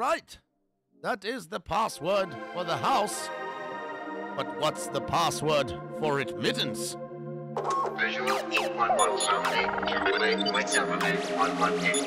Right. That is the password for the house. But what's the password for admittance? Visual 11782811822817.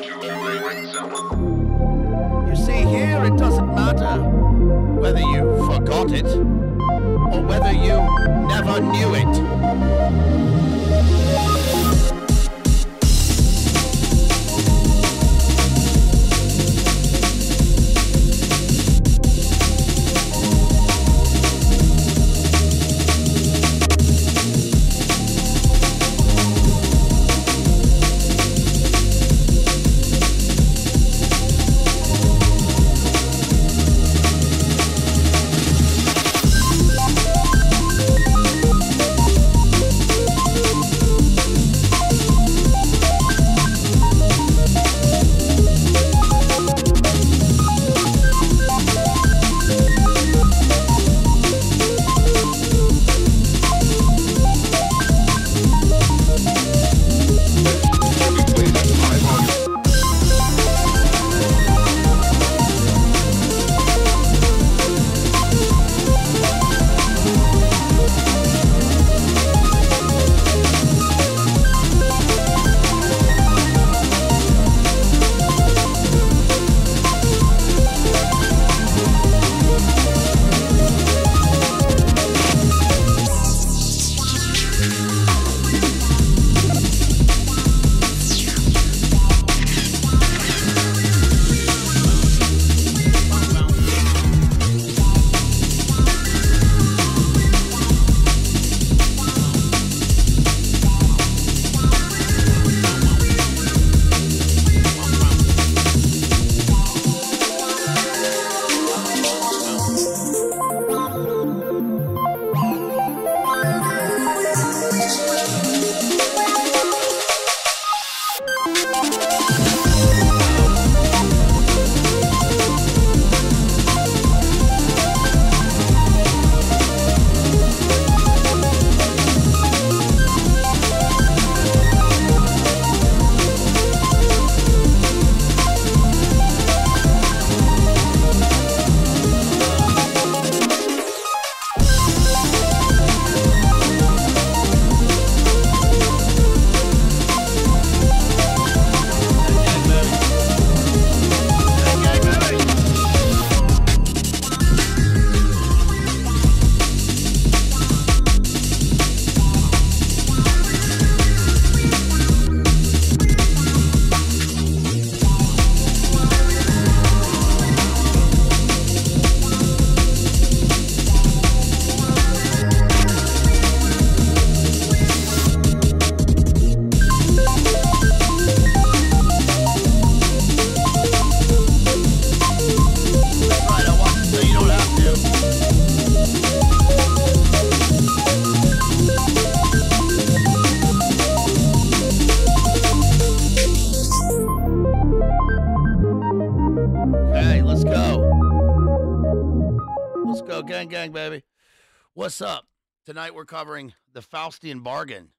Tonight we're covering the Faustian Bargain,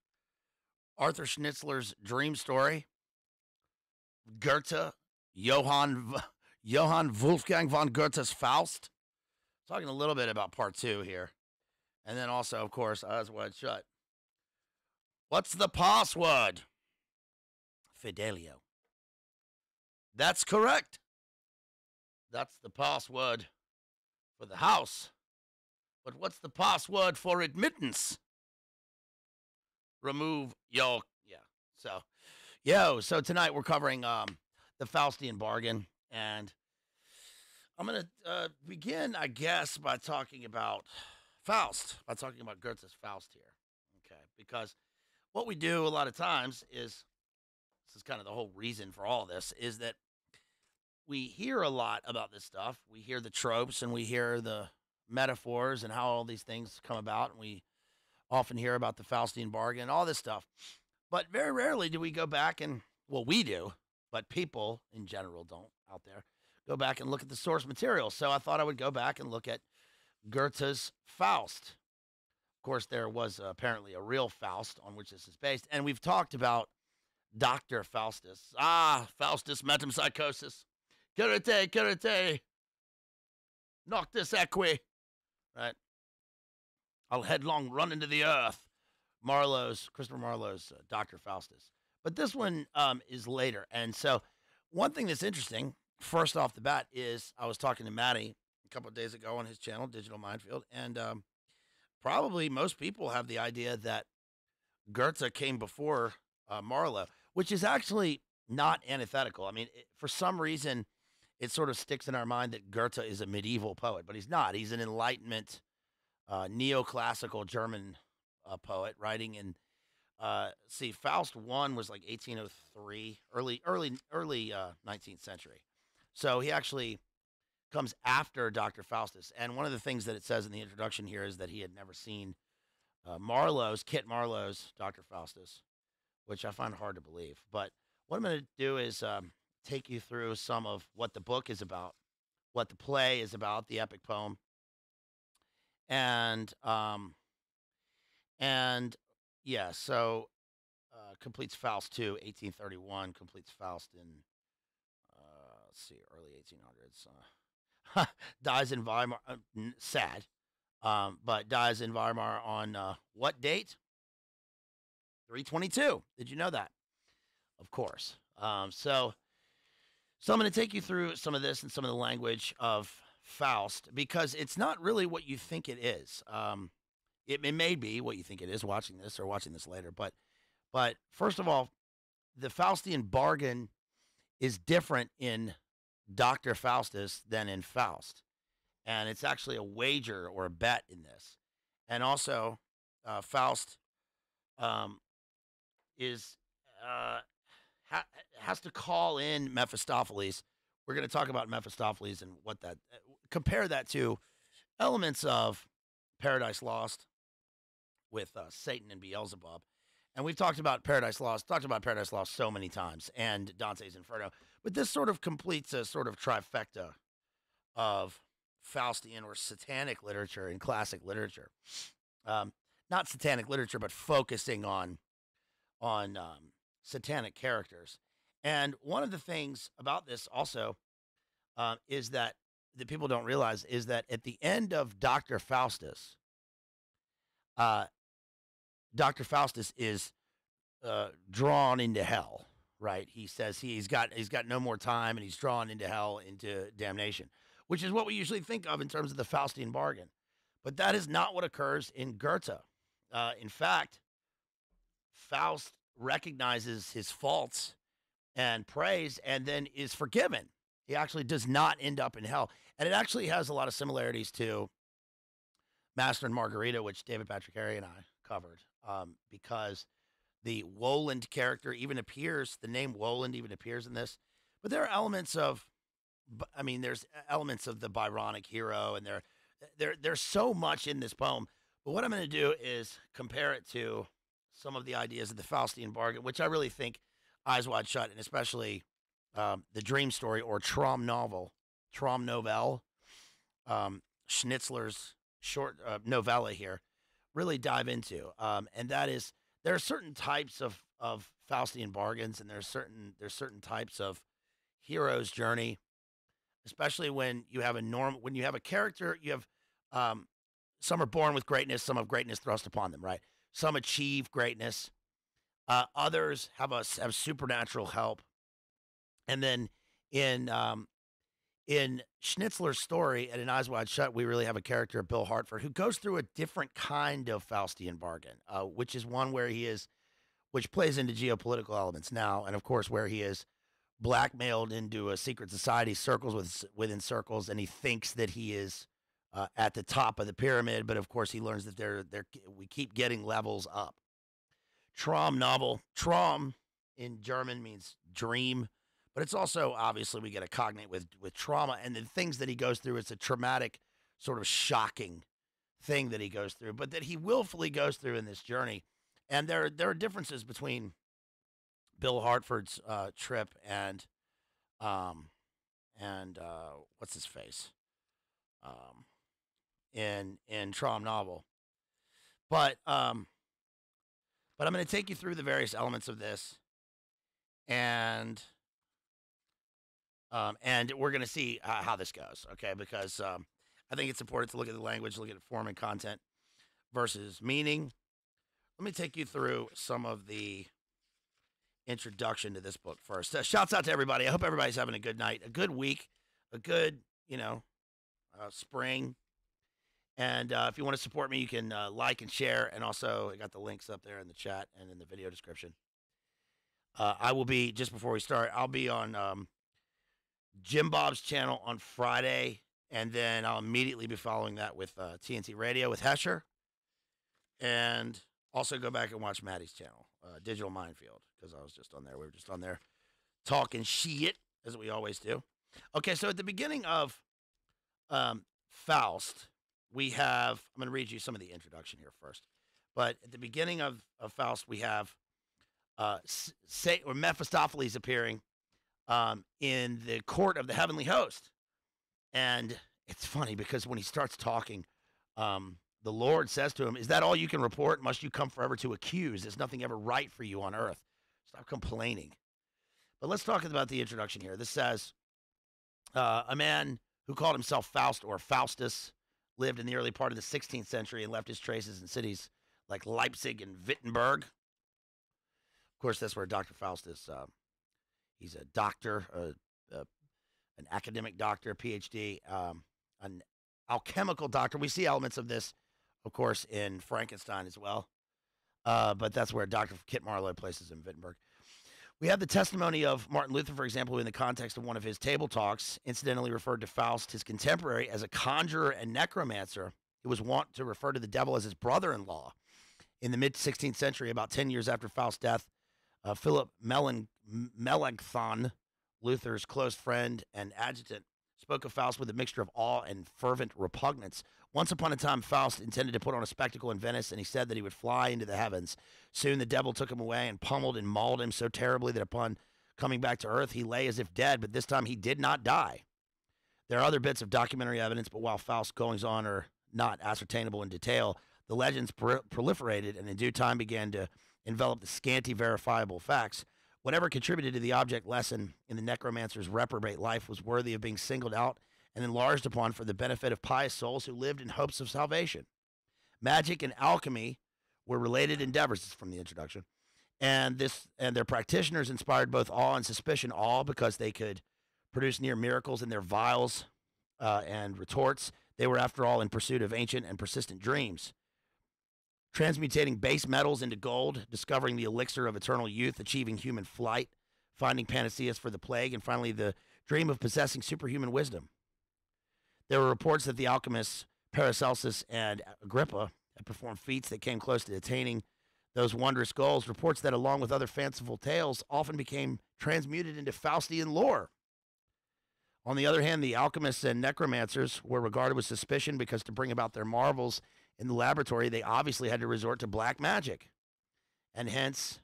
Arthur Schnitzler's dream story, Goethe, Johann Johann Wolfgang von Goethe's Faust. Talking a little bit about part two here, and then also, of course, Eyes Wide Shut. What's the password? Fidelio. That's correct. That's the password for the house. But what's the password for admittance? Remove your yeah. So, yo. So tonight we're covering um the Faustian bargain, and I'm gonna uh, begin, I guess, by talking about Faust, by talking about Goethe's Faust here. Okay, because what we do a lot of times is this is kind of the whole reason for all this is that we hear a lot about this stuff. We hear the tropes and we hear the metaphors and how all these things come about. And we often hear about the Faustian bargain, all this stuff. But very rarely do we go back and, well, we do, but people in general don't out there go back and look at the source material. So I thought I would go back and look at Goethe's Faust. Of course, there was apparently a real Faust on which this is based. And we've talked about Dr. Faustus. Ah, Faustus metempsychosis. Karate, karate. Noctis equi. Right. I'll headlong run into the earth. Marlowe's, Christopher Marlowe's uh, Dr. Faustus. But this one um, is later. And so, one thing that's interesting, first off the bat, is I was talking to Matty a couple of days ago on his channel, Digital Minefield, and um, probably most people have the idea that Goethe came before uh, Marlowe, which is actually not antithetical. I mean, it, for some reason, it sort of sticks in our mind that Goethe is a medieval poet, but he's not. He's an Enlightenment, uh, neoclassical German uh, poet writing in. Uh, see, Faust one was like 1803, early, early, early uh, 19th century. So he actually comes after Dr. Faustus. And one of the things that it says in the introduction here is that he had never seen uh, Marlowe's, Kit Marlowe's Dr. Faustus, which I find hard to believe. But what I'm going to do is um, take you through some of what the book is about, what the play is about, the epic poem, and um, and yeah, so uh, completes Faust 2, 1831, completes Faust in uh, let's see, early 1800s. Uh, dies in Weimar. Uh, sad, um, but dies in Weimar on uh, what date? 322. Did you know that? Of course. Um, so so I'm going to take you through some of this and some of the language of Faust because it's not really what you think it is. Um, it, it may be what you think it is watching this or watching this later, but but first of all, the Faustian bargain is different in Dr. Faustus than in Faust. And it's actually a wager or a bet in this. And also, uh, Faust um, is uh, ha- has to call in Mephistopheles. We're going to talk about Mephistopheles and what that uh, compare that to elements of Paradise Lost with uh, Satan and Beelzebub. And we've talked about Paradise Lost, talked about Paradise Lost so many times, and Dante's Inferno. But this sort of completes a sort of trifecta of Faustian or satanic literature and classic literature. Um, not satanic literature, but focusing on on um, satanic characters. And one of the things about this also uh, is that that people don't realize is that at the end of Dr. Faustus, uh, Dr. Faustus is uh, drawn into hell. Right? He says he's got he's got no more time, and he's drawn into hell, into damnation, which is what we usually think of in terms of the Faustian bargain. But that is not what occurs in Goethe. Uh, in fact, Faust recognizes his faults and prays and then is forgiven. He actually does not end up in hell. And it actually has a lot of similarities to Master and Margarita, which David Patrick Harry and I covered, um, because the Woland character even appears, the name Woland even appears in this. But there are elements of, I mean, there's elements of the Byronic hero, and there, there, there's so much in this poem. But what I'm going to do is compare it to some of the ideas of the Faustian bargain, which I really think Eyes Wide Shut, and especially um, the Dream Story or Traum novel, Traum novelle, um, Schnitzler's short uh, novella here, really dive into. Um, and that is there are certain types of of Faustian bargains, and there's certain there's certain types of hero's journey, especially when you have a norm when you have a character, you have um, some are born with greatness, some have greatness thrust upon them, right? Some achieve greatness. Uh, others have a have supernatural help. And then in um, in Schnitzler's story at An Eyes Wide Shut, we really have a character, Bill Hartford, who goes through a different kind of Faustian bargain, uh, which is one where he is, which plays into geopolitical elements now, and of course where he is blackmailed into a secret society, circles with, within circles, and he thinks that he is uh, at the top of the pyramid, but of course he learns that they're, they're, we keep getting levels up. Traum novel. Traum in German means dream, but it's also obviously we get a cognate with with trauma and the things that he goes through. It's a traumatic, sort of shocking thing that he goes through, but that he willfully goes through in this journey. And there there are differences between Bill Hartford's uh, trip and um and uh, what's his face um in in Traum novel. But um but I'm going to take you through the various elements of this and Um, and we're going to see uh, how this goes, okay? Because um, I think it's important to look at the language, look at form and content versus meaning. Let me take you through some of the introduction to this book first. Uh, shouts out to everybody. I hope everybody's having a good night, a good week, a good, you know, uh, spring. And uh, if you want to support me, you can uh, like and share. And also, I got the links up there in the chat and in the video description. Uh, I will be, just before we start, I'll be on um, Jim Bob's channel on Friday. And then I'll immediately be following that with TNT uh, Radio with Hesher. And also go back and watch Maddie's channel, uh, Digital Minefield, because I was just on there. We were just on there talking shit, as we always do. Okay, so at the beginning of um, Faust, we have, I'm going to read you some of the introduction here first. But at the beginning of, of Faust, we have uh, say, or Mephistopheles appearing um, in the court of the heavenly host. And it's funny because when he starts talking, um, the Lord says to him, Is that all you can report? Must you come forever to accuse? Is nothing ever right for you on earth? Stop complaining. But let's talk about the introduction here. This says, uh, A man who called himself Faust or Faustus lived in the early part of the 16th century and left his traces in cities like Leipzig and Wittenberg. Of course, that's where Dr. Faustus, uh, he's a doctor, uh, uh, an academic doctor, a PhD, um, an alchemical doctor. We see elements of this, of course, in Frankenstein as well. Uh, but that's where Dr. Kit Marlowe places in Wittenberg. We have the testimony of Martin Luther, for example, in the context of one of his table talks, incidentally referred to Faust, his contemporary, as a conjurer and necromancer. He was wont to refer to the devil as his brother in law. In the mid 16th century, about 10 years after Faust's death, uh, Philip Melanchthon, Luther's close friend and adjutant, spoke of Faust with a mixture of awe and fervent repugnance. Once upon a time, Faust intended to put on a spectacle in Venice, and he said that he would fly into the heavens. Soon the devil took him away and pummeled and mauled him so terribly that upon coming back to earth, he lay as if dead, but this time he did not die. There are other bits of documentary evidence, but while Faust's goings on are not ascertainable in detail, the legends proliferated and in due time began to envelop the scanty verifiable facts. Whatever contributed to the object lesson in the necromancer's reprobate life was worthy of being singled out and enlarged upon for the benefit of pious souls who lived in hopes of salvation. Magic and alchemy were related endeavors from the introduction, and this and their practitioners inspired both awe and suspicion. Awe because they could produce near miracles in their vials uh, and retorts. They were, after all, in pursuit of ancient and persistent dreams. Transmutating base metals into gold, discovering the elixir of eternal youth, achieving human flight, finding panaceas for the plague, and finally the dream of possessing superhuman wisdom. There were reports that the alchemists Paracelsus and Agrippa had performed feats that came close to attaining those wondrous goals. Reports that, along with other fanciful tales, often became transmuted into Faustian lore. On the other hand, the alchemists and necromancers were regarded with suspicion because to bring about their marvels in the laboratory, they obviously had to resort to black magic. And hence,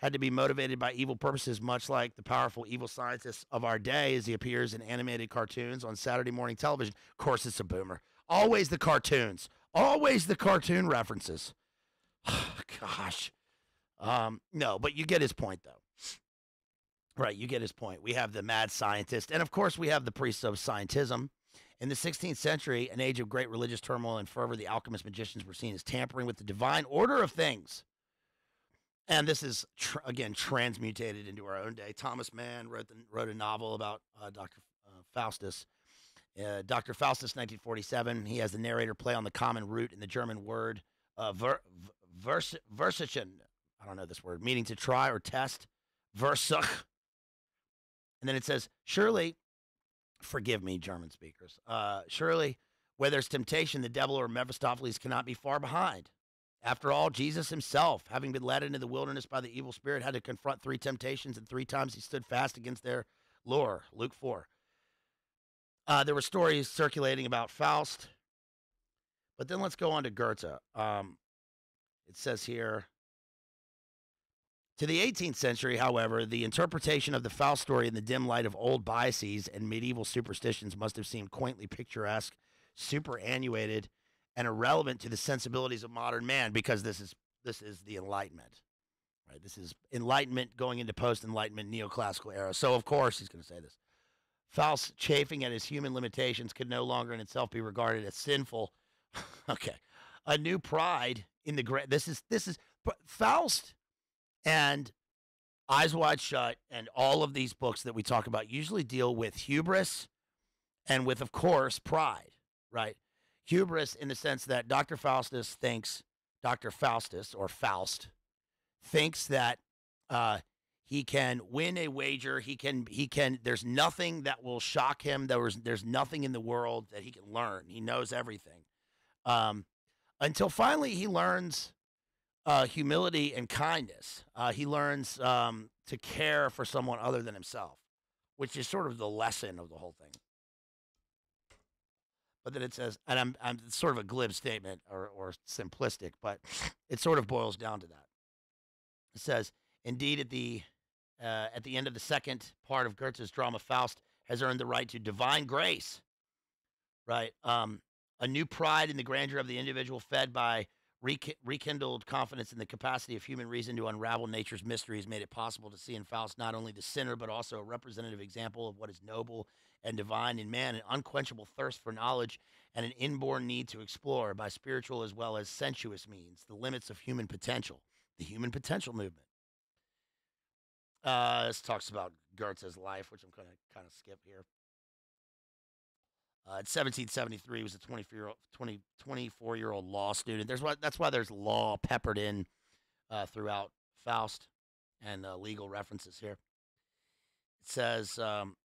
had to be motivated by evil purposes, much like the powerful evil scientist of our day as he appears in animated cartoons on Saturday morning television. Of course, it's a boomer. Always the cartoons, always the cartoon references. Gosh. Um, no, but you get his point, though. Right, you get his point. We have the mad scientist, and of course, we have the priests of scientism. In the 16th century, an age of great religious turmoil and fervor, the alchemist magicians were seen as tampering with the divine order of things and this is tr- again transmutated into our own day. Thomas Mann wrote the, wrote a novel about uh, Dr. Uh, Faustus. Uh, Dr. Faustus, 1947. He has the narrator play on the common root in the German word uh, ver, vers, versichen. I don't know this word, meaning to try or test. Versuch. And then it says, surely, forgive me, German speakers. Uh, surely, where there's temptation, the devil or Mephistopheles cannot be far behind. After all, Jesus himself, having been led into the wilderness by the evil spirit, had to confront three temptations, and three times he stood fast against their lure. Luke 4. Uh, there were stories circulating about Faust. But then let's go on to Goethe. Um, it says here To the 18th century, however, the interpretation of the Faust story in the dim light of old biases and medieval superstitions must have seemed quaintly picturesque, superannuated, and irrelevant to the sensibilities of modern man because this is this is the enlightenment right this is enlightenment going into post enlightenment neoclassical era so of course he's going to say this Faust, chafing at his human limitations, could no longer in itself be regarded as sinful. okay, a new pride in the great. This is this is Faust and Eyes Wide Shut and all of these books that we talk about usually deal with hubris and with, of course, pride. Right? Hubris in the sense that Dr. Faustus thinks Dr. Faustus or Faust thinks that uh, he can win a wager. He can he can there's nothing that will shock him. There was there's nothing in the world that he can learn. He knows everything. Um, until finally he learns uh, humility and kindness. Uh, he learns um, to care for someone other than himself, which is sort of the lesson of the whole thing. But then it says, and I'm, I'm sort of a glib statement or, or simplistic, but it sort of boils down to that. It says, indeed, at the uh, at the end of the second part of Goethe's drama, Faust has earned the right to divine grace, right? Um, a new pride in the grandeur of the individual, fed by rekindled confidence in the capacity of human reason to unravel nature's mysteries, made it possible to see in Faust not only the sinner, but also a representative example of what is noble and divine in man, an unquenchable thirst for knowledge and an inborn need to explore by spiritual as well as sensuous means the limits of human potential, the human potential movement. Uh, this talks about Goethe's life, which I'm going to kind of skip here. Uh, in 1773, he was a 24 year old, 20, 24 year old law student. There's why, that's why there's law peppered in uh, throughout Faust and uh, legal references here. It says, um,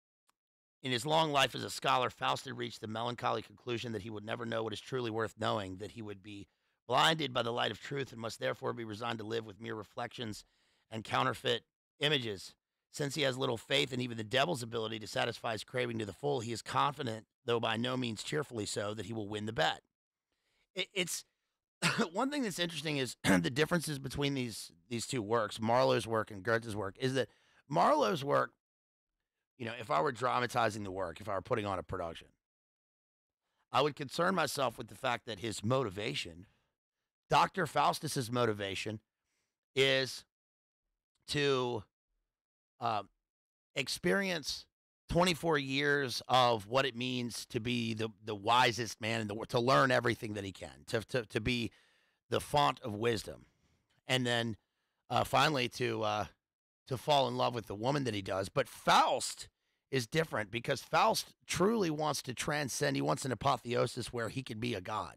in his long life as a scholar, Faust had reached the melancholy conclusion that he would never know what is truly worth knowing, that he would be blinded by the light of truth and must therefore be resigned to live with mere reflections and counterfeit images. Since he has little faith in even the devil's ability to satisfy his craving to the full, he is confident, though by no means cheerfully so, that he will win the bet. It, it's one thing that's interesting is the differences between these these two works, Marlowe's work and Goethe's work, is that Marlowe's work, you know, if I were dramatizing the work, if I were putting on a production, I would concern myself with the fact that his motivation, Dr. Faustus's motivation, is to uh, experience 24 years of what it means to be the, the wisest man in the world, to learn everything that he can, to, to, to be the font of wisdom. And then uh, finally to, uh, to fall in love with the woman that he does. But Faust is different because Faust truly wants to transcend. He wants an apotheosis where he can be a god.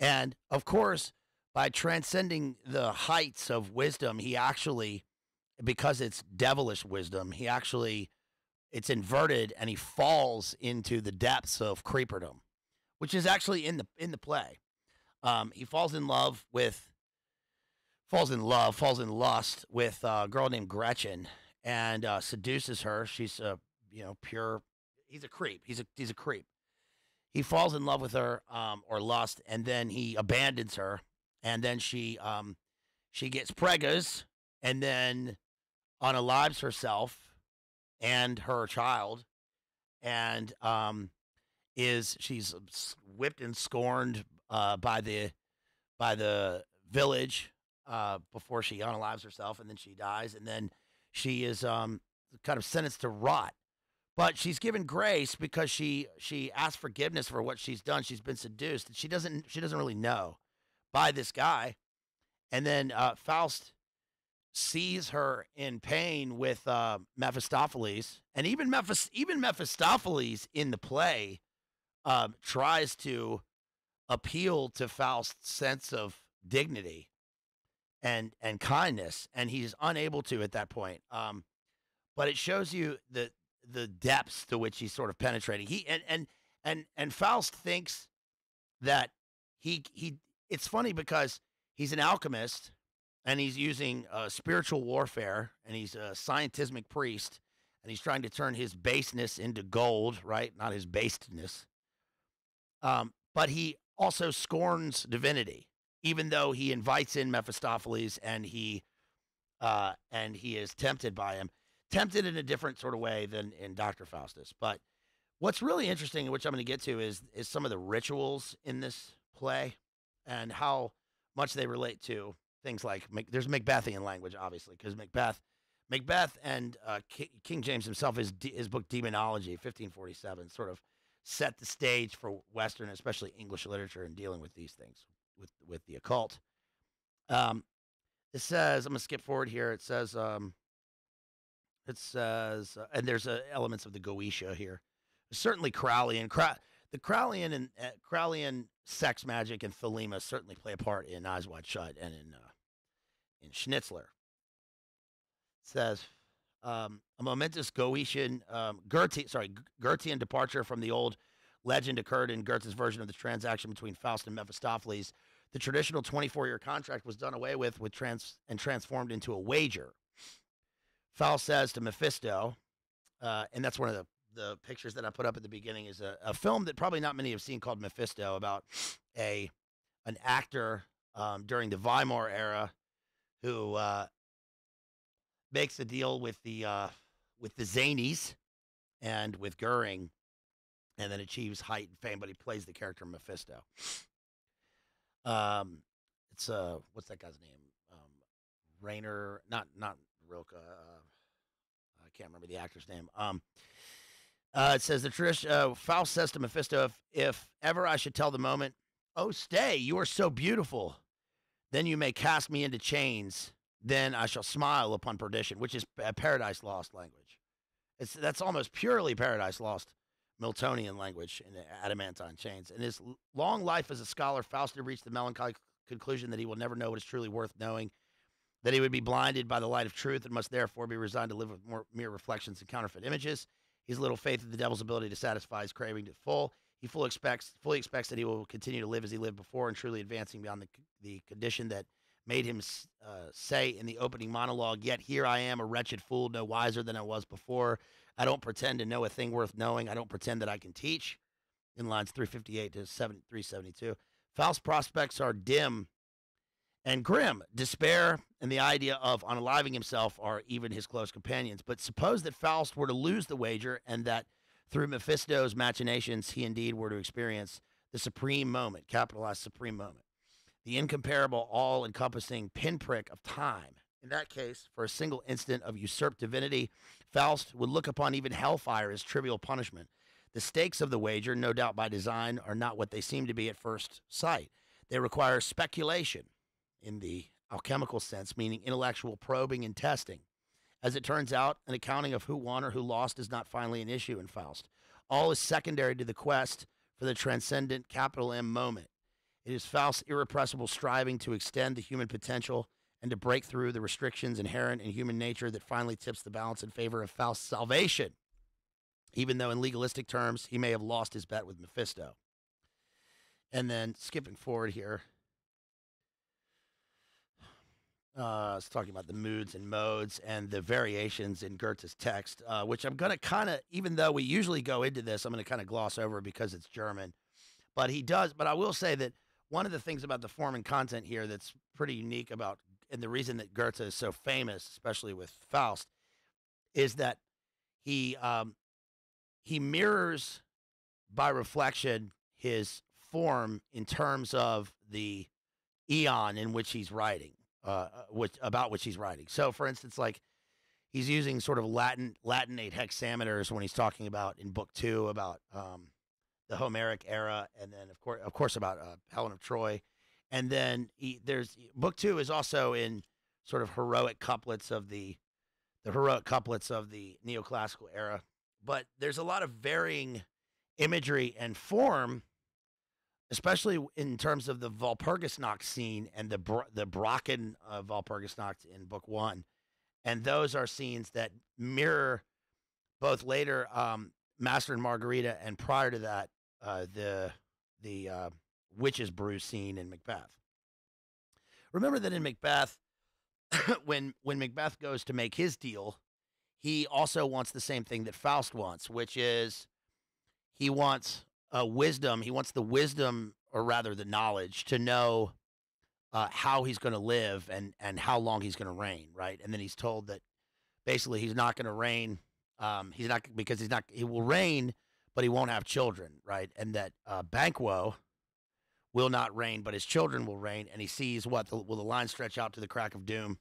And of course, by transcending the heights of wisdom, he actually because it's devilish wisdom, he actually it's inverted and he falls into the depths of creeperdom, which is actually in the in the play. Um, he falls in love with falls in love, falls in lust with a girl named Gretchen and uh, seduces her. She's a you know pure. He's a creep. He's a he's a creep. He falls in love with her um, or lust, and then he abandons her, and then she um, she gets preggers, and then unalives herself and her child, and um, is she's whipped and scorned uh, by the by the village uh, before she unalives herself, and then she dies, and then she is um, kind of sentenced to rot. But she's given grace because she she asked forgiveness for what she's done. She's been seduced. She doesn't she doesn't really know by this guy. And then uh, Faust sees her in pain with uh, Mephistopheles, and even Mephist- even Mephistopheles in the play um, tries to appeal to Faust's sense of dignity and and kindness, and he's unable to at that point. Um, but it shows you the the depths to which he's sort of penetrating. He and and and and Faust thinks that he he. It's funny because he's an alchemist and he's using uh, spiritual warfare, and he's a scientismic priest, and he's trying to turn his baseness into gold, right? Not his basedness. Um, but he also scorns divinity, even though he invites in Mephistopheles and he uh, and he is tempted by him, tempted in a different sort of way than in Doctor Faustus. But what's really interesting, which I'm going to get to, is is some of the rituals in this play and how much they relate to things like there's Macbethian language, obviously, because Macbeth, Macbeth and uh, Ki- King James himself, his his book Demonology, 1547, sort of set the stage for Western, especially English literature, in dealing with these things, with with the occult. Um, it says, I'm gonna skip forward here. It says, um, it says, uh, and there's uh, elements of the Goetia here. Certainly Crowleyan, Crow- the Crowleyan and uh, Crowleyan sex magic and Thelema certainly play a part in Eyes Wide Shut and in uh, in Schnitzler. It says um, a momentous Goetian um, Goethe, sorry, Goethean departure from the old legend occurred in Goethe's version of the transaction between Faust and Mephistopheles. The traditional 24-year contract was done away with, with trans- and transformed into a wager. Faust says to Mephisto, uh, and that's one of the, the pictures that I put up at the beginning, is a, a film that probably not many have seen called Mephisto about a an actor um, during the Weimar era who uh, makes a deal with the uh, with the Zanies and with Goering, and then achieves height and fame. But he plays the character Mephisto. Um, it's uh, what's that guy's name? Um, Rainer, not not Rilke. Uh, I can't remember the actor's name. Um, uh, it says the tradition. Uh, Faust says to Mephisto, if, "If ever I should tell the moment, oh stay, you are so beautiful, then you may cast me into chains. Then I shall smile upon perdition," which is a Paradise Lost language. It's that's almost purely Paradise Lost Miltonian language in adamantine chains. In his long life as a scholar, Faust had reached the melancholy conclusion that he will never know what is truly worth knowing, that he would be blinded by the light of truth and must therefore be resigned to live with more mere reflections and counterfeit images. He has little faith in the devil's ability to satisfy his craving to full. He fully expects, fully expects that he will continue to live as he lived before and truly advancing beyond the, the condition that made him uh, say in the opening monologue, Yet here I am, a wretched fool, no wiser than I was before. I don't pretend to know a thing worth knowing. I don't pretend that I can teach. In lines 358 to 7, 372. Faust's prospects are dim and grim. Despair and the idea of unaliving himself are even his close companions. But suppose that Faust were to lose the wager and that through Mephisto's machinations he indeed were to experience the supreme moment, capitalized supreme moment, the incomparable, all encompassing pinprick of time. In that case, for a single instant of usurped divinity, Faust would look upon even hellfire as trivial punishment. The stakes of the wager, no doubt by design, are not what they seem to be at first sight. They require speculation in the alchemical sense, meaning intellectual probing and testing. As it turns out, an accounting of who won or who lost is not finally an issue in Faust. All is secondary to the quest for the transcendent capital M moment. It is Faust's irrepressible striving to extend the human potential and to break through the restrictions inherent in human nature that finally tips the balance in favor of Faust's salvation, even though in legalistic terms he may have lost his bet with Mephisto. And then skipping forward here, uh, it's talking about the moods and modes and the variations in Goethe's text, uh, which I'm going to kind of, even though we usually go into this, I'm going to kind of gloss over because it's German. But he does, but I will say that one of the things about the form and content here that's pretty unique about, and the reason that Goethe is so famous, especially with Faust, is that he um, he mirrors by reflection his form in terms of the eon in which he's writing, uh, which about which he's writing. So, for instance, like he's using sort of Latin Latinate hexameters when he's talking about in Book Two about um, the Homeric era, and then of course, of course, about uh, Helen of Troy, and then he, there's Book Two is also in sort of heroic couplets of the the heroic couplets of the neoclassical era. But there's a lot of varying imagery and form, especially in terms of the Walpurgisnacht scene and the the Brocken of Walpurgisnacht in Book One, and those are scenes that mirror both later um, Master and Margarita, and prior to that, uh, the the uh, witches brew scene in Macbeth. Remember that in Macbeth, when when Macbeth goes to make his deal, he also wants the same thing that Faust wants, which is he wants uh, wisdom. He wants the wisdom, or rather the knowledge, to know uh, how he's going to live and and how long he's going to reign, right? And then he's told that basically he's not going to reign. Um, he's not because he's not. He will reign, but he won't have children, right? And that uh, Banquo will not reign, but his children will reign. And he sees what the, will the line stretch out to the crack of doom.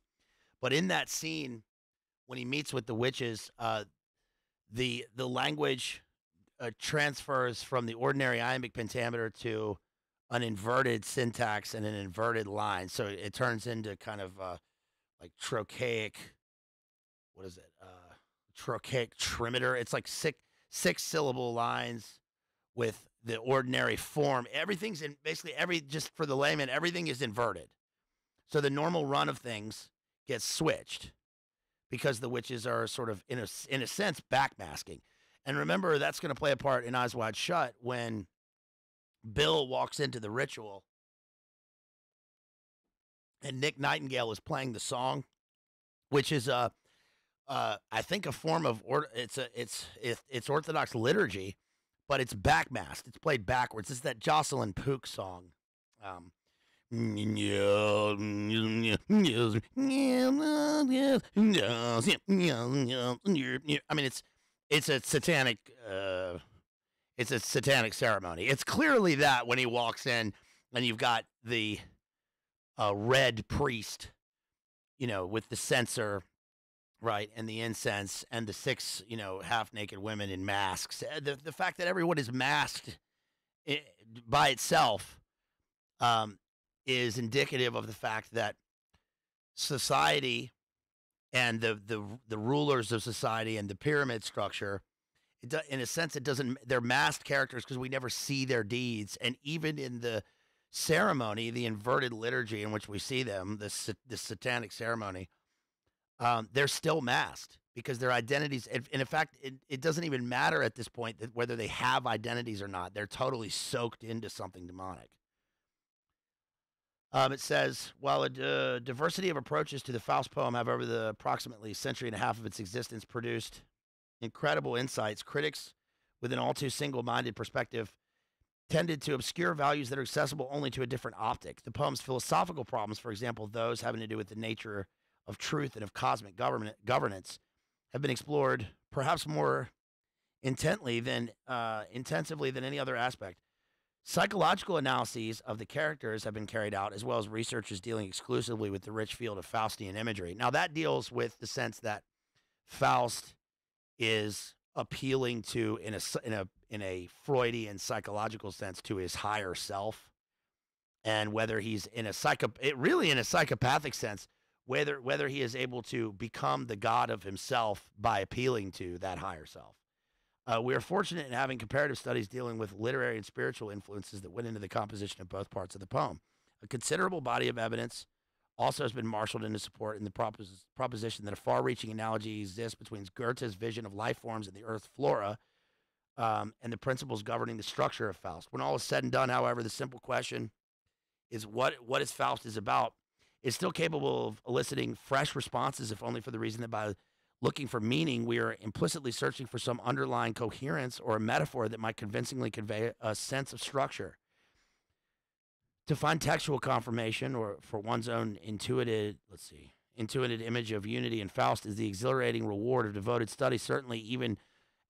But in that scene, when he meets with the witches, uh, the the language uh, transfers from the ordinary iambic pentameter to an inverted syntax and an inverted line. So it turns into kind of uh, like trochaic. What is it? Uh, trochaic trimeter. It's like six six syllable lines with the ordinary form. Everything's in basically every just for the layman. Everything is inverted. So the normal run of things gets switched because the witches are sort of in a in a sense backmasking. And remember, that's going to play a part in Eyes Wide Shut when Bill walks into the ritual and Nick Nightingale is playing the song, which is a, uh, I think a form of or it's a it's it's, Orthodox liturgy, but it's backmasked. It's played backwards. It's that Jocelyn Pook song. Um, I mean, it's it's a satanic uh, it's a satanic ceremony. It's clearly that when he walks in and you've got the uh, red priest, you know, with the censer, right, and the incense, and the six, you know, half naked women in masks. Uh, the the fact that everyone is masked eh, by itself um, is indicative of the fact that society and the the the rulers of society and the pyramid structure do, in a sense it doesn't they're masked characters because we never see their deeds. And even in the ceremony the inverted liturgy in which we see them the the satanic ceremony um, they're still masked because their identities and in fact it, it doesn't even matter at this point that whether they have identities or not they're totally soaked into something demonic um, it says, while a uh, diversity of approaches to the Faust poem have over the approximately century and a half of its existence produced incredible insights, critics with an all too single minded perspective tended to obscure values that are accessible only to a different optic. The poem's philosophical problems, for example, those having to do with the nature of truth and of cosmic government, governance, have been explored perhaps more intently than uh, intensively than any other aspect. Psychological analyses of the characters have been carried out, as well as researchers dealing exclusively with the rich field of Faustian imagery. Now, that deals with the sense that Faust is appealing to, in a, in a, in a Freudian psychological sense, to his higher self, and whether he's in a psycho, it really in a psychopathic sense, whether whether he is able to become the god of himself by appealing to that higher self. Uh, we are fortunate in having comparative studies dealing with literary and spiritual influences that went into the composition of both parts of the poem. A considerable body of evidence also has been marshaled into support in the propos- proposition that a far reaching analogy exists between Goethe's vision of life forms in the Earth flora um, and the principles governing the structure of Faust. When all is said and done, however, the simple question is what, what is Faust is about is still capable of eliciting fresh responses, if only for the reason that by looking for meaning, we are implicitly searching for some underlying coherence or a metaphor that might convincingly convey a sense of structure. To find textual confirmation or for one's own intuited, let's see, intuited image of unity in Faust is the exhilarating reward of devoted study. Certainly, even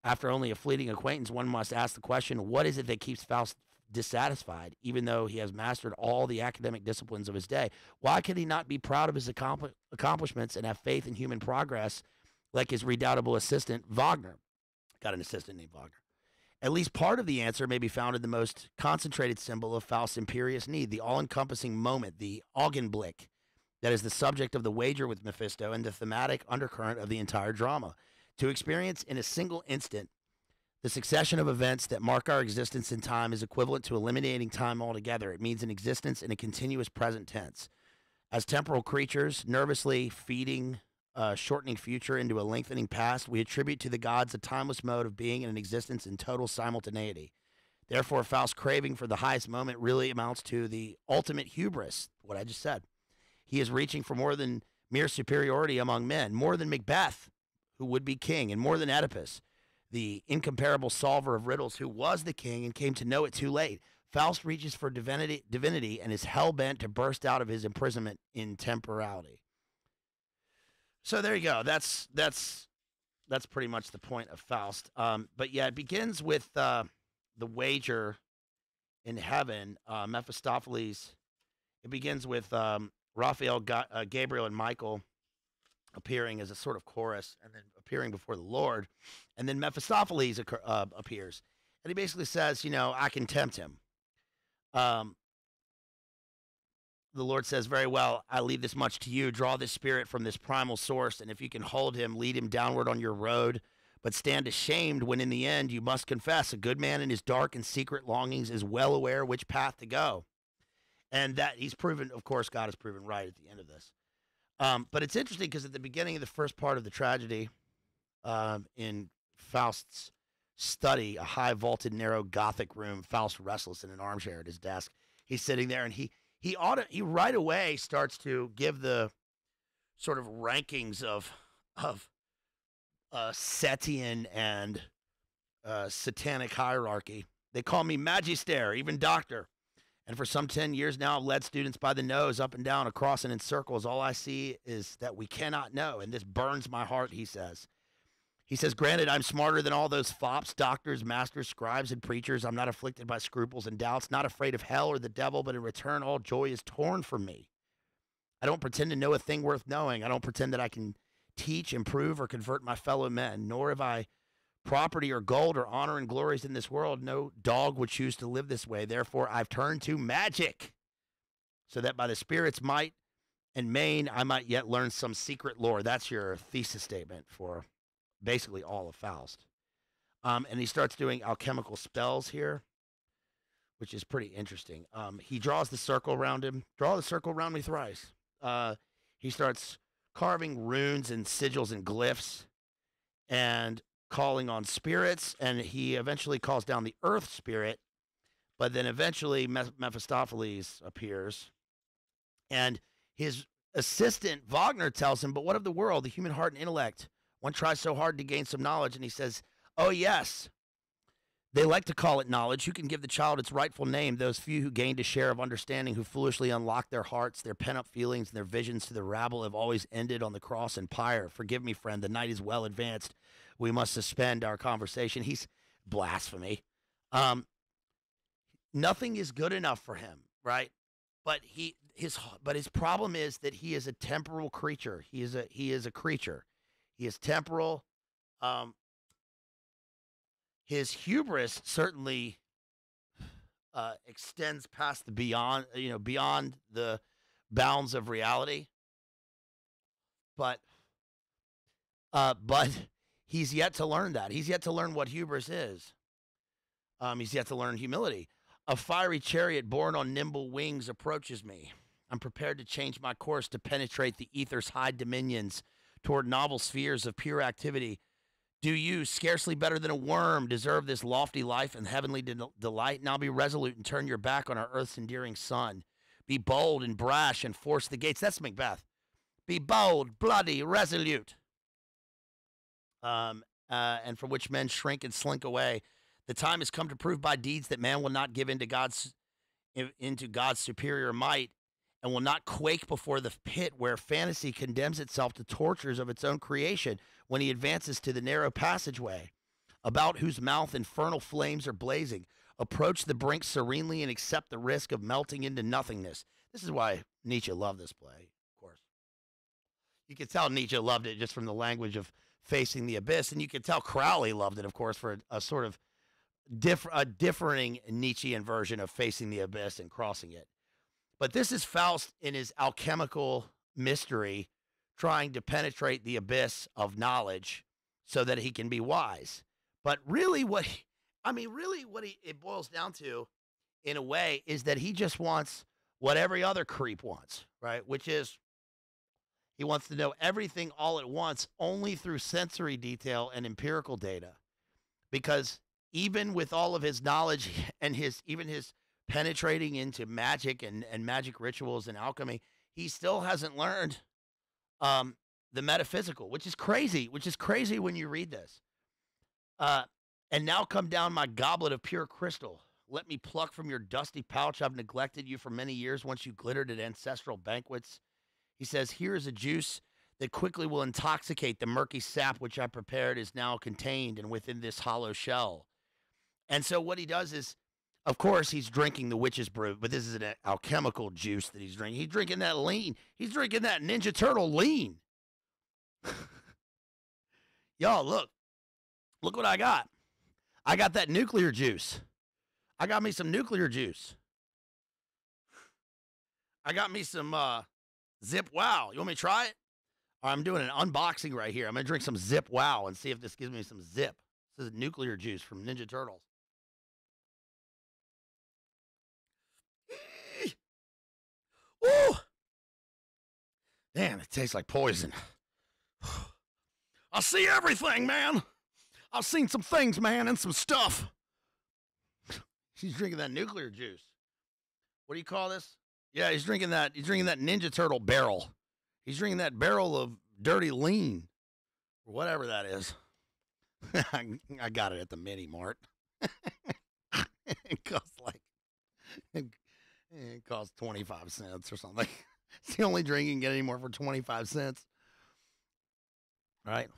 after only a fleeting acquaintance, one must ask the question what is it that keeps Faust dissatisfied, even though he has mastered all the academic disciplines of his day? Why can he not be proud of his accompli- accomplishments and have faith in human progress like his redoubtable assistant, Wagner. Got an assistant named Wagner. At least part of the answer may be found in the most concentrated symbol of Faust's imperious need, the all encompassing moment, the Augenblick, that is the subject of the wager with Mephisto and the thematic undercurrent of the entire drama. To experience in a single instant the succession of events that mark our existence in time is equivalent to eliminating time altogether. It means an existence in a continuous present tense. As temporal creatures, nervously feeding uh, shortening future into a lengthening past, we attribute to the gods a timeless mode of being and an existence in total simultaneity. Therefore, Faust's craving for the highest moment really amounts to the ultimate hubris, what I just said. He is reaching for more than mere superiority among men, more than Macbeth, who would be king, and more than Oedipus, the incomparable solver of riddles who was the king and came to know it too late. Faust reaches for divinity, divinity and is hell bent to burst out of his imprisonment in temporality. So there you go. That's that's that's pretty much the point of Faust. Um, but yeah, it begins with uh, the wager in heaven. Uh, Mephistopheles. It begins with um, Raphael, Ga- uh, Gabriel, and Michael appearing as a sort of chorus and then appearing before the Lord. And then Mephistopheles occur, uh, appears. And he basically says, you know, I can tempt him. Um, the Lord says, Very well, I leave this much to you. Draw this spirit from this primal source, and if you can hold him, lead him downward on your road. But stand ashamed when in the end you must confess a good man in his dark and secret longings is well aware which path to go. And that he's proven, of course, God has proven right at the end of this. Um, but it's interesting because at the beginning of the first part of the tragedy, um, in Faust's study, a high vaulted, narrow Gothic room, Faust restless in an armchair at his desk. He's sitting there and he he ought to, he right away starts to give the sort of rankings of of uh, Setian and uh, satanic hierarchy. They call me Magister, even doctor. And for some 10 years now, I've led students by the nose up and down, across and in circles. All I see is that we cannot know. And this burns my heart, he says. He says, Granted, I'm smarter than all those fops, doctors, masters, scribes, and preachers. I'm not afflicted by scruples and doubts, not afraid of hell or the devil, but in return, all joy is torn from me. I don't pretend to know a thing worth knowing. I don't pretend that I can teach, improve, or convert my fellow men, nor have I property or gold or honor and glories in this world. No dog would choose to live this way. Therefore, I've turned to magic, so that by the Spirit's might and main, I might yet learn some secret lore. That's your thesis statement for basically all of Faust. Um, and he starts doing alchemical spells here, which is pretty interesting. Um, he draws the circle around him. Draw the circle around me thrice. Uh, he starts carving runes and sigils and glyphs and calling on spirits. And he eventually calls down the earth spirit. But then eventually Mephistopheles appears. And his assistant, Wagner, tells him, But what of the world, the human heart and intellect? One tries so hard to gain some knowledge, and he says, Oh, yes. They like to call it knowledge. Who can give the child its rightful name? Those few who gained a share of understanding, who foolishly unlocked their hearts, their pent up feelings, and their visions to the rabble have always ended on the cross and pyre. Forgive me, friend. The night is well advanced. We must suspend our conversation. He's blasphemy. Um, nothing is good enough for him, right? But he his but his problem is that he is a temporal creature. He is a he is a creature. He is temporal. Um, his hubris certainly uh, extends past the beyond, you know, beyond the bounds of reality. But, uh, but he's yet to learn that. He's yet to learn what hubris is. Um, he's yet to learn humility. A fiery chariot borne on nimble wings approaches me. I'm prepared to change my course to penetrate the ether's high dominions toward novel spheres of pure activity. Do you, scarcely better than a worm, deserve this lofty life and heavenly de- delight? Now be resolute and turn your back on our earth's endearing sun. Be bold and brash and force the gates. That's Macbeth. Be bold, bloody, resolute. Um, uh, and from which men shrink and slink away. The time has come to prove by deeds that man will not give into God's into God's superior might and will not quake before the pit where fantasy condemns itself to tortures of its own creation when he advances to the narrow passageway, about whose mouth infernal flames are blazing. Approach the brink serenely and accept the risk of melting into nothingness. This is why Nietzsche loved this play, of course. You could tell Nietzsche loved it just from the language of facing the abyss, and you could tell Crowley loved it, of course, for a, a sort of diff- a differing Nietzschean version of facing the abyss and crossing it. But this is Faust in his alchemical mystery trying to penetrate the abyss of knowledge so that he can be wise. But really, what he, I mean, really, what he, it boils down to, in a way, is that he just wants what every other creep wants, right? Which is he wants to know everything all at once only through sensory detail and empirical data. Because even with all of his knowledge and his even his penetrating into magic and, and magic rituals and alchemy, he still hasn't learned um, the metaphysical, which is crazy, which is crazy when you read this. Uh, and now come down my goblet of pure crystal. Let me pluck from your dusty pouch. I've neglected you for many years once you glittered at ancestral banquets. He says, Here is a juice that quickly will intoxicate the murky sap which I prepared is now contained and within this hollow shell. And so what he does is of course, he's drinking the witch's brew, but this is an alchemical juice that he's drinking. He's drinking that lean. He's drinking that Ninja Turtle lean. Y'all, look. Look what I got. I got that nuclear juice. I got me some nuclear juice. I got me some uh, Zip Wow. You want me to try it? I'm doing an unboxing right here. I'm going to drink some Zip Wow and see if this gives me some zip. This is nuclear juice from Ninja Turtles. Ooh! Man, it tastes like poison. I see everything, man. I've seen some things, man, and some stuff. He's drinking that nuclear juice. What do you call this? Yeah, he's drinking that. He's drinking that Ninja Turtle barrel. He's drinking that barrel of dirty lean, or whatever that is. I got it at the mini mart. it costs like it, it costs twenty five cents or something. It's the only drink you can get anymore for twenty five cents. Right?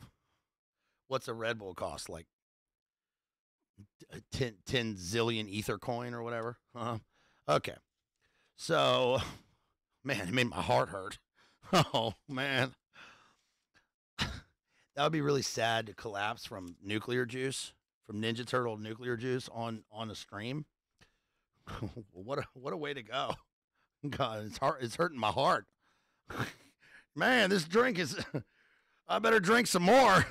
What's a Red Bull cost? Like 10, 10 zillion ether coin or whatever. Uh, okay. So, man, it made my heart hurt. Oh, man. that would be really sad to collapse from nuclear juice, from Ninja Turtle nuclear juice on on a stream. what a what a way to go. God, it's hard it's hurting my heart. Man, this drink is I better drink some more.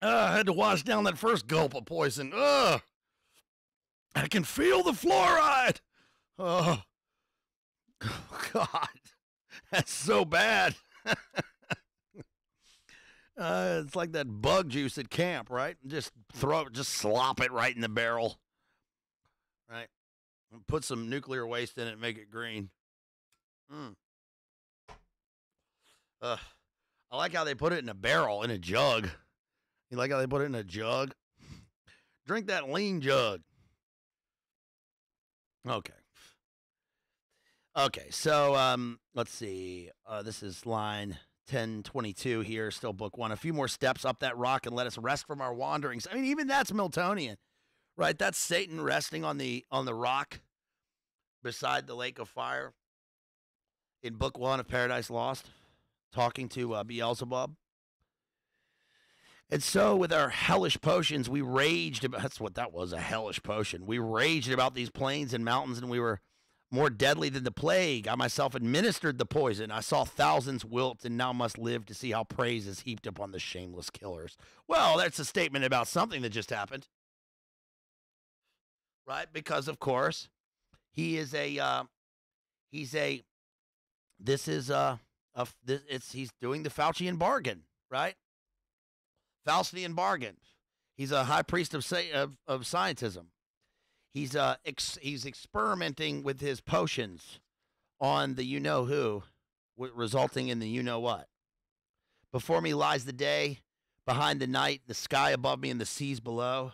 Uh, I had to wash down that first gulp of poison. Ugh. I can feel the fluoride. Oh, God. That's so bad. Uh, it's like that bug juice at camp, right? Just throw it, just slop it right in the barrel. Right? And put some nuclear waste in it make it green. Mm. Uh, I like how they put it in a barrel, in a jug. You like how they put it in a jug? Drink that lean jug. Okay. Okay, so um, let's see. Uh, this is line 1022 here, still book one. A few more steps up that rock and let us rest from our wanderings. I mean, even that's Miltonian, right? That's Satan resting on the on the rock beside the lake of fire in book one of Paradise Lost, talking to uh, Beelzebub. And so, with our hellish potions, we raged about that's what that was a hellish potion. We raged about these plains and mountains, and we were more deadly than the plague. I myself administered the poison. I saw thousands wilt, and now must live to see how praise is heaped upon the shameless killers. Well, that's a statement about something that just happened. Right? Because, of course, he is a, uh, he's a, this is a, a this, it's, he's doing the Faucian bargain, right? Faustian bargain. He's a high priest of, of, of scientism. He's uh ex- he's experimenting with his potions on the you know who, w- resulting in the you know what. Before me lies the day, behind the night, the sky above me and the seas below.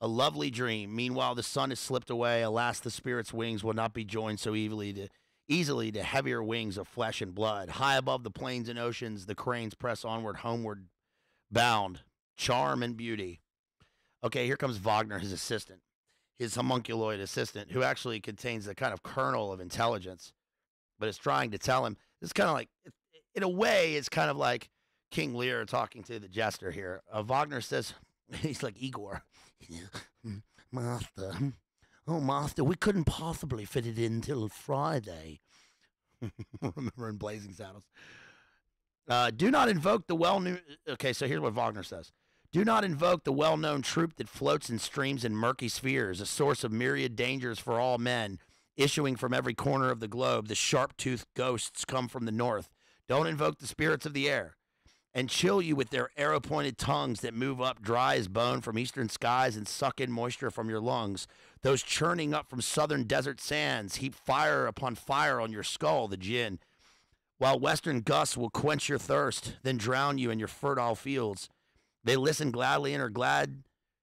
A lovely dream. Meanwhile, the sun has slipped away. Alas, the spirit's wings will not be joined so easily to easily to heavier wings of flesh and blood. High above the plains and oceans, the cranes press onward, homeward bound, charm and beauty. Okay, here comes Wagner, his assistant, his homunculoid assistant, who actually contains a kind of kernel of intelligence, but is trying to tell him. It's kind of like, in a way, it's kind of like King Lear talking to the jester here. Uh, Wagner says, he's like Igor, Master, oh, Master, we couldn't possibly fit it in till Friday. Remember in Blazing Saddles. Uh, do not invoke the well known. Okay, so here's what Wagner says. Do not invoke the well known troop that floats in streams and murky spheres, a source of myriad dangers for all men, issuing from every corner of the globe. The sharp toothed ghosts come from the north. Don't invoke the spirits of the air and chill you with their arrow pointed tongues that move up dry as bone from eastern skies and suck in moisture from your lungs. Those churning up from southern desert sands heap fire upon fire on your skull, the jinn while western gusts will quench your thirst, then drown you in your fertile fields. They listen gladly and are glad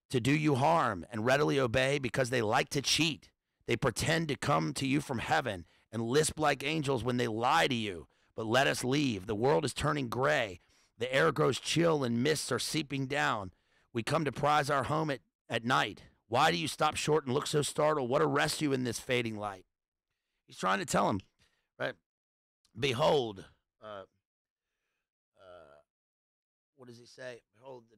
to do you harm and readily obey because they like to cheat. They pretend to come to you from heaven and lisp like angels when they lie to you. But let us leave. The world is turning gray. The air grows chill and mists are seeping down. We come to prize our home at, at night. Why do you stop short and look so startled? What arrests you in this fading light? He's trying to tell him, right? Behold, uh, uh, what does he say? Behold the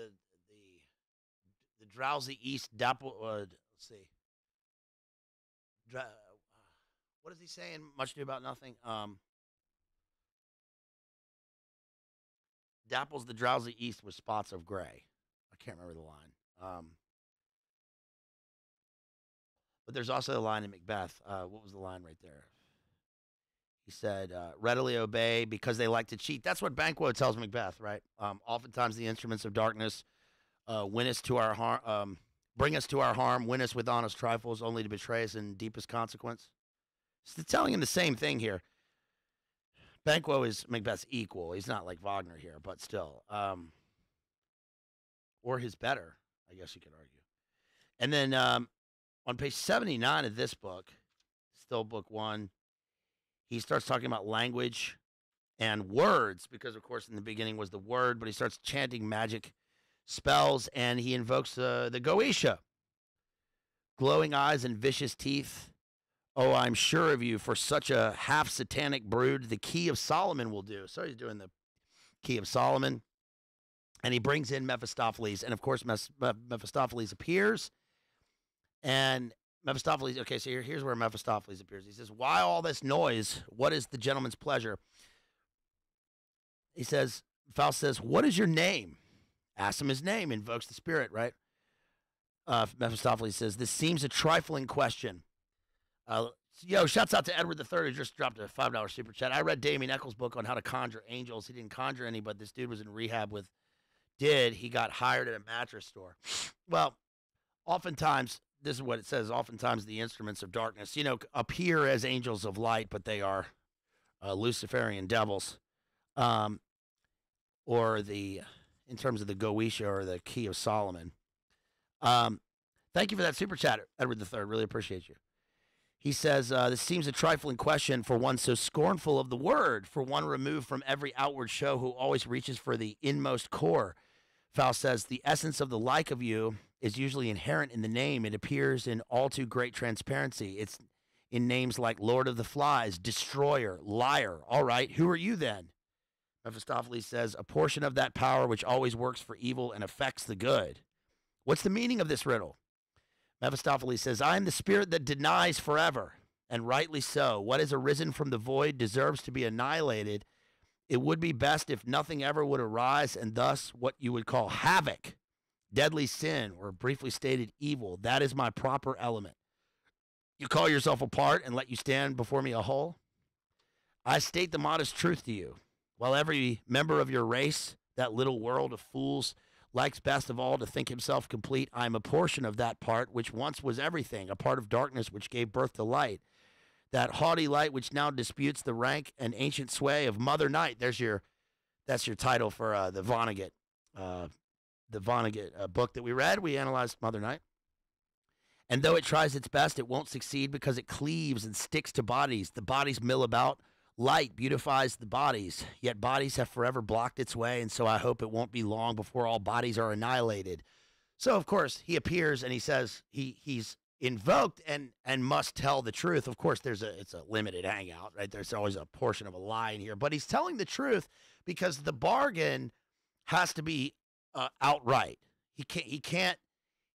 uh, the the the drowsy east dapple. Uh, let's see. Dra- uh, what is he saying? Much ado about nothing. Um, dapples the drowsy east with spots of gray. I can't remember the line. Um, but there's also a line in Macbeth. Uh, what was the line right there? He said, uh, readily obey because they like to cheat. That's what Banquo tells Macbeth, right? Um, oftentimes the instruments of darkness uh, win us to our harm, um, bring us to our harm, win us with honest trifles, only to betray us in deepest consequence. It's telling him the same thing here. Banquo is Macbeth's equal. He's not like Wagner here, but still. Um, or his better, I guess you could argue. And then um, on page 79 of this book, still book one, he starts talking about language and words because, of course, in the beginning was the word, but he starts chanting magic spells and he invokes uh, the Goetia. Glowing eyes and vicious teeth. Oh, I'm sure of you for such a half satanic brood, the key of Solomon will do. So he's doing the key of Solomon. And he brings in Mephistopheles. And of course, Mephistopheles appears and Mephistopheles, okay, so here, here's where Mephistopheles appears. He says, Why all this noise? What is the gentleman's pleasure? He says, Faust says, What is your name? Asks him his name, invokes the spirit, right? Uh, Mephistopheles says, This seems a trifling question. Uh, yo, shouts out to Edward III, who just dropped a $5 super chat. I read Damien Echols' book on how to conjure angels. He didn't conjure any, but this dude was in rehab with, did. He got hired at a mattress store. Well, oftentimes this is what it says. Oftentimes, the instruments of darkness, you know, appear as angels of light, but they are uh, Luciferian devils, um, or the in terms of the Goetia or the Key of Solomon. Um, thank you for that super chat, Edward III. Really appreciate you. He says, uh, This seems a trifling question for one so scornful of the word, for one removed from every outward show who always reaches for the inmost core. Faust says, The essence of the like of you is usually inherent in the name. It appears in all too great transparency. It's in names like Lord of the Flies, Destroyer, Liar. All right, who are you then? Mephistopheles says, A portion of that power which always works for evil and affects the good. What's the meaning of this riddle? Mephistopheles says, I am the spirit that denies forever, and rightly so. What has arisen from the void deserves to be annihilated. It would be best if nothing ever would arise, and thus what you would call havoc deadly sin, or briefly stated evil. That is my proper element. You call yourself a part and let you stand before me a whole? I state the modest truth to you. While every member of your race, that little world of fools, likes best of all to think himself complete, I am a portion of that part which once was everything, a part of darkness which gave birth to light. That haughty light which now disputes the rank and ancient sway of Mother Night. There's your, that's your title for uh, the Vonnegut uh, the Vonnegut book that we read. We analyzed Mother Night. And though it tries its best, it won't succeed because it cleaves and sticks to bodies. The bodies mill about. Light beautifies the bodies, yet bodies have forever blocked its way, and so I hope it won't be long before all bodies are annihilated. So, of course, he appears and he says he he's invoked and and must tell the truth. Of course, there's a it's a limited hangout, right? There's always a portion of a lie in here, but he's telling the truth because the bargain has to be uh, outright. He can't. He can't.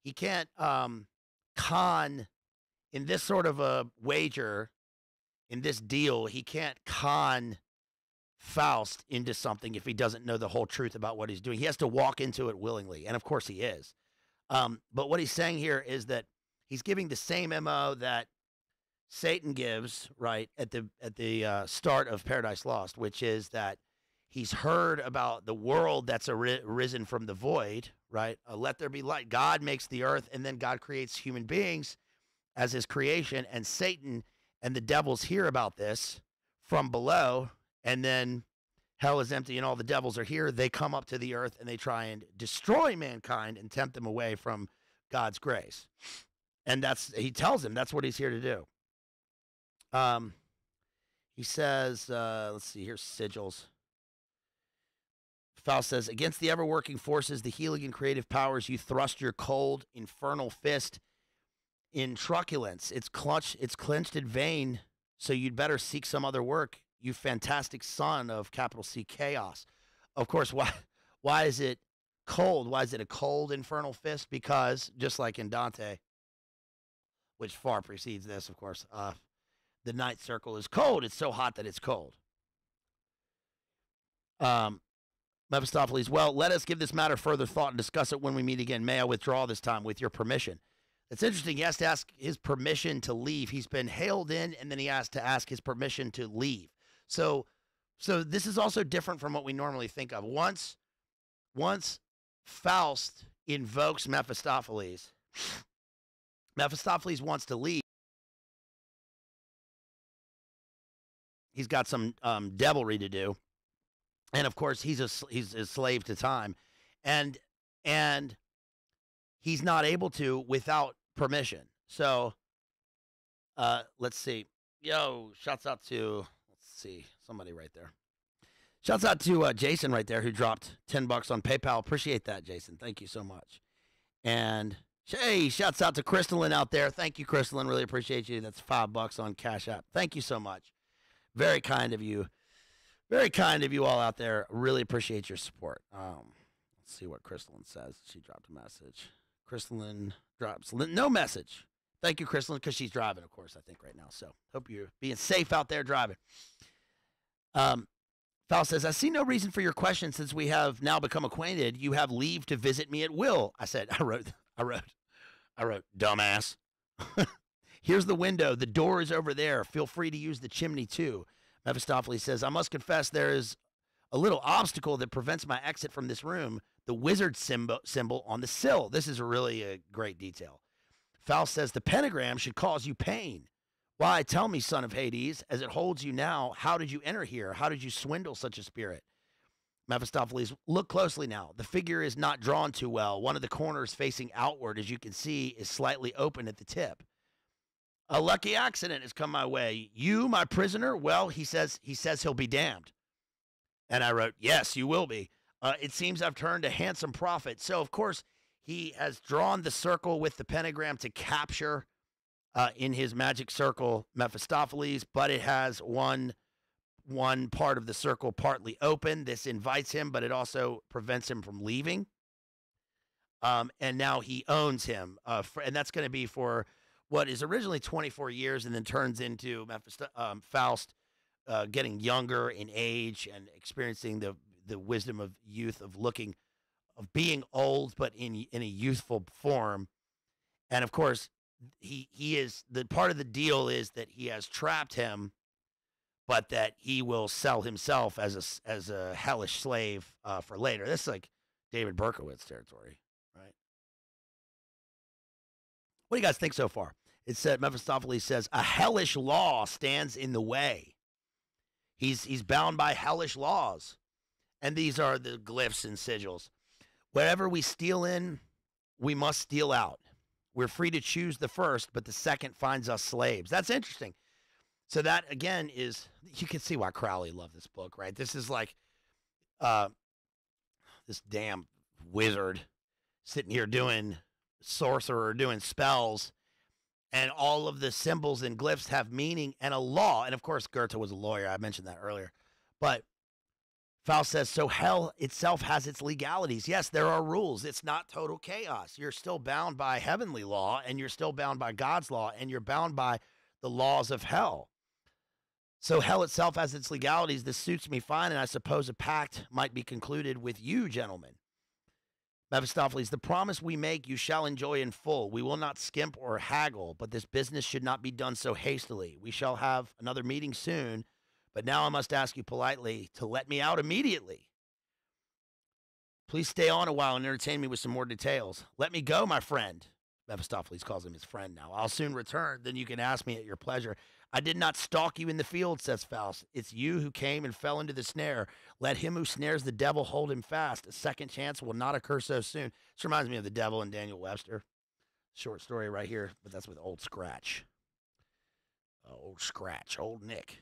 He can't um, con in this sort of a wager, in this deal. He can't con Faust into something if he doesn't know the whole truth about what he's doing. He has to walk into it willingly, and of course he is. Um, but what he's saying here is that he's giving the same mo that Satan gives right at the at the uh, start of Paradise Lost, which is that He's heard about the world that's arisen from the void, right? Uh, let there be light. God makes the earth, and then God creates human beings as his creation. And Satan and the devils hear about this from below, and then hell is empty and all the devils are here. They come up to the earth and they try and destroy mankind and tempt them away from God's grace. And that's, he tells him that's what he's here to do. Um, he says, uh, let's see, here's sigils. Faust says, Against the ever working forces, the healing and creative powers, you thrust your cold, infernal fist in truculence. It's clutched, it's clenched in vain so you'd better seek some other work, you fantastic son of capital C chaos. Of course, why why is it cold? Why is it a cold infernal fist? Because just like in Dante, which far precedes this, of course, uh, the night circle is cold. It's so hot that it's cold. Um, Mephistopheles, well, let us give this matter further thought and discuss it when we meet again. May I withdraw this time with your permission? It's interesting. He has to ask his permission to leave. He's been hailed in, and then he has to ask his permission to leave. So, so this is also different from what we normally think of. Once, once Faust invokes Mephistopheles, Mephistopheles wants to leave. He's got some um, devilry to do, and of course he's a he's a slave to time, and and he's not able to without permission. So, uh, let's see. Yo, shouts out to let's see somebody right there. Shouts out to uh, Jason right there who dropped ten bucks on PayPal. Appreciate that, Jason. Thank you so much. And hey, shouts out to Crystalline out there. Thank you, Crystalline. Really appreciate you. That's five bucks on Cash App. Thank you so much. Very kind of you. Very kind of you all out there. Really appreciate your support. Um, let's see what Crystalline says. She dropped a message. Crystalline drops no message. Thank you, Crystalline, because she's driving, of course, I think, right now. So hope you're being safe out there driving. Um, says, I see no reason for your question since we have now become acquainted. You have leave to visit me at will. I said, I wrote, I wrote, I wrote, dumbass. Here's the window. The door is over there. Feel free to use the chimney too. Mephistopheles says, I must confess there is a little obstacle that prevents my exit from this room the wizard symbol, symbol on the sill. This is really a great detail. Faust says, The pentagram should cause you pain. Why, tell me, son of Hades, as it holds you now, how did you enter here? How did you swindle such a spirit? Mephistopheles, look closely now. The figure is not drawn too well. One of the corners facing outward, as you can see, is slightly open at the tip. A lucky accident has come my way. You, my prisoner? Well, he says he says he'll be damned. And I wrote, Yes, you will be. Uh, it seems I've turned a handsome profit. So, of course, he has drawn the circle with the pentagram to capture uh, in his magic circle Mephistopheles, but it has one one part of the circle partly open. This invites him, but it also prevents him from leaving. Um, and now he owns him, uh, for, and that's going to be for what is originally 24 years, and then turns into Mephisto- um, Faust uh, getting younger in age and experiencing the the wisdom of youth of looking of being old but in in a youthful form. And of course he he is the part of the deal is that he has trapped him but that he will sell himself as a as a hellish slave uh, for later. This is like david berkowitz territory right? What do you guys think so far it said mephistopheles says a hellish law stands in the way he's he's bound by hellish laws and these are the glyphs and sigils. Wherever we steal in, we must steal out. We're free to choose the first, but the second finds us slaves. That's interesting. So that again is you can see why Crowley loved this book, right? This is like uh this damn wizard sitting here doing sorcerer doing spells and all of the symbols and glyphs have meaning and a law. And of course Goethe was a lawyer. I mentioned that earlier. But Faust says, so hell itself has its legalities. Yes, there are rules. It's not total chaos. You're still bound by heavenly law, and you're still bound by God's law, and you're bound by the laws of hell. So hell itself has its legalities. This suits me fine, and I suppose a pact might be concluded with you, gentlemen. Mephistopheles, the promise we make you shall enjoy in full. We will not skimp or haggle, but this business should not be done so hastily. We shall have another meeting soon but now I must ask you politely to let me out immediately. Please stay on a while and entertain me with some more details. Let me go, my friend. Mephistopheles calls him his friend now. I'll soon return, then you can ask me at your pleasure. I did not stalk you in the field, says Faust. It's you who came and fell into the snare. Let him who snares the devil hold him fast. A second chance will not occur so soon. This reminds me of the devil and Daniel Webster. Short story right here, but that's with Old Scratch. Uh, old Scratch, Old Nick.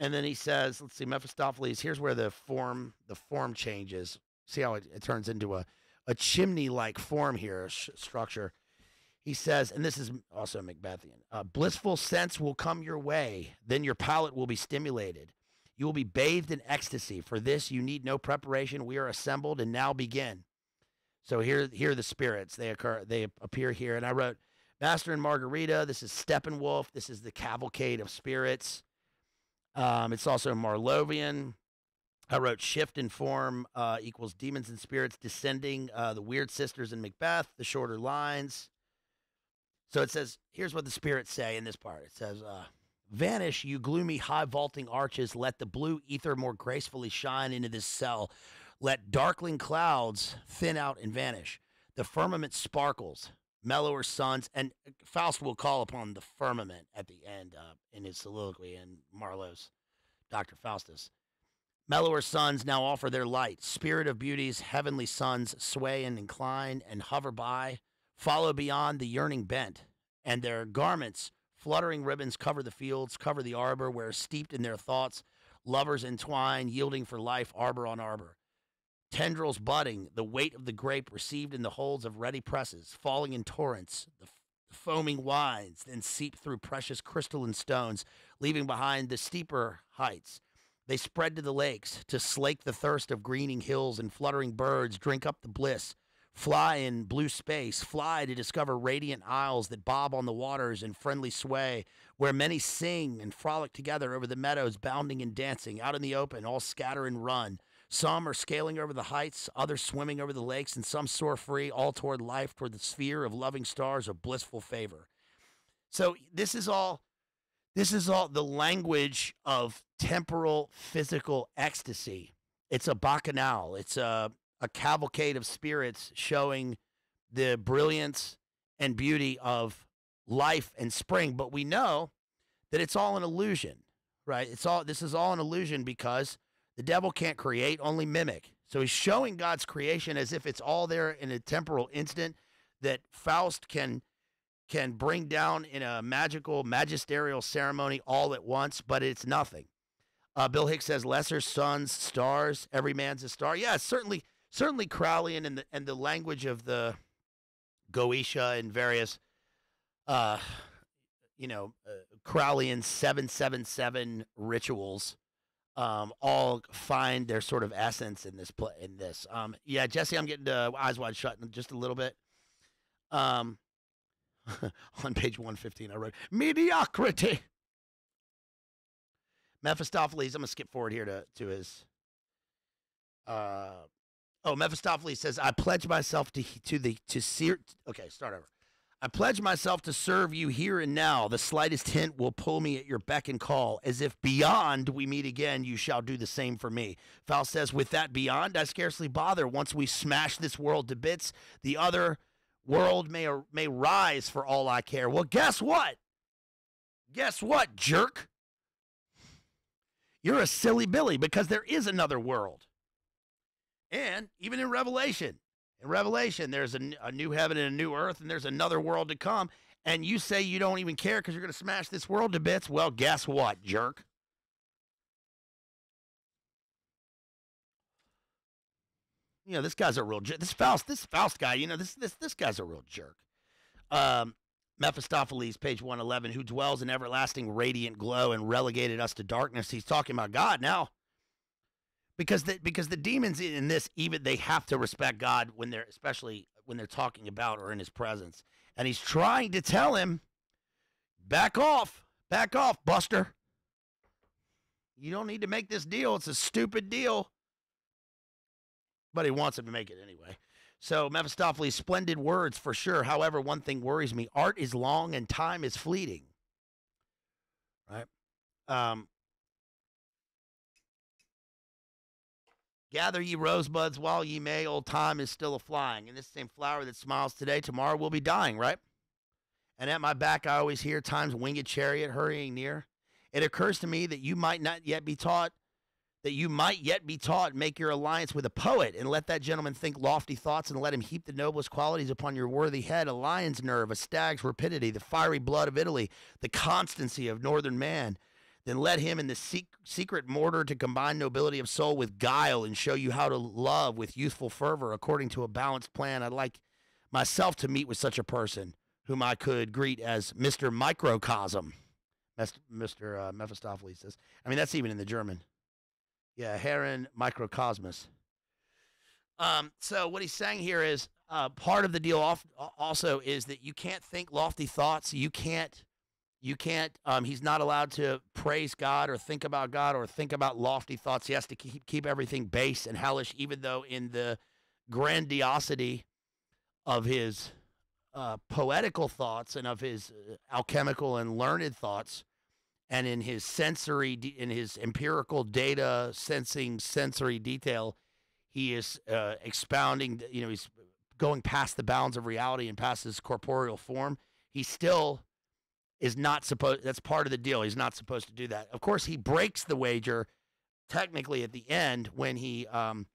And then he says, let's see, Mephistopheles, here's where the form the form changes. See how it, it turns into a, a chimney like form here, structure. He says, and this is also Macbethian uh, blissful sense will come your way, then your palate will be stimulated. You will be bathed in ecstasy. For this, you need no preparation. We are assembled and now begin. So here, here are the spirits. They occur. They appear here. And I wrote Master and Margarita. This is Steppenwolf. This is the cavalcade of spirits. Um, it's also Marlovian. I wrote shift in form uh, equals demons and spirits descending. Uh, the weird sisters in Macbeth. The shorter lines. So it says, here's what the spirits say in this part. It says, uh, Vanish, you gloomy, high vaulting arches. Let the blue ether more gracefully shine into this cell. Let darkling clouds thin out and vanish. The firmament sparkles, mellower suns, and Faust will call upon the firmament at the end uh, in his soliloquy in Marlowe's Dr. Faustus. Mellower suns now offer their light. Spirit of beauty's heavenly suns sway and incline and hover by, follow beyond the yearning bent, and their garments Fluttering ribbons cover the fields, cover the arbor, where steeped in their thoughts, lovers entwine, yielding for life arbor on arbor. Tendrils budding, the weight of the grape received in the holds of ready presses, falling in torrents, the, foaming wines, then seep through precious crystalline stones, leaving behind the steeper heights. They spread to the lakes to slake the thirst of greening hills, and fluttering birds drink up the bliss Fly in blue space, fly to discover radiant isles that bob on the waters in friendly sway, where many sing and frolic together over the meadows, bounding and dancing. Out in the open, all scatter and run. Some are scaling over the heights, others swimming over the lakes, and some soar free, all toward life, toward the sphere of loving stars of blissful favor. So this is all this is all the language of temporal physical ecstasy. It's a bacchanal. It's a a cavalcade of spirits showing the brilliance and beauty of life and spring. But we know that it's all an illusion, right? It's all this is all an illusion because the devil can't create, only mimic. So he's showing God's creation as if it's all there in a temporal instant that Faust can can bring down in a magical magisterial ceremony all at once, but it's nothing. Uh, Bill Hicks says lesser suns, stars, every man's a star. Yeah, certainly certainly Crowleyan and the and the language of the Goetia and various, uh, you know, uh, Crowleyan seven seven seven rituals, um, all find their sort of essence in this play. In this, um, yeah, Jesse, I'm getting uh, eyes wide shut in just a little bit. Um, on page 115, I wrote mediocrity. Mephistopheles. I'm gonna skip forward here to to his uh Oh, Mephistopheles says, "I pledge myself to to the to seer." Okay, start over. I pledge myself to serve you here and now. The slightest hint will pull me at your beck and call, as if beyond we meet again, you shall do the same for me. Faust says, With that beyond, I scarcely bother. Once we smash this world to bits, the other world may, may rise for all I care. Well, guess what? Guess what, jerk? You're a silly Billy because there is another world. And even in Revelation, in Revelation, there's a, a new heaven and a new earth, and there's another world to come. And you say you don't even care because you're going to smash this world to bits. Well, guess what, jerk? You know, this guy's a real jerk. This Faust, this Faust guy, you know, this this this guy's a real jerk. Um, Mephistopheles, page 111, who dwells in everlasting radiant glow and relegated us to darkness. He's talking about God now because the because the demons in this even they have to respect God when they're especially when they're talking about or in his presence. And he's trying to tell him, back off, back off, Buster. You don't need to make this deal. It's a stupid deal. But he wants him to make it anyway. So Mephistopheles, splendid words for sure. However, one thing worries me: art is long and time is fleeting. Right? Um, Gather ye rosebuds while ye may, old time is still a flying. And this same flower that smiles today, tomorrow will be dying, right? And at my back, I always hear time's winged chariot hurrying near. It occurs to me that you might not yet be taught, that you might yet be taught, make your alliance with a poet and let that gentleman think lofty thoughts and let him heap the noblest qualities upon your worthy head a lion's nerve, a stag's rapidity, the fiery blood of Italy, the constancy of northern man then let him in the secret mortar to combine nobility of soul with guile and show you how to love with youthful fervor according to a balanced plan. I'd like myself to meet with such a person whom I could greet as Mr. Microcosm. Mr. Uh, Mephistopheles says. I mean, that's even in the German. Yeah, Herrn Microcosmos. Um, so what he's saying here is uh, part of the deal also is that you can't think lofty thoughts. You can't, you can't. Um, he's not allowed to praise God or think about God or think about lofty thoughts. He has to keep keep everything base and hellish, even though in the grandiosity of his uh, poetical thoughts and of his uh, alchemical and learned thoughts, and in his sensory, in his empirical data sensing sensory detail, he is uh, expounding. You know, he's going past the bounds of reality and past his corporeal form. He still is not supposed. That's part of the deal. He's not supposed to do that. Of course, he breaks the wager technically at the end when he um,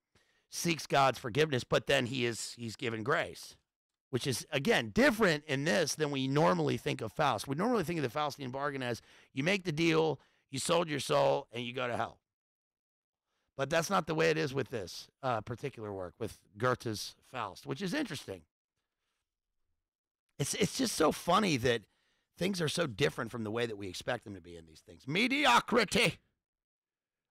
seeks God's forgiveness, but then he is he's given grace, which is again different in this than we normally think of Faust. We normally think of the Faustian bargain as you make the deal, you sold your soul, and you go to hell. But that's not the way it is with this uh, particular work, with Goethe's Faust, which is interesting. It's it's just so funny that things are so different from the way that we expect them to be in these things. Mediocrity.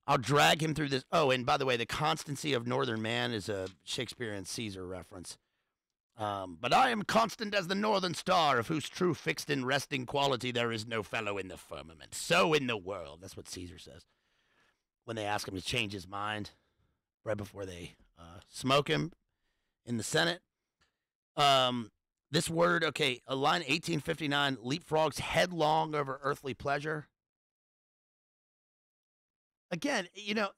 I'll drag him through this. Oh, and by the way, the constancy of Northern Man is a Shakespeare and Caesar reference. Um, but I am constant as the northern star, of whose true fixed and resting quality there is no fellow in the firmament. So in the world. That's what Caesar says when they ask him to change his mind right before they uh, smoke him in the Senate. Um, this word, okay, a line 1859 leapfrogs headlong over earthly pleasure. Again, you know,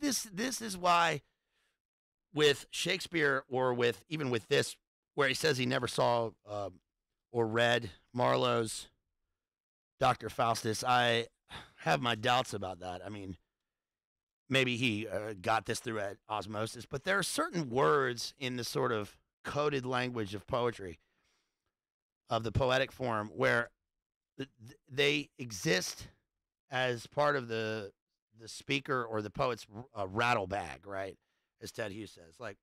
this this is why with Shakespeare or with even with this, where he says he never saw uh, or read Marlowe's Dr. Faustus, I have my doubts about that. I mean, maybe he uh, got this through osmosis, but there are certain words in the sort of coded language of poetry, of the poetic form, where they exist as part of the the speaker or the poet's uh, rattle bag, right? As Ted Hughes says, like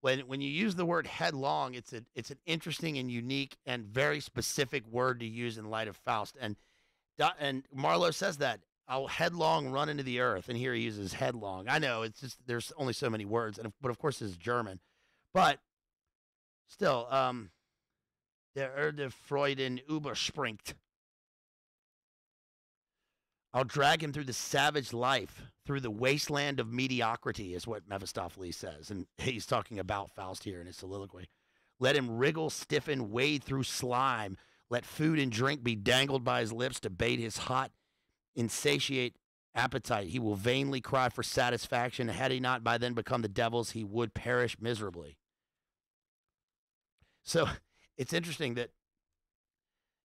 when when you use the word headlong, it's a it's an interesting and unique and very specific word to use in light of Faust. And and Marlowe says that I'll headlong run into the earth. And here he uses headlong. I know it's just there's only so many words, and but of course it's German. But still, um, der Erde Freuden überspringt. I'll drag him through the savage life, through the wasteland of mediocrity, is what Mephistopheles says. And he's talking about Faust here in his soliloquy. Let him wriggle, stiffen, wade through slime. Let food and drink be dangled by his lips to bait his hot insatiate appetite. He will vainly cry for satisfaction. Had he not by then become the devil's, he would perish miserably. So it's interesting that,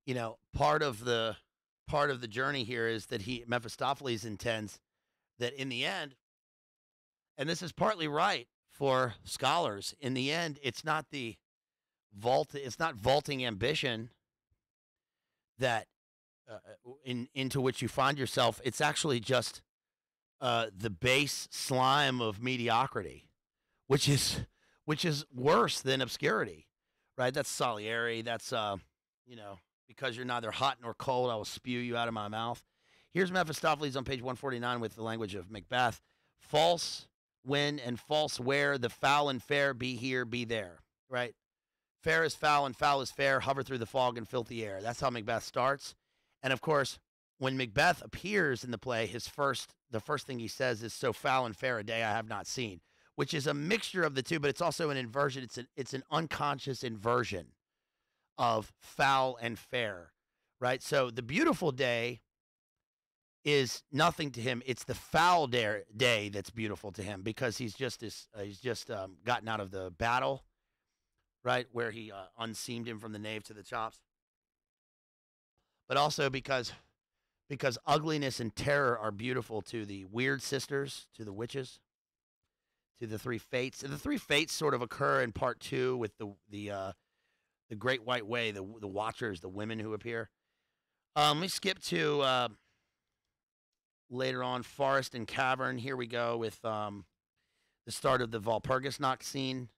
you know, part of the part of the journey here is that he Mephistopheles intends that in the end, and this is partly right for scholars, in the end, it's not the vault, it's not vaulting ambition that uh, uh in into which you find yourself, it's actually just uh, the base slime of mediocrity, which is which is worse than obscurity, right? That's Salieri. That's uh, you know, because you're neither hot nor cold, I will spew you out of my mouth. Here's Mephistopheles on page 149 with the language of Macbeth. False when and false where the foul and fair be here, be there. Right? Fair is foul and foul is fair. Hover through the fog and filthy air. That's how Macbeth starts. And of course, when Macbeth appears in the play, his first the first thing he says is "So foul and fair a day I have not seen," which is a mixture of the two, but it's also an inversion. It's an it's an unconscious inversion of foul and fair, right? So the beautiful day is nothing to him. It's the foul day, day that's beautiful to him because he's just this, uh, he's just um, gotten out of the battle, right, where he uh, unseamed him from the nave to the chops but also because because ugliness and terror are beautiful to the weird sisters, to the witches, to the three fates. And the three fates sort of occur in part two with the the uh, the Great White Way, the the Watchers, the women who appear. Um, let me skip to uh, later on, Forest and Cavern. Here we go with um, the start of the Walpurgis Nacht scene.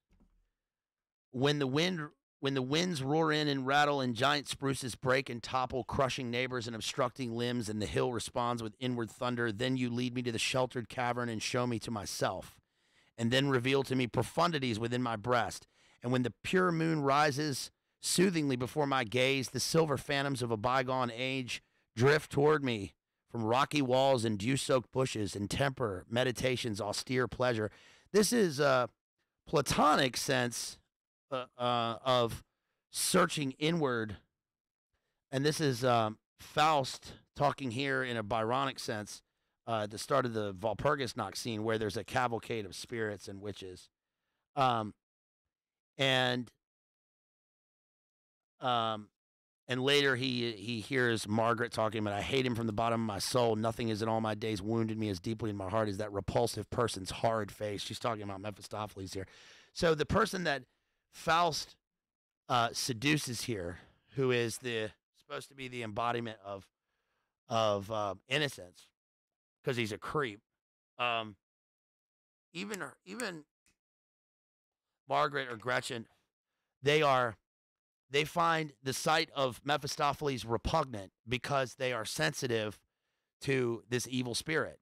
When the wind when the winds roar in and rattle and giant spruces break and topple, crushing neighbors and obstructing limbs, and the hill responds with inward thunder, then you lead me to the sheltered cavern and show me to myself, and then reveal to me profundities within my breast. And when the pure moon rises soothingly before my gaze, the silver phantoms of a bygone age drift toward me from rocky walls and dew soaked bushes and temper meditation's austere pleasure. This is a platonic sense uh, uh, of searching inward. And this is um, Faust talking here in a Byronic sense uh, the start of the Walpurgisnacht scene, where there's a cavalcade of spirits and witches. Um, and um, and later he he hears Margaret talking about, I hate him from the bottom of my soul. Nothing is in all my days wounded me as deeply in my heart as that repulsive person's hard face. She's talking about Mephistopheles here. So the person that Faust uh, seduces here, who is the supposed to be the embodiment of of uh, innocence, because he's a creep. Um, even even Margaret or Gretchen, they are they find the sight of Mephistopheles repugnant because they are sensitive to this evil spirit.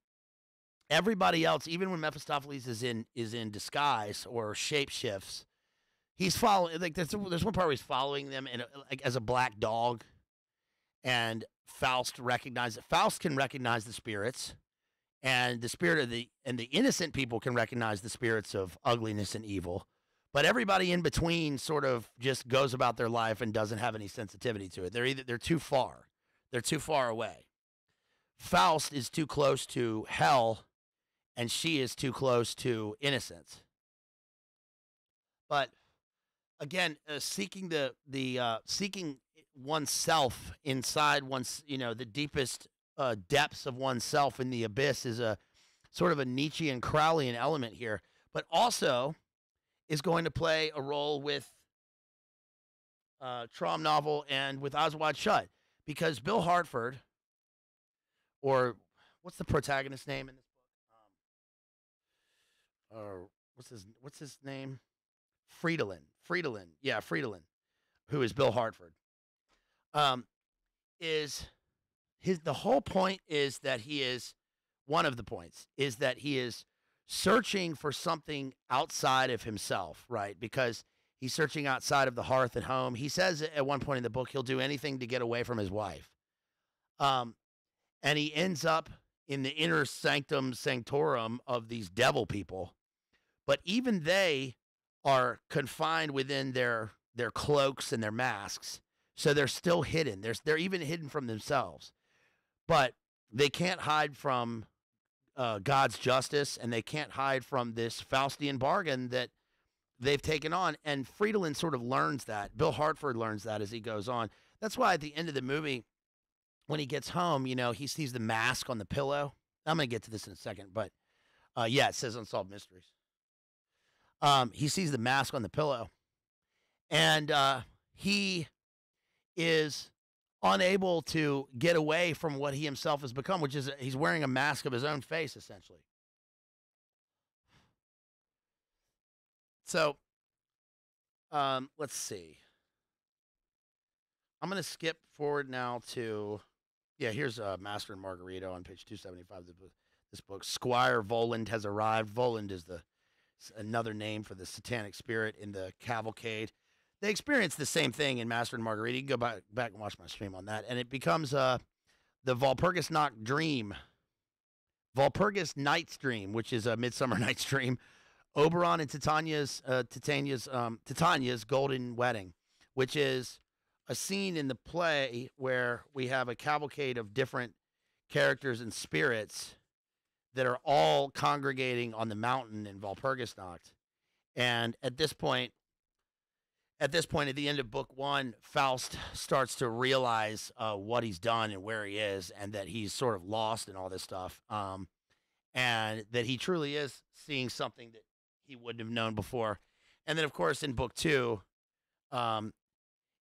Everybody else, even when Mephistopheles is in is in disguise or shape shifts, he's following. Like there's, there's one part where he's following them in a, like as a black dog, and Faust recognizes. Faust can recognize the spirits, and the spirit of the and the innocent people can recognize the spirits of ugliness and evil. But everybody in between sort of just goes about their life and doesn't have any sensitivity to it. They're either they're too far. They're too far away. Faust is too close to hell and she is too close to innocence. But again, uh, seeking the the uh, seeking oneself inside one's you know the deepest uh, depths of oneself in the abyss is a sort of a Nietzschean Crowleyan element here, but also is going to play a role with uh, Traumnovelle and with Eyes Wide Shut because Bill Hartford, or what's the protagonist's name in this book? Um, or what's his what's his name? Fridolin. Fridolin. Yeah, Fridolin, who is Bill Hartford. Um, is his the whole point is that he is one of the points is that he is searching for something outside of himself, right? Because he's searching outside of the hearth at home. He says at one point in the book he'll do anything to get away from his wife. Um, and he ends up in the inner sanctum sanctorum of these devil people. But even they are confined within their their cloaks and their masks. So they're still hidden. They're, they're even hidden from themselves. But they can't hide from uh, God's justice, and they can't hide from this Faustian bargain that they've taken on. And Fridolin sort of learns that. Bill Hartford learns that as he goes on. That's why at the end of the movie, when he gets home, you know, he sees the mask on the pillow. I'm going to get to this in a second, but uh, yeah, it says Unsolved Mysteries. Um, he sees the mask on the pillow, and uh, he is unable to get away from what he himself has become, which is he's wearing a mask of his own face, essentially. So, um, let's see. I'm going to skip forward now to, yeah, here's uh, Master and Margarita on page 275 of this book. Squire Voland has arrived. Voland is the another name for the satanic spirit in the cavalcade they experience the same thing in Master and Margarita. You can go back back and watch my stream on that, and it becomes uh the Walpurgisnacht Dream, Walpurgis Night's Dream, which is a Midsummer Night's Dream, Oberon and Titania's uh, Titania's um, Titania's Golden Wedding, which is a scene in the play where we have a cavalcade of different characters and spirits that are all congregating on the mountain in Walpurgisnacht. And at this point, at this point, at the end of book one, Faust starts to realize uh, what he's done and where he is, and that he's sort of lost and all this stuff, um, and that he truly is seeing something that he wouldn't have known before. And then, of course, in book two, um,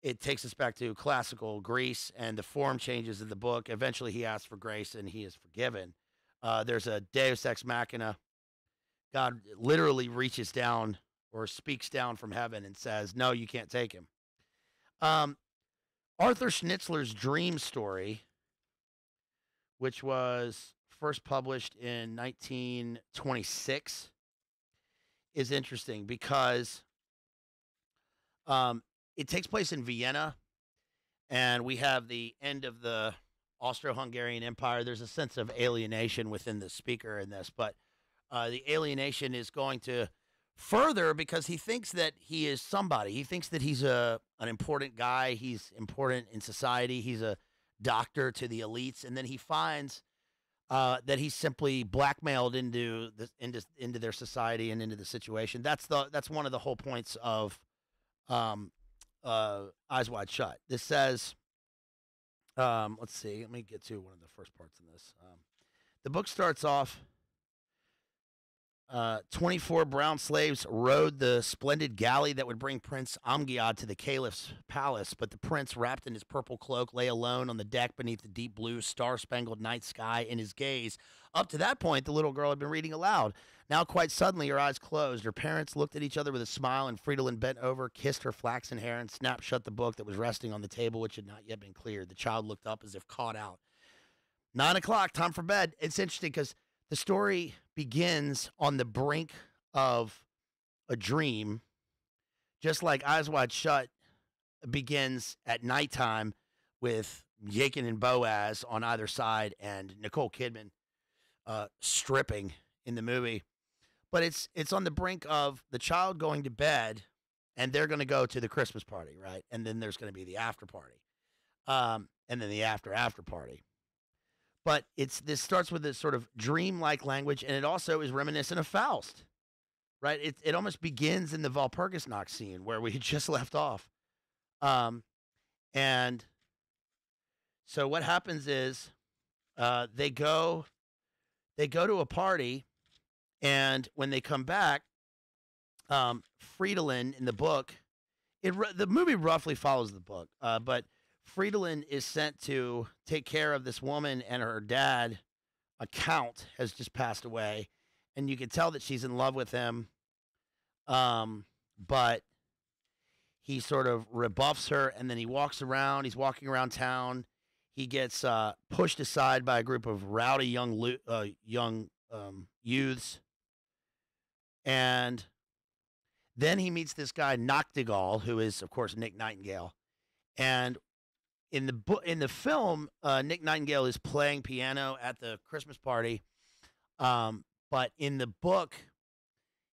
it takes us back to classical Greece, and the form changes in the book. Eventually, he asks for grace, and he is forgiven. Uh, there's a Deus ex machina. God literally reaches down or speaks down from heaven and says, No, you can't take him. Um, Arthur Schnitzler's Dream Story, which was first published in 1926, is interesting because um, it takes place in Vienna, and we have the end of the Austro-Hungarian Empire. There's a sense of alienation within the speaker in this, but uh, the alienation is going to further because he thinks that he is somebody. He thinks that he's a an important guy. He's important in society. He's a doctor to the elites, and then he finds uh, that he's simply blackmailed into the into into their society and into the situation. That's the that's one of the whole points of um, uh, Eyes Wide Shut. This says, um, let's see. Let me get to one of the first parts in this. Um, the book starts off. Uh, 24 brown slaves rode the splendid galley that would bring Prince Amgiad to the caliph's palace, but the prince, wrapped in his purple cloak, lay alone on the deck beneath the deep blue, star spangled night sky in his gaze. Up to that point, the little girl had been reading aloud. Now, quite suddenly, her eyes closed. Her parents looked at each other with a smile, and Fridolin bent over, kissed her flaxen hair, and snapped shut the book that was resting on the table, which had not yet been cleared. The child looked up as if caught out. Nine o'clock, time for bed. It's interesting because the story begins on the brink of a dream, just like Eyes Wide Shut begins at nighttime with Jachin and Boaz on either side and Nicole Kidman uh, stripping in the movie. But it's it's on the brink of the child going to bed, and they're going to go to the Christmas party, right? And then there's going to be the after party, um, and then the after after party but it's this starts with this sort of dreamlike language, and it also is reminiscent of Faust, right? It it almost begins in the Walpurgisnacht scene where we just left off, um, and so what happens is uh, they go they go to a party, and when they come back, um, Fridolin in the book, it the movie roughly follows the book, uh, but Fridolin is sent to take care of this woman and her dad. A count has just passed away, and you can tell that she's in love with him. Um, but he sort of rebuffs her, and then he walks around. He's walking around town. He gets uh, pushed aside by a group of rowdy young uh, young um, youths, and then he meets this guy Nachtigall, who is, of course, Nick Nightingale. And in the book in the film, uh, Nick Nightingale is playing piano at the Christmas party, um, but in the book,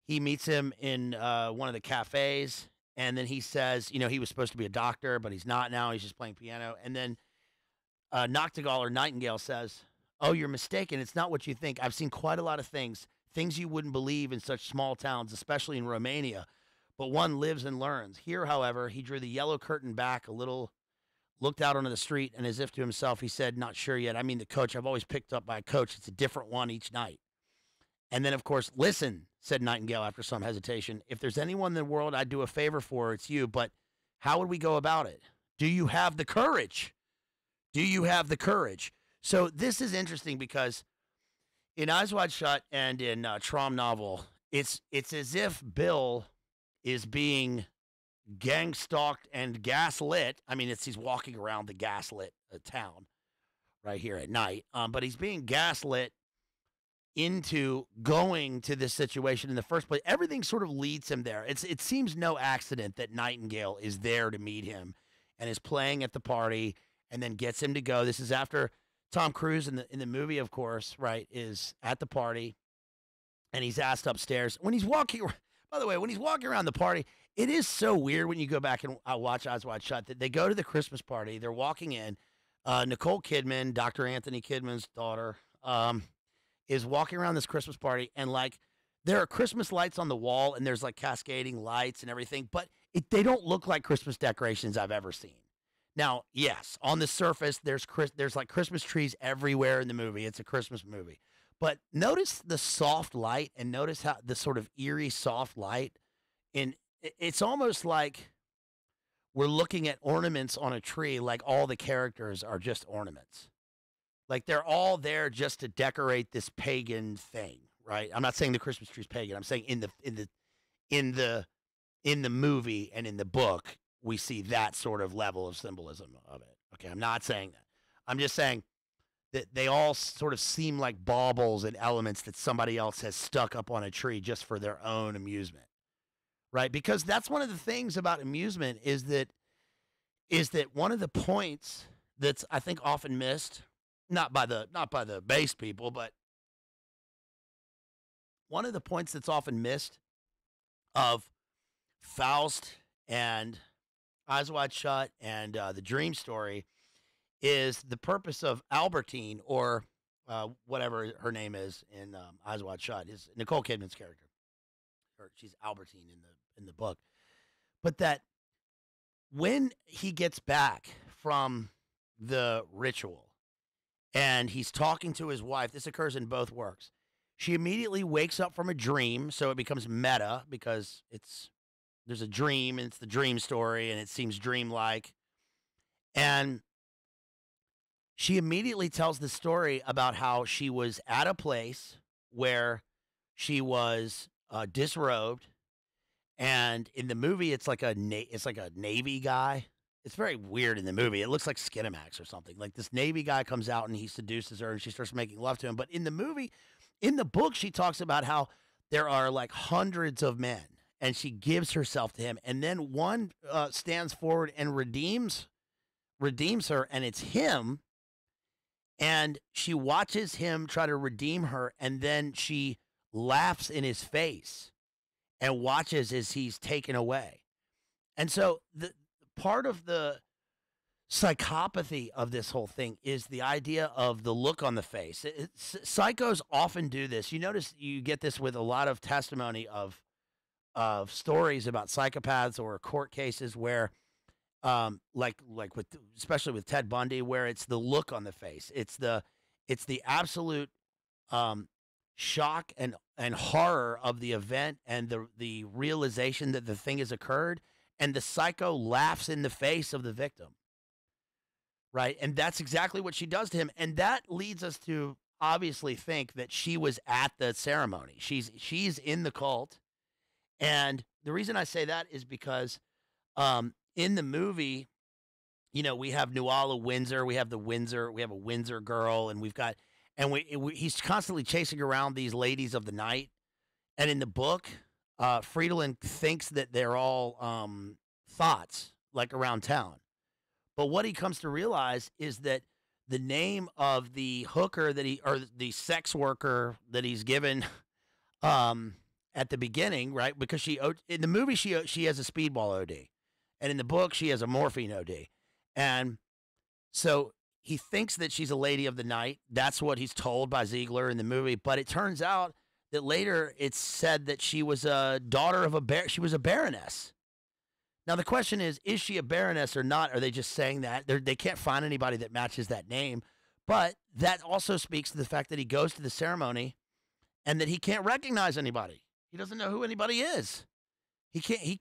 he meets him in uh, one of the cafes, and then he says, you know, he was supposed to be a doctor, but he's not now. He's just playing piano, and then uh, Nachtigall or Nightingale says, "Oh, you're mistaken. It's not what you think. I've seen quite a lot of things, things you wouldn't believe in such small towns, especially in Romania." But one lives and learns. Here, however, he drew the yellow curtain back a little looked out onto the street, and as if to himself, he said, Not sure yet. I mean, the coach, I've always picked up by a coach. It's a different one each night. And then, of course, listen, said Nightingale after some hesitation. If there's anyone in the world I'd do a favor for, it's you. But how would we go about it? Do you have the courage? Do you have the courage? So this is interesting because in Eyes Wide Shut and in uh, Traumnovelle, it's it's as if Bill is being gang stalked and gaslit. I mean, it's he's walking around the gaslit uh, town right here at night, um, but he's being gaslit into going to this situation in the first place. Everything sort of leads him there. It's it seems no accident that Nightingale is there to meet him and is playing at the party and then gets him to go. This is after Tom Cruise in the in the movie, of course, right, is at the party and he's asked upstairs when he's walking. By the way, when he's walking around the party, it is so weird when you go back and uh, watch Eyes Wide Shut that they go to the Christmas party. They're walking in. Uh, Nicole Kidman, Dr. Anthony Kidman's daughter, um, is walking around this Christmas party, and like there are Christmas lights on the wall, and there's like cascading lights and everything, but it, they don't look like Christmas decorations I've ever seen. Now, yes, on the surface, there's there's like Christmas trees everywhere in the movie. It's a Christmas movie, but notice the soft light, and notice how the sort of eerie soft light And it's almost like we're looking at ornaments on a tree like all the characters are just ornaments. Like they're all there just to decorate this pagan thing, right? I'm not saying the Christmas tree's pagan. I'm saying in the in the in the in the movie and in the book, we see that sort of level of symbolism of it. Okay, I'm not saying that. I'm just saying that they all sort of seem like baubles and elements that somebody else has stuck up on a tree just for their own amusement. Right? Because that's one of the things about amusement is that is that one of the points that's I think often missed, not by the not by the base people, but one of the points that's often missed of Faust and Eyes Wide Shut and uh, the Dream Story is the purpose of Albertine or uh, whatever her name is in um, Eyes Wide Shut is Nicole Kidman's character. Or she's Albertine in the in the book, but that when he gets back from the ritual and he's talking to his wife, this occurs in both works. She immediately wakes up from a dream, so it becomes meta because it's there's a dream and it's the dream story and it seems dreamlike. And she immediately tells the story about how she was at a place where she was uh, disrobed and in the movie, it's like a na- it's like a navy guy. It's very weird in the movie. It looks like Skinamax or something. Like this navy guy comes out and he seduces her and she starts making love to him. But in the movie, in the book, she talks about how there are like hundreds of men and she gives herself to him. And then one uh, stands forward and redeems redeems her, and it's him. And she watches him try to redeem her, and then she laughs in his face and watches as he's taken away. And so the part of the psychopathy of this whole thing is the idea of the look on the face. Psychos often do this. You notice you get this with a lot of testimony of of stories about psychopaths or court cases where um like like with especially with Ted Bundy where it's the look on the face. It's the it's the absolute um shock and and horror of the event and the the realization that the thing has occurred and the psycho laughs in the face of the victim right and that's exactly what she does to him and that leads us to obviously think that she was at the ceremony she's she's in the cult and the reason i say that is because um in the movie you know we have Nuala Windsor we have the Windsor we have a Windsor girl and we've got and we, we, he's constantly chasing around these ladies of the night. And in the book, uh, Fridolin thinks that they're all um, thoughts like around town. But what he comes to realize is that the name of the hooker that he or the sex worker that he's given um, at the beginning, right? Because she in the movie she she has a speedball OD, and in the book she has a morphine OD, and so he thinks that she's a lady of the night. That's what he's told by Ziegler in the movie. But it turns out that later it's said that she was a daughter of a bar- she was a baroness. Now the question is, is she a baroness or not? Are they just saying that They're, they can not find anybody that matches that name? But that also speaks to the fact that he goes to the ceremony and that he can't recognize anybody. He doesn't know who anybody is. He can't. He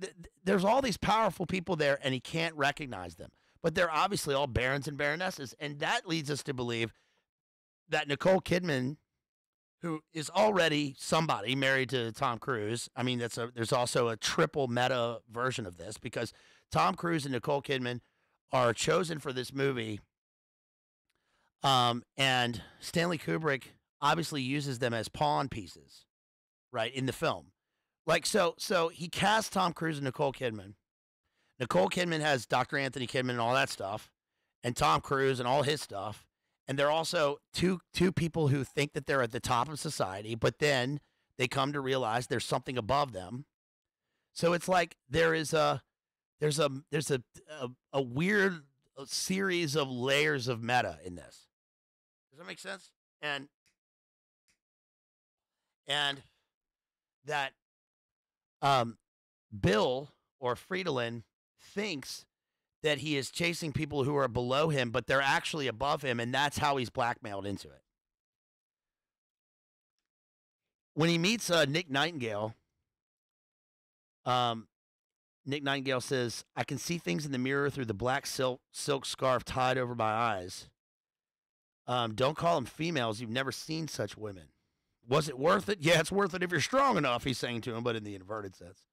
th- there's all these powerful people there, and he can't recognize them but they're obviously all barons and baronesses. And that leads us to believe that Nicole Kidman, who is already somebody married to Tom Cruise, I mean, that's a, there's also a triple meta version of this because Tom Cruise and Nicole Kidman are chosen for this movie. Um, and Stanley Kubrick obviously uses them as pawn pieces, right, in the film. Like so, so he cast Tom Cruise and Nicole Kidman Nicole Kidman has Dr. Anthony Kidman and all that stuff, and Tom Cruise and all his stuff. And they're also two two people who think that they're at the top of society, but then they come to realize there's something above them. So it's like there is a there's a there's a a, a weird series of layers of meta in this. Does that make sense? And and that um Bill or Fridolin thinks that he is chasing people who are below him, but they're actually above him, and that's how he's blackmailed into it. When he meets uh, Nick Nightingale, um, Nick Nightingale says, I can see things in the mirror through the black silk, silk scarf tied over my eyes. Um, don't call them females. You've never seen such women. Was it worth it? Yeah, it's worth it if you're strong enough, he's saying to him, but in the inverted sense.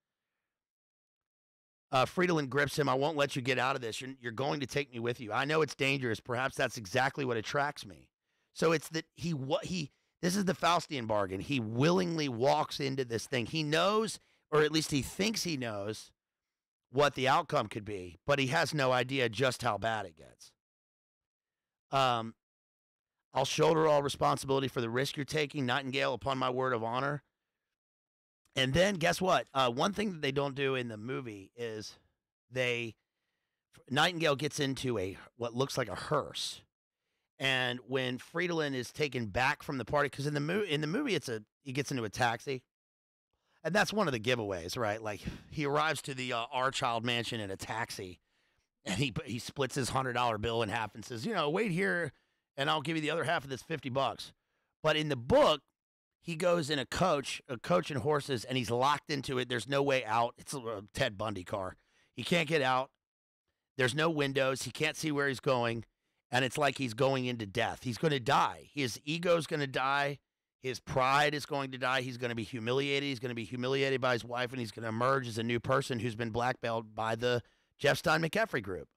Uh, Friedland grips him. I won't let you get out of this. You're, you're going to take me with you. I know it's dangerous. Perhaps that's exactly what attracts me. So it's that he what he this is the Faustian bargain. He willingly walks into this thing. He knows, or at least he thinks he knows, what the outcome could be, but he has no idea just how bad it gets. Um, I'll shoulder all responsibility for the risk you're taking, Nightingale, upon my word of honor. And then guess what? Uh, one thing that they don't do in the movie is they Nightingale gets into a what looks like a hearse, and when Friedland is taken back from the party, because in the movie in the movie it's a he gets into a taxi, and that's one of the giveaways, right? Like he arrives to the uh, child mansion in a taxi, and he he splits his hundred dollar bill in half and says, you know, wait here, and I'll give you the other half of this fifty bucks. But in the book, he goes in a coach, a coach and horses, and he's locked into it. There's no way out. It's a Ted Bundy car. He can't get out. There's no windows. He can't see where he's going. And it's like he's going into death. He's going to die. His ego's going to die. His pride is going to die. He's going to be humiliated. He's going to be humiliated by his wife, and he's going to emerge as a new person who's been blackmailed by the Jeff Stein McCaffrey group.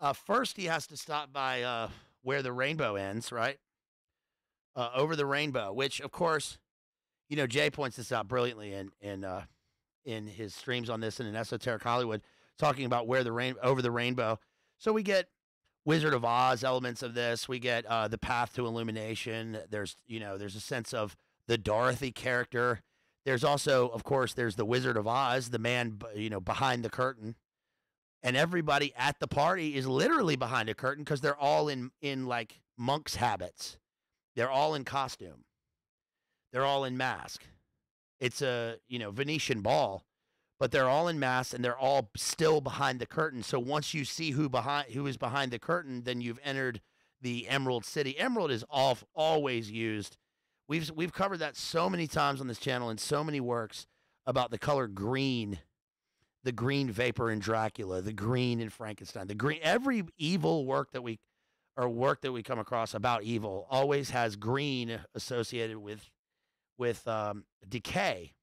Uh, first, he has to stop by uh, where the rainbow ends, right? uh, over the rainbow, which of course, you know, Jay points this out brilliantly in in uh, in his streams on this and in Esoteric Hollywood, talking about where the rain over the rainbow. So we get Wizard of Oz elements of this. We get uh, the path to illumination. There's you know there's a sense of the Dorothy character. There's also, of course, there's the Wizard of Oz, the man you know behind the curtain, and everybody at the party is literally behind a curtain because they're all in in like monks habits they're all in costume. They're all in mask. It's a, you know, Venetian ball, but they're all in masks and they're all still behind the curtain. So once you see who behind who is behind the curtain, then you've entered the Emerald City. Emerald is all, always used. We've we've covered that so many times on this channel in so many works about the color green, the green vapor in Dracula, the green in Frankenstein, the green every evil work that we or work that we come across about evil always has green associated with with um, decay,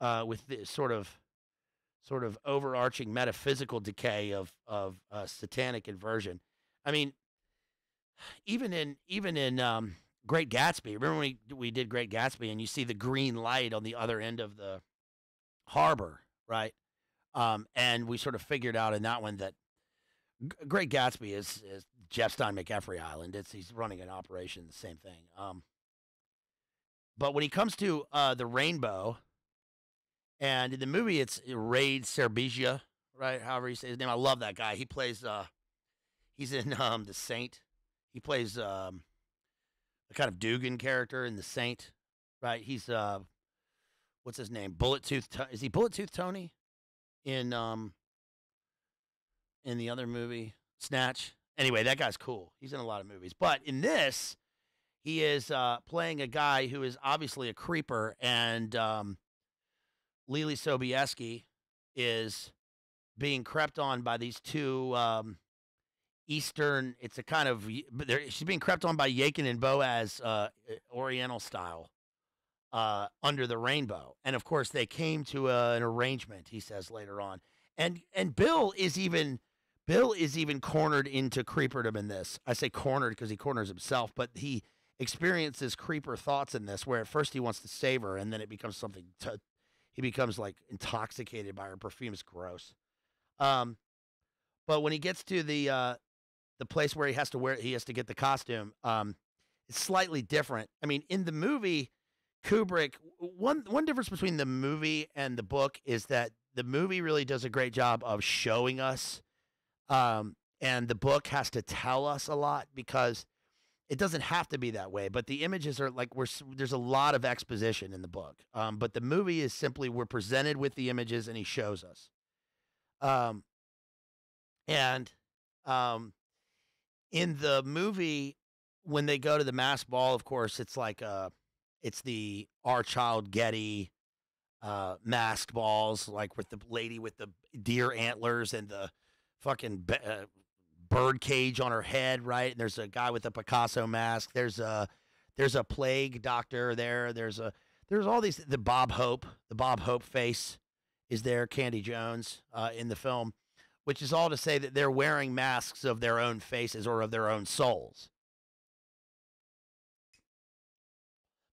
uh, with this sort of sort of overarching metaphysical decay of of uh, satanic inversion. I mean, even in even in um, Great Gatsby. Remember when we we did Great Gatsby, and you see the green light on the other end of the harbor, right? Um, and we sort of figured out in that one that Great Gatsby is, is Jeff Stein McCaffrey Island. It's he's running an operation, the same thing. Um, but when he comes to uh, the Rainbow, and in the movie it's Rade Serbedzija, right? However you say his name. I love that guy. He plays. Uh, he's in um, the Saint. He plays um, a kind of Dugan character in the Saint, right? He's uh, what's his name? Bullet Tooth. Is he Bullet Tooth Tony? In um, in the other movie, Snatch. Anyway, that guy's cool. He's in a lot of movies. But in this, he is uh, playing a guy who is obviously a creeper, and um, Leelee Sobieski is being crept on by these two um, Eastern. It's a kind of she's being crept on by Jachin and Boaz, uh, Oriental style, uh, under the rainbow. And of course, they came to a, an arrangement. He says later on, and and Bill is even Bill is even cornered into creeperdom in this. I say cornered because he corners himself, but he experiences creeper thoughts in this, where at first he wants to save her, and then it becomes something. To, he becomes like intoxicated by her perfume. It's gross. Um, but when he gets to the uh, the place where he has to wear, he has to get the costume. Um, it's slightly different. I mean, in the movie, Kubrick. One one difference between the movie and the book is that the movie really does a great job of showing us um, and the book has to tell us a lot because it doesn't have to be that way. But the images are like we're there's a lot of exposition in the book. Um, but the movie is simply we're presented with the images and he shows us. Um, and um, in the movie, when they go to the mass ball, of course, it's like uh, it's the Rothschild Getty uh, masked balls, like with the lady with the deer antlers and the fucking uh, bird cage on her head, right? And there's a guy with a Picasso mask. There's a there's a plague doctor there. There's a there's all these the Bob Hope, the Bob Hope face is there, Candy Jones uh, in the film, which is all to say that they're wearing masks of their own faces or of their own souls.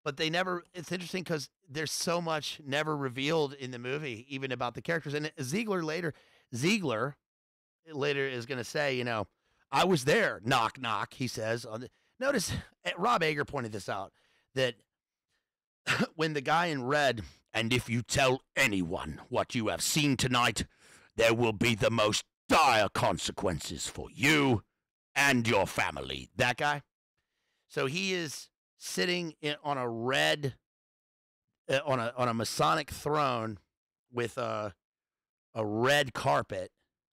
But they never. It's interesting because there's so much never revealed in the movie, even about the characters. And Ziegler later, Ziegler later is going to say, you know, I was there. Knock, knock. He says. On the, notice eh, Rob Ager pointed this out that when the guy in red, and if you tell anyone what you have seen tonight, there will be the most dire consequences for you and your family. That guy. So he is sitting in, on a red, uh, on a on a Masonic throne with a a red carpet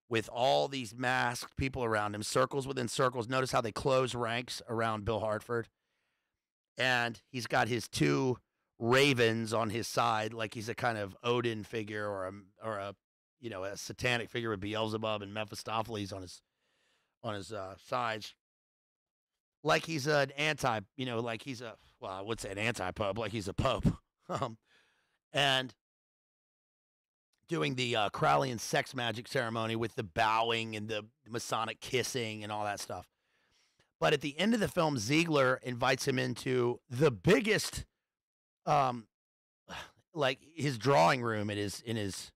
with all these masked people around him, circles within circles. Notice how they close ranks around Bill Hartford. And he's got his two ravens on his side, like he's a kind of Odin figure or a or a you know a satanic figure with Beelzebub and Mephistopheles on his on his uh, sides, like he's an anti, you know, like he's a well, I would say an anti pope, like he's a pope, um, and doing the uh, Crowleyan sex magic ceremony with the bowing and the Masonic kissing and all that stuff. But at the end of the film, Ziegler invites him into the biggest um like his drawing room in his in his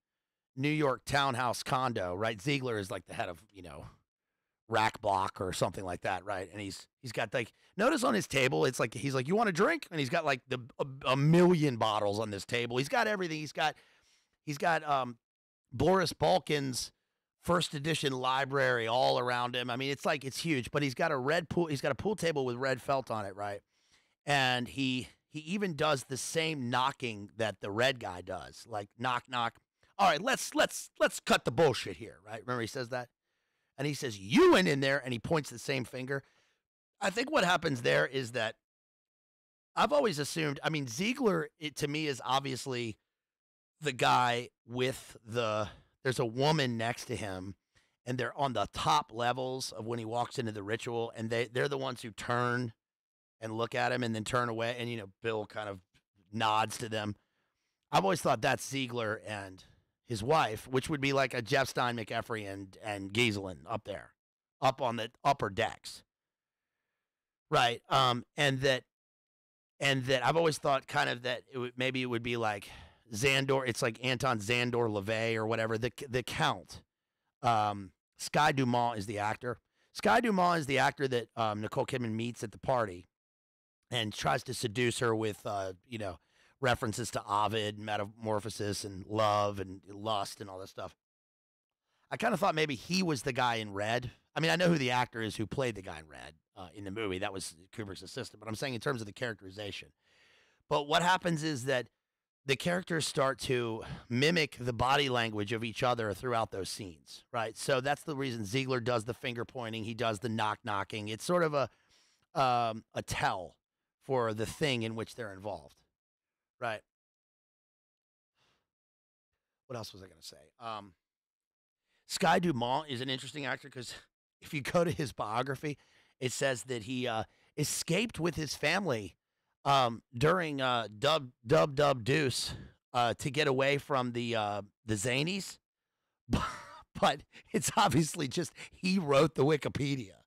New York townhouse condo, right? Ziegler is like the head of, you know, rack block or something like that, right? And he's he's got like notice on his table, it's like he's like, "You want a drink?" And he's got like the a, a million bottles on this table. He's got everything. He's got he's got um Boris Balkan's first edition library all around him. I mean, it's like it's huge, but he's got a red pool he's got a pool table with red felt on it, right? And he he even does the same knocking that the red guy does, like knock knock. All right, let's let's let's cut the bullshit here, right? Remember he says that, and he says you went in there, and he points the same finger. I think what happens there is that I've always assumed. I mean, Ziegler it, to me is obviously the guy with the. There's a woman next to him, and they're on the top levels of when he walks into the ritual, and they they're the ones who turn and look at him and then turn away. And, you know, Bill kind of nods to them. I've always thought that's Ziegler and his wife, which would be like a Jeff Stein, McEffrey, and, and Ghislaine up there, up on the upper decks. Right. Um, and that, and that I've always thought kind of that it would, maybe it would be like Szandor. It's like Anton Szandor LaVey or whatever. The, the Count. Um, Sky Dumont is the actor. Sky Dumont is the actor that um, Nicole Kidman meets at the party and tries to seduce her with, uh, you know, references to Ovid, metamorphosis, and love and lust and all this stuff. I kind of thought maybe he was the guy in red. I mean, I know who the actor is who played the guy in red uh, in the movie. That was Kubrick's assistant. But I'm saying in terms of the characterization. But what happens is that the characters start to mimic the body language of each other throughout those scenes, right? So that's the reason Ziegler does the finger pointing. He does the knock knocking. It's sort of a um, a tell for the thing in which they're involved. Right. What else was I going to say? Um, Sky Dumont is an interesting actor because if you go to his biography, it says that he uh, escaped with his family um, during uh, Dub Dub Dub Deuce uh, to get away from the uh, the Zanies, but it's obviously just he wrote the Wikipedia,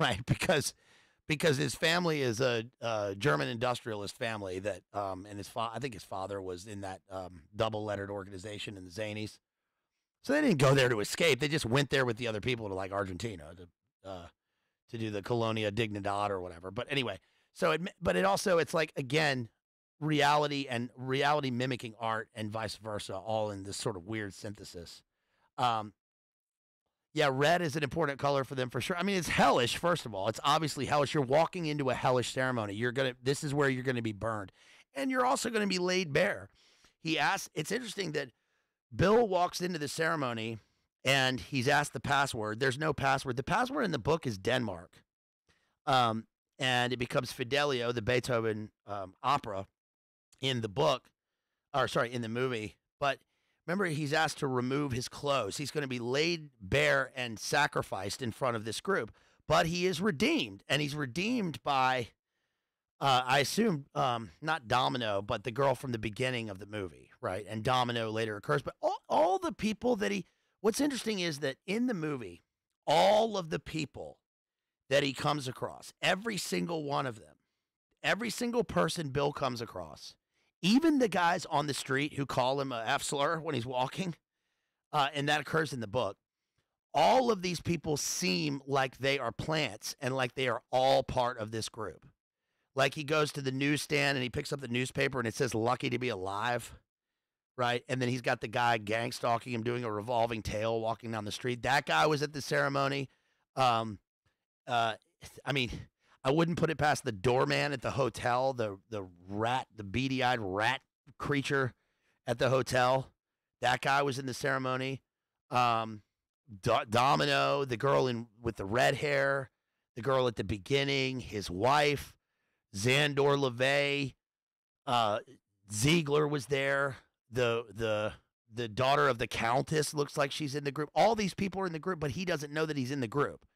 right? Because because his family is a, a German industrialist family that, um, and his fa- I think his father was in that um, double lettered organization in the Zanies. So they didn't go there to escape. They just went there with the other people to like Argentina to uh, to do the Colonia Dignidad or whatever. But anyway, so it but it also it's like again reality and reality mimicking art and vice versa, all in this sort of weird synthesis. Um, yeah, red is an important color for them for sure. I mean, it's hellish. First of all, it's obviously hellish. You're walking into a hellish ceremony. You're gonna. This is where you're gonna be burned, and you're also gonna be laid bare. He asked. It's interesting that Bill walks into the ceremony and he's asked the password. There's no password. The password in the book is Denmark, um, and it becomes Fidelio, the Beethoven um, opera, in the book, or sorry, in the movie. But Remember, he's asked to remove his clothes. He's going to be laid bare and sacrificed in front of this group, but he is redeemed, and he's redeemed by uh, I assume um, not Domino, but the girl from the beginning of the movie, right? And Domino later occurs. But all, all the people that he, what's interesting is that in the movie, all of the people that he comes across, every single one of them, every single person Bill comes across, even the guys on the street who call him a F slur when he's walking, uh, and that occurs in the book. All of these people seem like they are plants and like they are all part of this group. Like he goes to the newsstand and he picks up the newspaper and it says "Lucky to be alive," right? And then he's got the guy gang stalking him, doing a revolving tail, walking down the street. That guy was at the ceremony. Um, uh, I mean, I wouldn't put it past the doorman at the hotel, the the rat, the beady-eyed rat creature at the hotel. That guy was in the ceremony. Um, Do- Domino, the girl in with the red hair, the girl at the beginning, his wife. Szandor LaVey, uh, Ziegler was there. The the the daughter of the countess looks like she's in the group. All these people are in the group, but he doesn't know that he's in the group.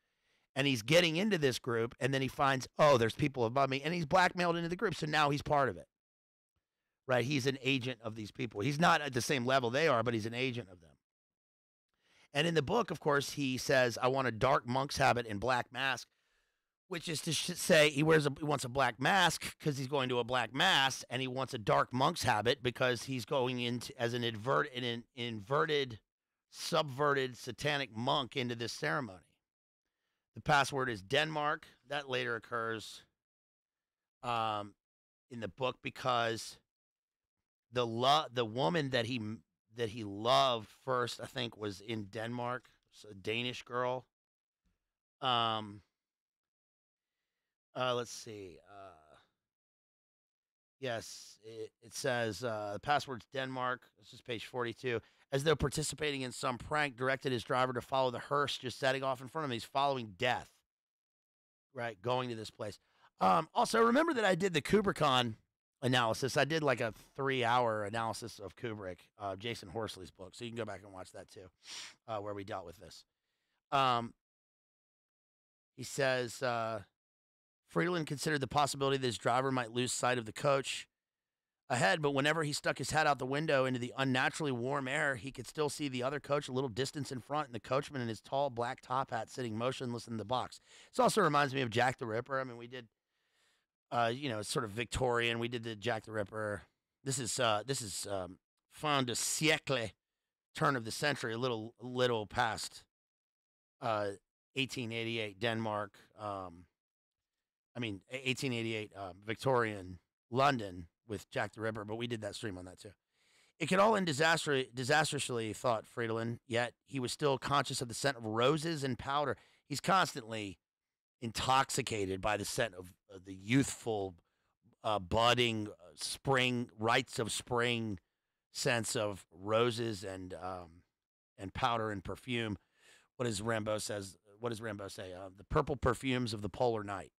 And he's getting into this group, and then he finds, oh, there's people above me, and he's blackmailed into the group. So now he's part of it. Right? He's an agent of these people. He's not at the same level they are, but he's an agent of them. And in the book, of course, he says, I want a dark monk's habit and black mask which is to say he wears a he wants a black mask because he's going to a black mass, and he wants a dark monk's habit because he's going into as an an inverted, subverted satanic monk into this ceremony. The password is Denmark. That later occurs um, in the book because the lo- the woman that he that he loved first, I think, was in Denmark. It's a Danish girl. Um, uh, let's see. Uh, yes, it, it says uh, the password's Denmark. This is page 42. As though participating in some prank, directed his driver to follow the hearse just setting off in front of him. He's following death, right? Going to this place. Um, also, remember that I did the Kubrickon analysis. I did like a three hour analysis of Kubrick, uh, Jasun Horsley's book. So you can go back and watch that too, uh, where we dealt with this. Um, he says, uh, Fridolin considered the possibility that his driver might lose sight of the coach ahead, but whenever he stuck his head out the window into the unnaturally warm air, he could still see the other coach a little distance in front and the coachman in his tall black top hat sitting motionless in the box. This also reminds me of Jack the Ripper. I mean, we did, uh, you know, sort of Victorian. We did the Jack the Ripper. This is uh, this is um, fin de siècle, turn of the century, a little little past uh, 1888 Denmark. Um, I mean, 1888 uh, Victorian London with Jack the Ripper, but we did that stream on that too. It could all end disastrously, thought Fridolin, yet he was still conscious of the scent of roses and powder. He's constantly intoxicated by the scent of uh, the youthful, uh, budding uh, spring, rites of spring sense of roses and um, and powder and perfume. What does Rimbaud says? What does Rimbaud say? Uh, the purple perfumes of the polar night.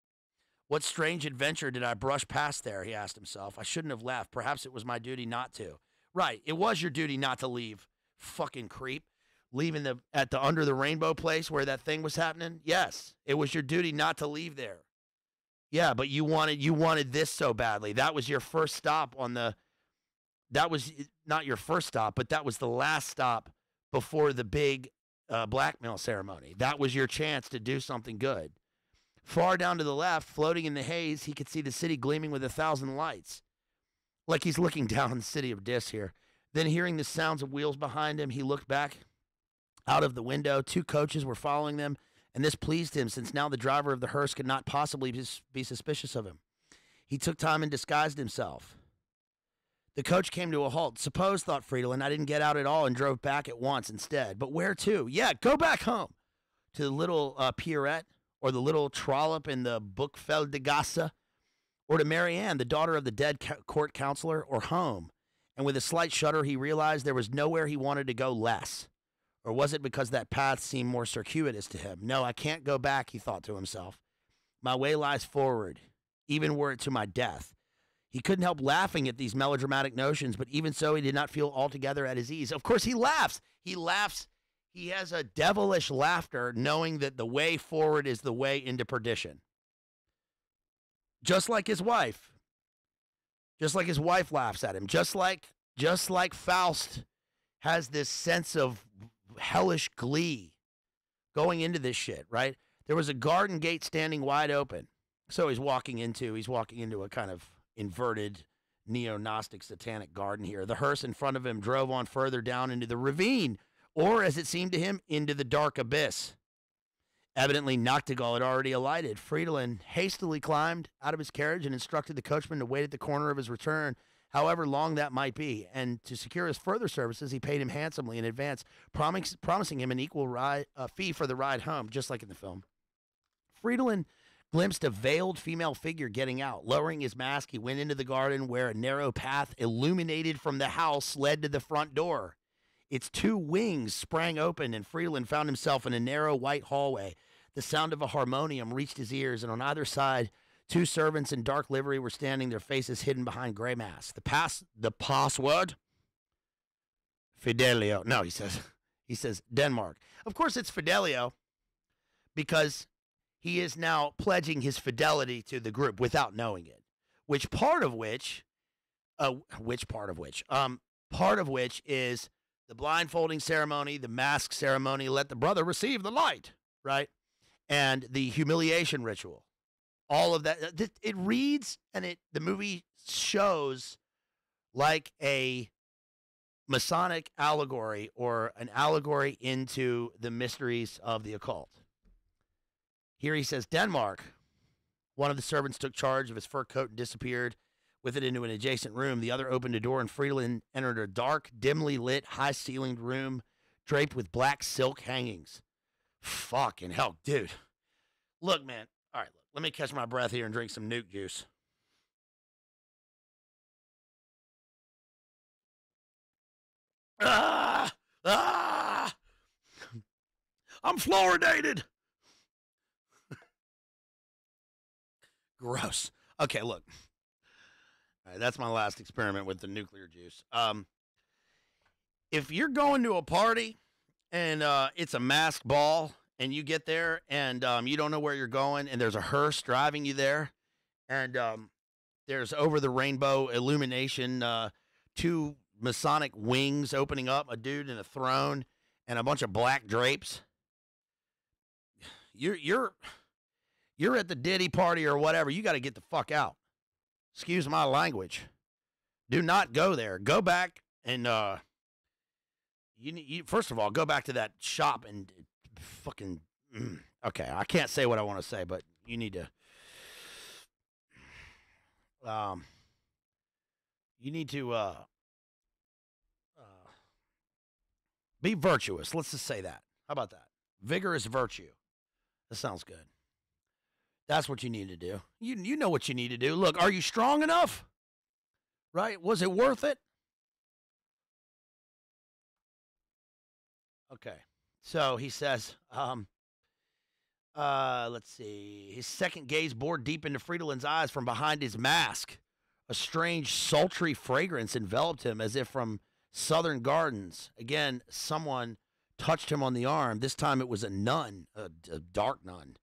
What strange adventure did I brush past there? He asked himself. I shouldn't have left. Perhaps it was my duty not to. Right. It was your duty not to leave. Fucking creep. Leaving the at the under the rainbow place where that thing was happening? Yes. It was your duty not to leave there. Yeah, but you wanted you wanted this so badly. That was your first stop on the that was not your first stop, but that was the last stop before the big uh, blackmail ceremony. That was your chance to do something good. Far down to the left, floating in the haze, he could see the city gleaming with a thousand lights. Like he's looking down on the city of Dis here. Then, hearing the sounds of wheels behind him, he looked back out of the window. Two coaches were following them, and this pleased him since now the driver of the hearse could not possibly be suspicious of him. He took time and disguised himself. The coach came to a halt. Suppose, thought Fridolin, I didn't get out at all and drove back at once instead. But where to? Yeah, go back home. To the little uh, Pierrette or the little trollop in the Buchfeld de Gasse, or to Marianne, the daughter of the dead court counselor, or home. And with a slight shudder, he realized there was nowhere he wanted to go less. Or was it because that path seemed more circuitous to him? No, I can't go back, he thought to himself. My way lies forward, even were it to my death. He couldn't help laughing at these melodramatic notions, but even so, he did not feel altogether at his ease. Of course, he laughs. He laughs he has a devilish laughter, knowing that the way forward is the way into perdition. just like his wife. Just like his wife laughs at him. Just like just like Faust has this sense of hellish glee going into this shit, right? There was a garden gate standing wide open. So he's walking into he's walking into a kind of inverted neo-gnostic satanic garden here. The hearse in front of him drove on further down into the ravine, or as it seemed to him, into the dark abyss. Evidently, Nachtigall had already alighted. Fridolin hastily climbed out of his carriage and instructed the coachman to wait at the corner of his return, however long that might be. And to secure his further services, he paid him handsomely in advance, promis- promising him an equal uh, fee for the ride home, just like in the film. Fridolin glimpsed a veiled female figure getting out. Lowering his mask, he went into the garden where a narrow path illuminated from the house led to the front door. Its two wings sprang open, and Fridolin found himself in a narrow white hallway. The sound of a harmonium reached his ears, and on either side, two servants in dark livery were standing, their faces hidden behind gray masks. The pass, the password, Fidelio. No, he says, he says Denmark. Of course, it's Fidelio, because he is now pledging his fidelity to the group without knowing it. Which part of which, uh, which part of which, um, part of which is the blindfolding ceremony, the mask ceremony, let the brother receive the light, right? And the humiliation ritual. All of that. It reads and it the movie shows like a Masonic allegory or an allegory into the mysteries of the occult. Here he says Denmark. One of the servants took charge of his fur coat and disappeared with it into an adjacent room. The other opened a door, and Fridolin entered a dark, dimly lit, high ceilinged room draped with black silk hangings. Fucking hell, dude. Look, man. All right, look, let me catch my breath here and drink some nuke juice. Ah! Ah! I'm fluoridated. Gross. Okay, look. Right, that's my last experiment with the nuclear juice. Um, if you're going to a party and uh, it's a masked ball and you get there and um, you don't know where you're going and there's a hearse driving you there and um, there's over the rainbow illumination, uh, two Masonic wings opening up, a dude in a throne, and a bunch of black drapes. You're you're you're at the Diddy party or whatever, you got to get the fuck out. Excuse my language. Do not go there. Go back and uh you, you first of all go back to that shop and fucking mm, okay, I can't say what I want to say, but you need to um you need to uh, uh be virtuous. Let's just say that. How about that? Vigorous virtue. That sounds good. That's what you need to do. You you know what you need to do. Look, are you strong enough? Right? Was it worth it? Okay. So he says, um, uh, let's see. His second gaze bored deep into Fridolin's eyes from behind his mask. A strange, sultry fragrance enveloped him as if from southern gardens. Again, someone touched him on the arm. This time it was a nun, a, a dark nun.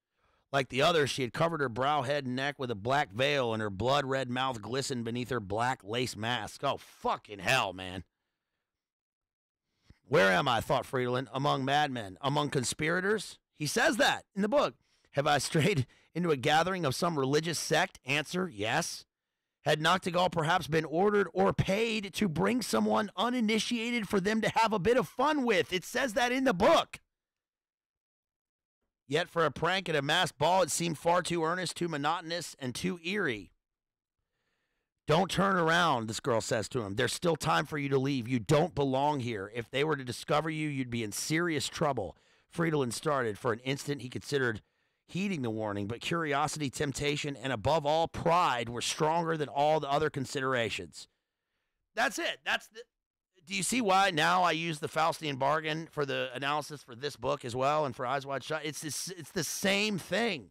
Like the others, she had covered her brow, head, and neck with a black veil, and her blood red mouth glistened beneath her black lace mask. Oh, fucking hell, man. Where am I? thought Fridolin. Among madmen, among conspirators? He says that in the book. Have I strayed into a gathering of some religious sect? Answer yes. Had Nachtigall perhaps been ordered or paid to bring someone uninitiated for them to have a bit of fun with? It says that in the book. Yet for a prank at a masked ball, it seemed far too earnest, too monotonous, and too eerie. Don't turn around, this girl says to him. There's still time for you to leave. You don't belong here. If they were to discover you, you'd be in serious trouble. Fridolin started. For an instant, he considered heeding the warning, but curiosity, temptation, and above all, pride were stronger than all the other considerations. That's it. That's the, do you see why now I use the Faustian bargain for the analysis for this book as well and for Eyes Wide Shut? It's this, it's the same thing.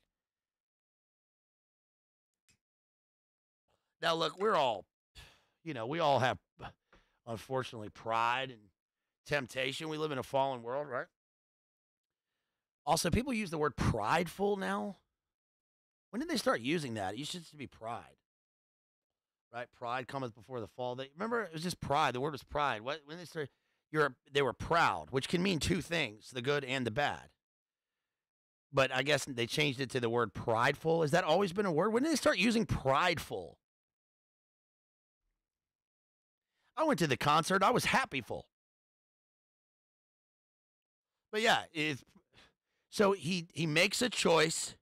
Now look, we're all, you know, we all have, unfortunately, pride and temptation. We live in a fallen world, right? Also, people use the word prideful now. When did they start using that? It used to be pride. Right? Pride cometh before the fall. They remember it was just pride. The word was pride. What when they started you're they were proud, which can mean two things, the good and the bad. But I guess they changed it to the word prideful. Has that always been a word? When did they start using prideful? I went to the concert. I was happyful. But yeah, it's so he he makes a choice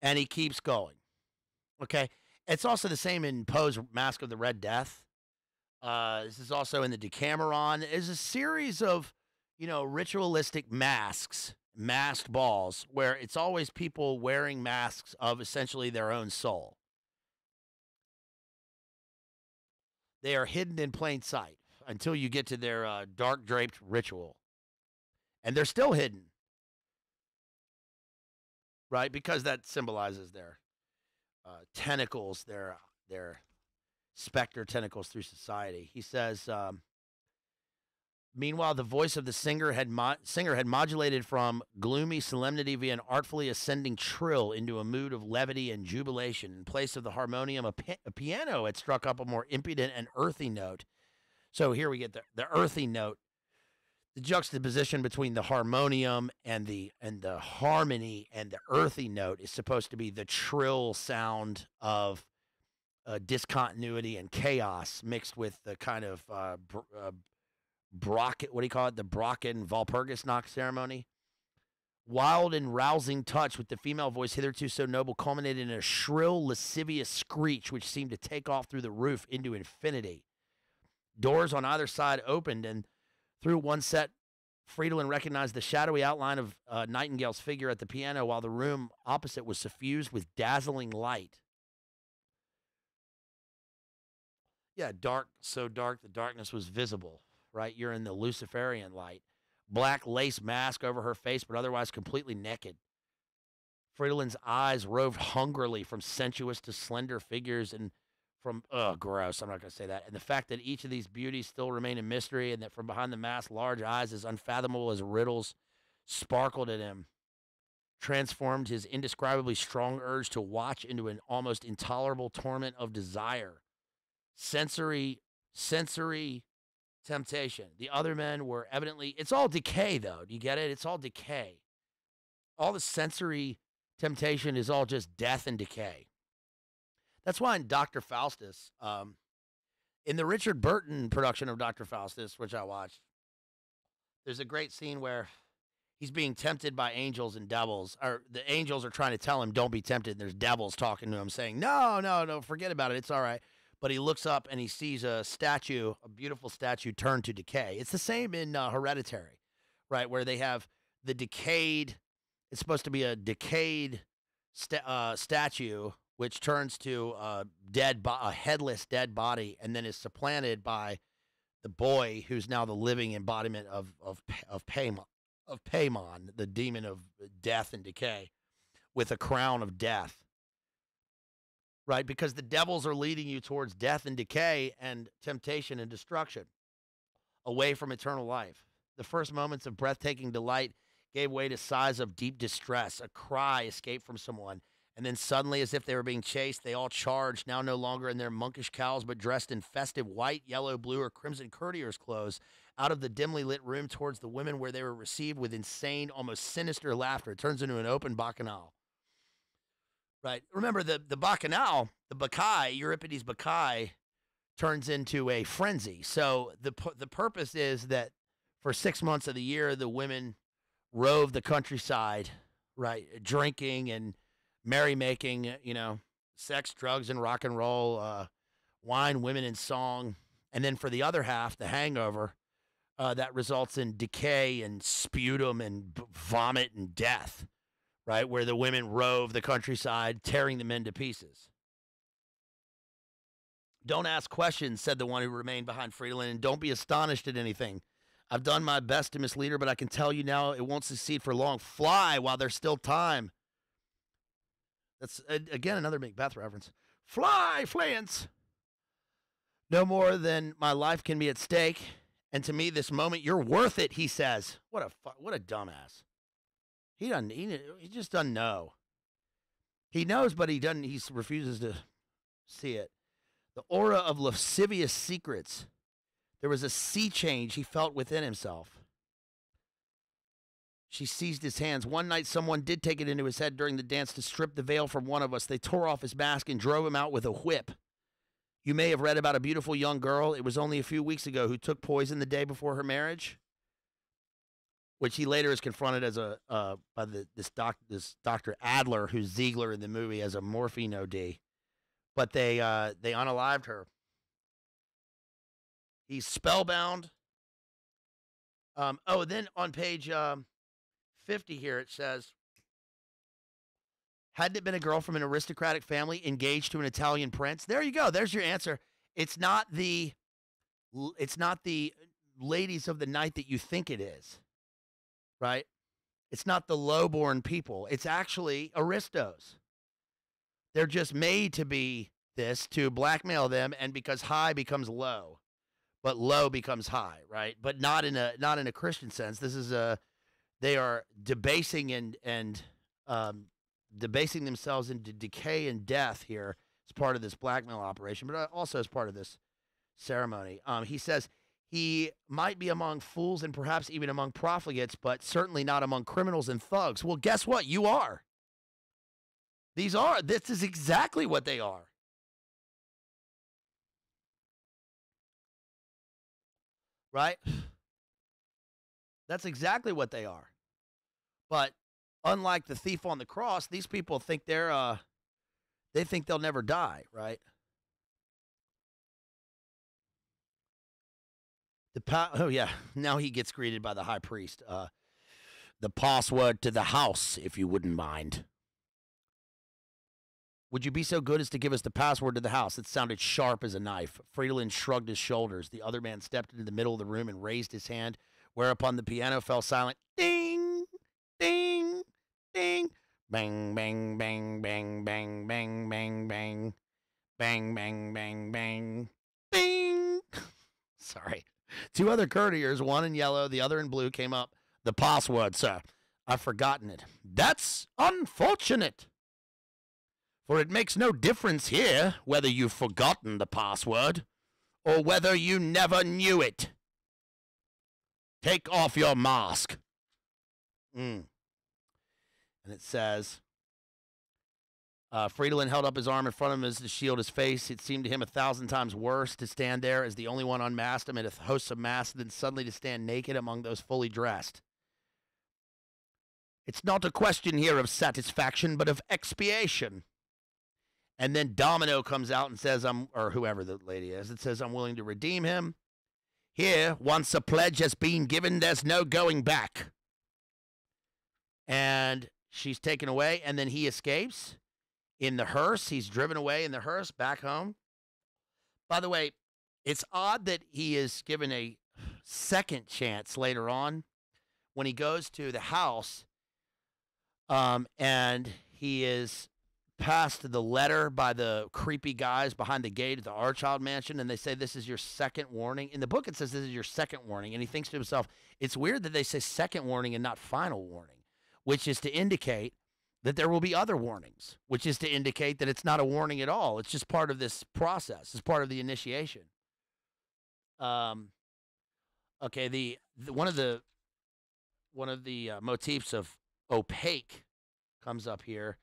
and he keeps going. Okay. It's also the same in Poe's Mask of the Red Death. Uh, this is also in the Decameron. There's a series of, you know, ritualistic masks, masked balls, where it's always people wearing masks of essentially their own soul. They are hidden in plain sight until you get to their uh, dark draped ritual. And they're still hidden. Right? Because that symbolizes their uh, tentacles, their their specter tentacles through society. He says, um, Meanwhile, the voice of the singer had mo- singer had modulated from gloomy solemnity via an artfully ascending trill into a mood of levity and jubilation. In place of the harmonium, a, pi- a piano had struck up a more impudent and earthy note. So here we get the, the earthy note. The juxtaposition between the harmonium and the and the harmony and the earthy note is supposed to be the trill sound of uh, discontinuity and chaos mixed with the kind of uh, br- uh, what do you call it? The Brocken Walpurgisnacht ceremony. Wild and rousing touch with the female voice hitherto so noble culminated in a shrill, lascivious screech which seemed to take off through the roof into infinity. Doors on either side opened, and through one set, Fridolin recognized the shadowy outline of uh, Nightingale's figure at the piano while the room opposite was suffused with dazzling light. Yeah, dark, so dark the darkness was visible right? You're in the Luciferian light. Black lace mask over her face, but otherwise completely naked. Fridolin's eyes roved hungrily from sensuous to slender figures and from, oh, gross, I'm not going to say that. And the fact that each of these beauties still remain a mystery and that from behind the mask, large eyes as unfathomable as riddles sparkled at him, transformed his indescribably strong urge to watch into an almost intolerable torment of desire. Sensory, sensory temptation. The other men were evidently, it's all decay, though. Do you get it? It's all decay. All the sensory temptation is all just death and decay. That's why in Dr. Faustus, um, in the Richard Burton production of Dr. Faustus, which I watched, there's a great scene where he's being tempted by angels and devils, or the angels are trying to tell him, don't be tempted. And there's devils talking to him saying, no, no, no, forget about it. It's all right but he looks up and he sees a statue, a beautiful statue turned to decay. It's the same in uh, Hereditary, right? Where they have the decayed, it's supposed to be a decayed uh, statue, which turns to a dead, bo- a headless dead body, and then is supplanted by the boy who's now the living embodiment of of of Paimon, of Paimon, the demon of death and decay, with a crown of death right? Because the devils are leading you towards death and decay and temptation and destruction, away from eternal life. The first moments of breathtaking delight gave way to sighs of deep distress. A cry escaped from someone. And then suddenly, as if they were being chased, they all charged, now no longer in their monkish cowls, but dressed in festive white, yellow, blue, or crimson courtiers' clothes, out of the dimly lit room towards the women where they were received with insane, almost sinister laughter. It turns into an open bacchanal. Right. Remember the the bacchanal, the Bacchae, Euripides Bacchae, turns into a frenzy. So the the purpose is that for six months of the year, the women rove the countryside, right, drinking and merrymaking. You know, sex, drugs, and rock and roll, uh, wine, women, and song. And then for the other half, the hangover, uh, that results in decay and sputum and b- vomit and death right? Where the women rove the countryside, tearing the men to pieces. Don't ask questions, said the one who remained behind Fridolin, and don't be astonished at anything. I've done my best to mislead her, but I can tell you now it won't succeed for long. Fly while there's still time. That's, again, another Macbeth reference. Fly, Fleance! No more than my life can be at stake. And to me, this moment, you're worth it, he says. What a, what a dumbass. He doesn't. He, he just doesn't know. He knows, but he doesn't. He refuses to see it. The aura of lascivious secrets. There was a sea change he felt within himself. She seized his hands. One night, someone did take it into his head during the dance to strip the veil from one of us. They tore off his mask and drove him out with a whip. You may have read about a beautiful young girl. It was only a few weeks ago who took poison the day before her marriage, which he later is confronted as a uh, by the this doc this Doctor Adler, who's Ziegler in the movie, as a morphine OD. But they uh, they unalived her. He's spellbound. Um, oh, then on page um, 50 here, it says Hadn't it been a girl from an aristocratic family engaged to an Italian prince? There you go. There's your answer. It's not the it's not the ladies of the night that you think it is. Right? It's not the lowborn people. It's actually aristos. They're just made to be this to blackmail them and because high becomes low but low becomes high, right? But not in a not in a Christian sense. This is a they are debasing and and um, debasing themselves into decay and death here as part of this blackmail operation, but uh, also as part of this ceremony. Um, he says he might be among fools and perhaps even among profligates, but certainly not among criminals and thugs. Well, guess what? You are. These are. This is exactly what they are. right? That's exactly what they are. But unlike the thief on the cross, these people think they're uh they think they'll never die, right? The pa- oh yeah, now he gets greeted by the high priest. Uh the password to the house, if you wouldn't mind. Would you be so good as to give us the password to the house? It sounded sharp as a knife. Fridolin shrugged his shoulders. The other man stepped into the middle of the room and raised his hand, whereupon the piano fell silent. Ding, ding, ding. Bang, bang, bang, bang, bang, bang, bang, bang. Bang, bang, bang, bang. Bing. Sorry. Two other courtiers, one in yellow, the other in blue, came up. The password, sir. I've forgotten it. That's unfortunate. For it makes no difference here whether you've forgotten the password or whether you never knew it. Take off your mask. Mm. And it says, uh, Fridolin held up his arm in front of him as to shield his face. It seemed to him a thousand times worse to stand there as the only one unmasked amid a host of masks than suddenly to stand naked among those fully dressed. It's not a question here of satisfaction, but of expiation. And then Domino comes out and says, I'm, or whoever the lady is, it says, I'm willing to redeem him. Here, once a pledge has been given, there's no going back. And she's taken away, and then he escapes in the hearse. He's driven away in the hearse back home. By the way, it's odd that he is given a second chance later on when he goes to the house um, and he is passed the letter by the creepy guys behind the gate at the Rothschild Mansion, and they say this is your second warning. In the book, it says this is your second warning, and he thinks to himself, it's weird that they say second warning and not final warning, which is to indicate that there will be other warnings, which is to indicate that it's not a warning at all. It's just part of this process. It's part of the initiation. Um. Okay. The, the one of the one of the uh, motifs of opaque comes up here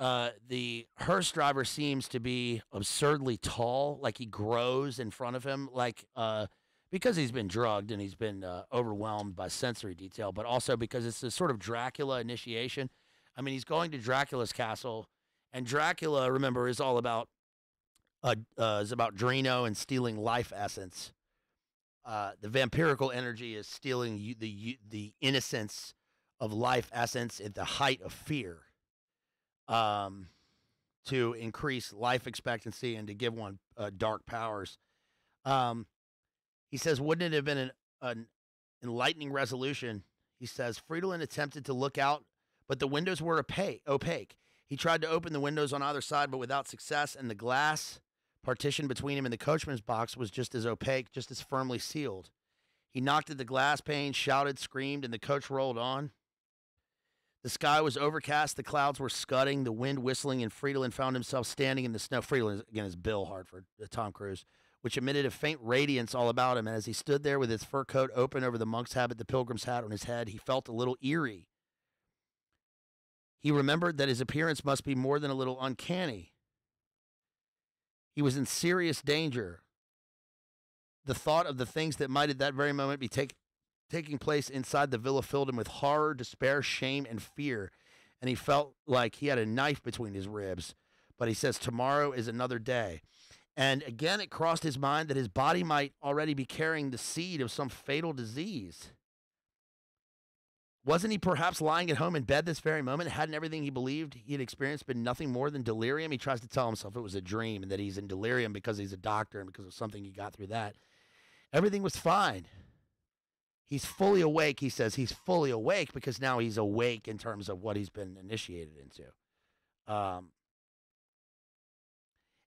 uh, the hearse driver seems to be absurdly tall, like he grows in front of him, like uh, because he's been drugged and he's been uh, overwhelmed by sensory detail, but also because it's a sort of Dracula initiation. I mean, he's going to Dracula's castle, and Dracula, remember, is all about uh, uh is about Drano and stealing life essence. Uh, the vampirical energy is stealing the the innocence of life essence at the height of fear um, to increase life expectancy and to give one uh, dark powers. Um, he says, wouldn't it have been an, an enlightening resolution? He says, Fridolin attempted to look out, but the windows were opaque. opaque. He tried to open the windows on either side, but without success, and the glass partition between him and the coachman's box was just as opaque, just as firmly sealed. He knocked at the glass pane, shouted, screamed, and the coach rolled on. The sky was overcast, the clouds were scudding, the wind whistling, and Fridolin found himself standing in the snow. Fridolin, again, is Bill Harford, uh, Tom Cruise, which emitted a faint radiance all about him. And as he stood there with his fur coat open over the monk's habit, the pilgrim's hat on his head, he felt a little eerie. He remembered that his appearance must be more than a little uncanny. He was in serious danger. The thought of the things that might at that very moment be take, taking place inside the villa filled him with horror, despair, shame, and fear. And he felt like he had a knife between his ribs. But he says, Tomorrow is another day. And again, it crossed his mind that his body might already be carrying the seed of some fatal disease. Wasn't he perhaps lying at home in bed this very moment? Hadn't everything he believed he had experienced been nothing more than delirium? He tries to tell himself it was a dream and that he's in delirium because he's a doctor and because of something he got through that. Everything was fine. He's fully awake. He says he's fully awake because now he's awake in terms of what he's been initiated into. Um,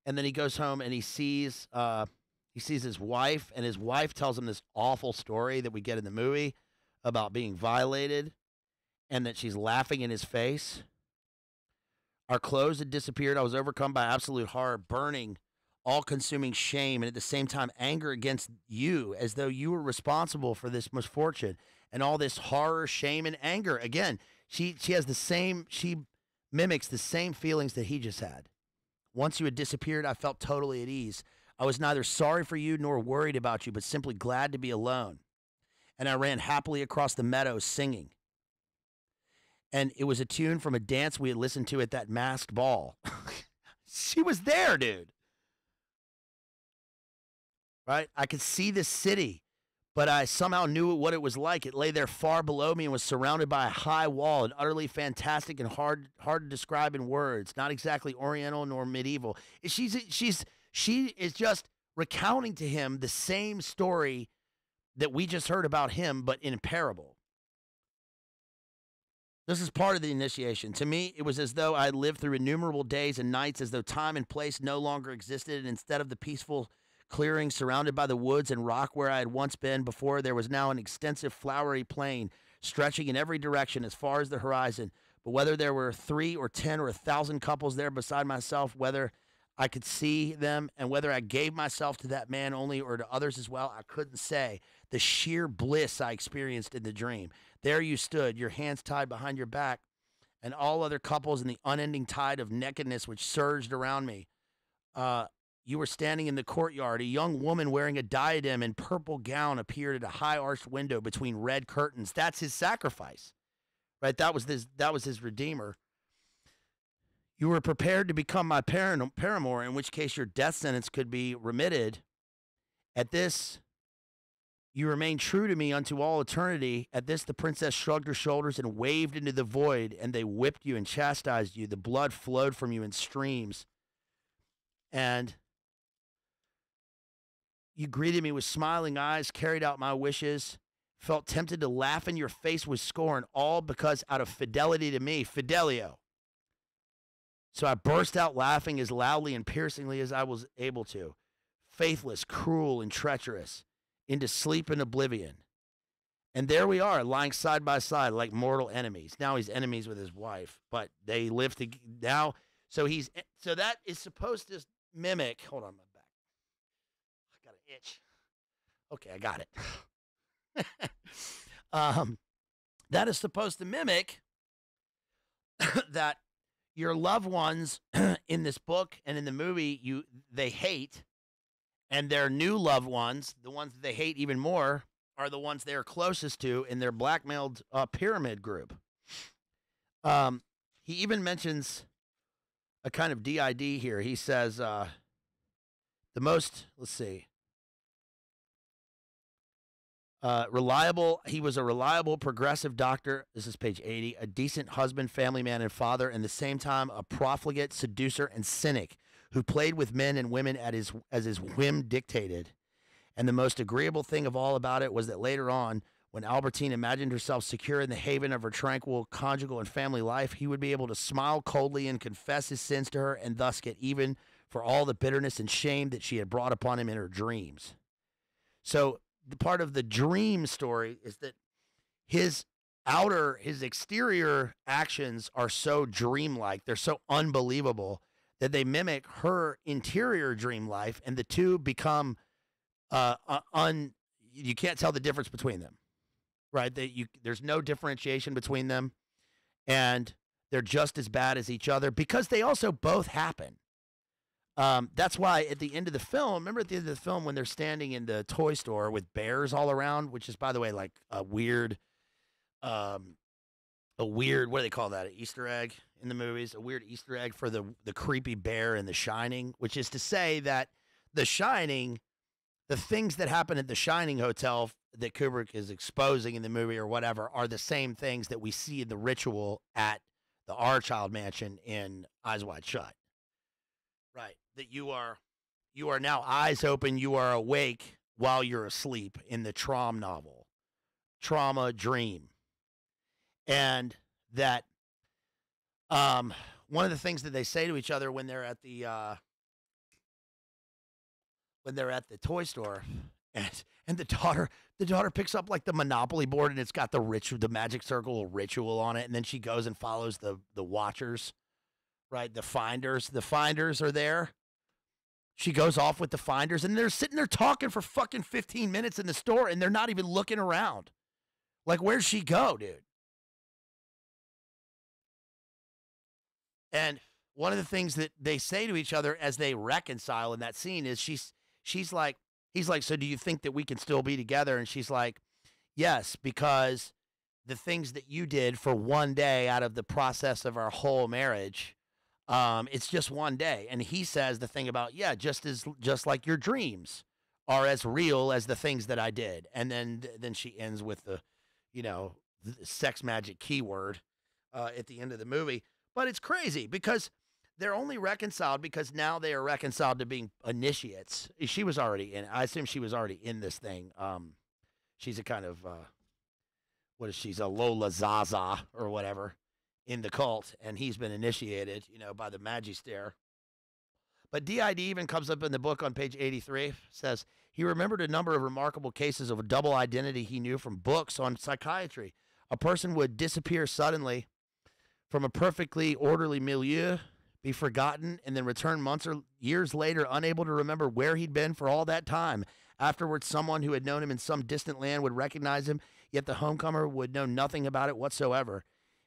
and then he goes home and he sees uh, he sees his wife, and his wife tells him this awful story that we get in the movie about being violated, and that she's laughing in his face. Our clothes had disappeared. I was overcome by absolute horror, burning all consuming shame and at the same time anger against you as though you were responsible for this misfortune and all this horror, shame, and anger. Again, she she has the same she mimics the same feelings that he just had. Once you had disappeared, I felt totally at ease. I was neither sorry for you nor worried about you, but simply glad to be alone. And I ran happily across the meadows singing. And it was a tune from a dance we had listened to at that masked ball. she was there, dude right? I could see the city, but I somehow knew what it was like. It lay there far below me and was surrounded by a high wall and utterly fantastic and hard hard to describe in words. Not exactly oriental nor medieval. She's she's she is just recounting to him the same story that we just heard about him, but in a parable. This is part of the initiation. To me, it was as though I lived through innumerable days and nights, as though time and place no longer existed, and instead of the peaceful clearing surrounded by the woods and rock where I had once been before. There was now an extensive flowery plain stretching in every direction as far as the horizon. But whether there were three or ten or a thousand couples there beside myself, whether I could see them and whether I gave myself to that man only or to others as well, I couldn't say. The sheer bliss I experienced in the dream. There you stood, your hands tied behind your back, and all other couples in the unending tide of nakedness which surged around me. Uh, you were standing in the courtyard. A young woman wearing a diadem and purple gown appeared at a high arched window between red curtains. That's his sacrifice. Right? That was his that was his redeemer. You were prepared to become my paramour, in which case your death sentence could be remitted. At this, you remain true to me unto all eternity. At this, the princess shrugged her shoulders and waved into the void, and they whipped you and chastised you. The blood flowed from you in streams. And you greeted me with smiling eyes, carried out my wishes, felt tempted to laugh in your face with scorn, all because out of fidelity to me, Fidelio. So I burst out laughing as loudly and piercingly as I was able to, faithless, cruel, and treacherous, into sleep and oblivion. And there we are, lying side by side like mortal enemies. Now he's enemies with his wife, but they live together now. So he's eh, so that is supposed to mimic. Hold on, itch. Okay, I got it. um, that is supposed to mimic that your loved ones in this book and in the movie you they hate and their new loved ones the ones that they hate even more are the ones they're closest to in their blackmailed uh, pyramid group um, he even mentions a kind of DID here he says uh, the most let's see uh, reliable. He was a reliable, progressive doctor. This is page 80. A decent husband, family man, and father, and the same time, a profligate, seducer, and cynic who played with men and women at his, as his whim dictated. And the most agreeable thing of all about it was that later on, when Albertine imagined herself secure in the haven of her tranquil conjugal and family life, he would be able to smile coldly and confess his sins to her and thus get even for all the bitterness and shame that she had brought upon him in her dreams. So part of the dream story is that his outer his exterior actions are so dreamlike they're so unbelievable that they mimic her interior dream life and the two become uh, uh un you can't tell the difference between them right? That you there's no differentiation between them and they're just as bad as each other because they also both happen um, that's why at the end of the film remember at the end of the film when they're standing in the toy store with bears all around which is by the way like a weird um, a weird what do they call that? An Easter egg in the movies, a weird Easter egg for the the creepy bear in The Shining, which is to say that The Shining, the things that happen at the Shining Hotel that Kubrick is exposing in the movie or whatever are the same things that we see in the ritual at the Rothschild Mansion in Eyes Wide Shut. That you are you are now eyes open, you are awake while you're asleep in the Traum novel. Trauma Dream and that um, one of the things that they say to each other when they're at the uh, when they're at the toy store and and the daughter the daughter picks up like the monopoly board and it's got the ritual the magic circle ritual on it and then she goes and follows the the watchers right the finders the finders are there she goes off with the finders and they're sitting there talking for fucking 15 minutes in the store and they're not even looking around. Like where'd she go dude? And one of the things that they say to each other as they reconcile in that scene is she's she's like he's like so do you think that we can still be together? And she's like yes because the things that you did for one day out of the process of our whole marriage um, it's just one day and he says the thing about yeah just as just like your dreams are as real as the things that i did and then then she ends with the you know the sex magic keyword uh, at the end of the movie but it's crazy because they're only reconciled because now they are reconciled to being initiates. She was already in. I assume she was already in this thing. Um, she's a kind of uh, what is she's a Lola Zaza or whatever in the cult, and he's been initiated, you know, by the Magister. But DID even comes up in the book on page 83. Says he remembered a number of remarkable cases of a double identity he knew from books on psychiatry. A person would disappear suddenly from a perfectly orderly milieu, be forgotten, and then return months or years later, unable to remember where he'd been for all that time. Afterwards, someone who had known him in some distant land would recognize him, yet the homecomer would know nothing about it whatsoever.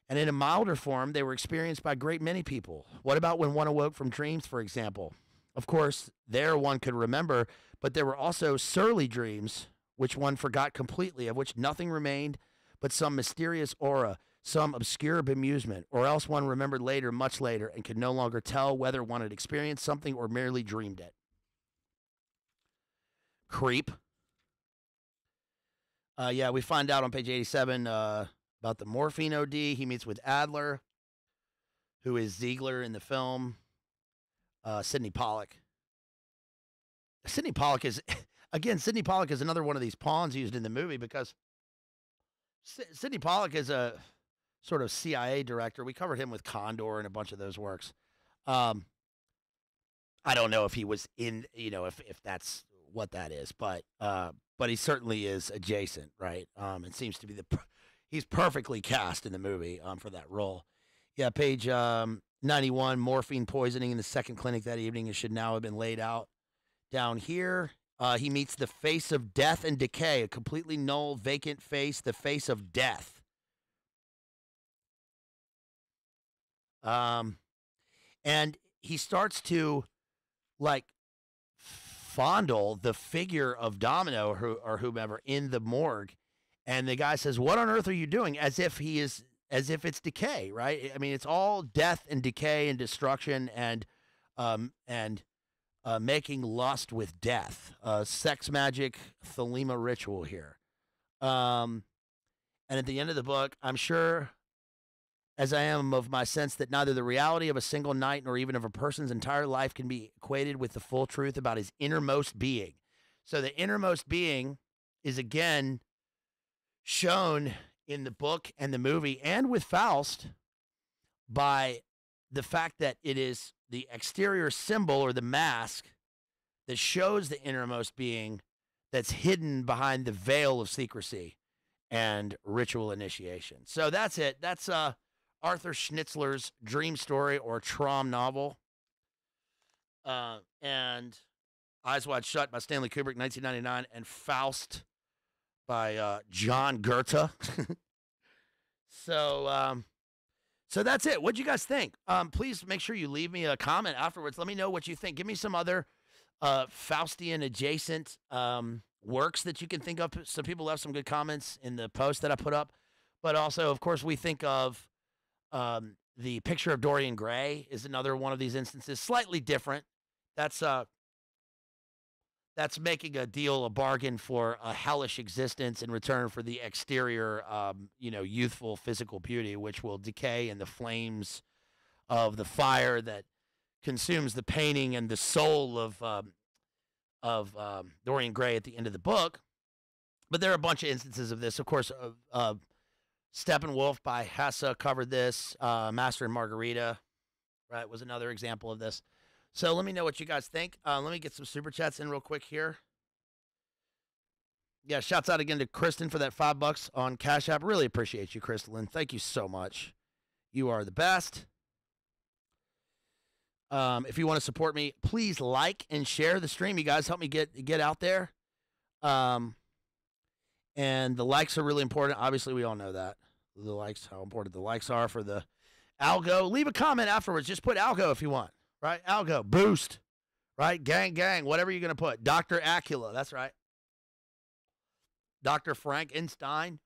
And in a milder form, they were experienced by a great many people. What about when one awoke from dreams, for example? Of course, there one could remember, but there were also surly dreams, which one forgot completely, of which nothing remained but some mysterious aura some obscure bemusement, or else one remembered later, much later, and could no longer tell whether one had experienced something or merely dreamed it. Creep. Uh, yeah, we find out on page 87 uh, about the morphine OD. He meets with Adler, who is Ziegler in the film, uh, Sydney Pollack. Sydney Pollack is, again, Sydney Pollack is another one of these pawns used in the movie because Sydney Pollack is a sort of CIA director. We covered him with Condor and a bunch of those works. Um, I don't know if he was in, you know, if if that's what that is, but uh, but he certainly is adjacent, right? Um, it seems to be the he's perfectly cast in the movie um, for that role. Yeah, page um, 91, morphine poisoning in the second clinic that evening. It should now have been laid out down here. Uh, he meets the face of death and decay, a completely null, vacant face, the face of death. Um, and he starts to like fondle the figure of Domino or, or whomever in the morgue. And the guy says, What on earth are you doing? As if he is, as if it's decay, right? I mean, it's all death and decay and destruction and, um, and, uh, making lust with death, uh, sex magic, Thelema ritual here. Um, and at the end of the book, I'm sure as I am of my sense that neither the reality of a single night nor even of a person's entire life can be equated with the full truth about his innermost being. So the innermost being is again shown in the book and the movie and with Faust by the fact that it is the exterior symbol or the mask that shows the innermost being that's hidden behind the veil of secrecy and ritual initiation. So that's it. That's uh, Arthur Schnitzler's dream story or Traumnovelle. Uh, and Eyes Wide Shut by Stanley Kubrick, 1999, and Faust by uh, John Goethe. so, um, so that's it. What'd you guys think? Um, please make sure you leave me a comment afterwards. Let me know what you think. Give me some other uh, Faustian adjacent um, works that you can think of. Some people left some good comments in the post that I put up. But also, of course, we think of um, the picture of Dorian Gray is another one of these instances, slightly different. That's uh, that's making a deal, a bargain for a hellish existence in return for the exterior, um, you know, youthful physical beauty, which will decay in the flames of the fire that consumes the painting and the soul of um, of um, Dorian Gray at the end of the book. But there are a bunch of instances of this. Of course, uh, uh, Steppenwolf by Hesse covered this. Uh, Master and Margarita, right, was another example of this. So let me know what you guys think. Uh, let me get some super chats in real quick here. Yeah, shouts out again to Kristen for that five bucks on Cash App. Really appreciate you, Crystalline. Thank you so much. You are the best. Um, if you want to support me, please like and share the stream. You guys help me get get out there. Um, and the likes are really important. Obviously, we all know that the likes, how important the likes are for the algo. Leave a comment afterwards. Just put algo if you want right? Algo, boost, right? Gang, gang, whatever you're going to put. Dr. Acula, that's right. Dr. Frankenstein.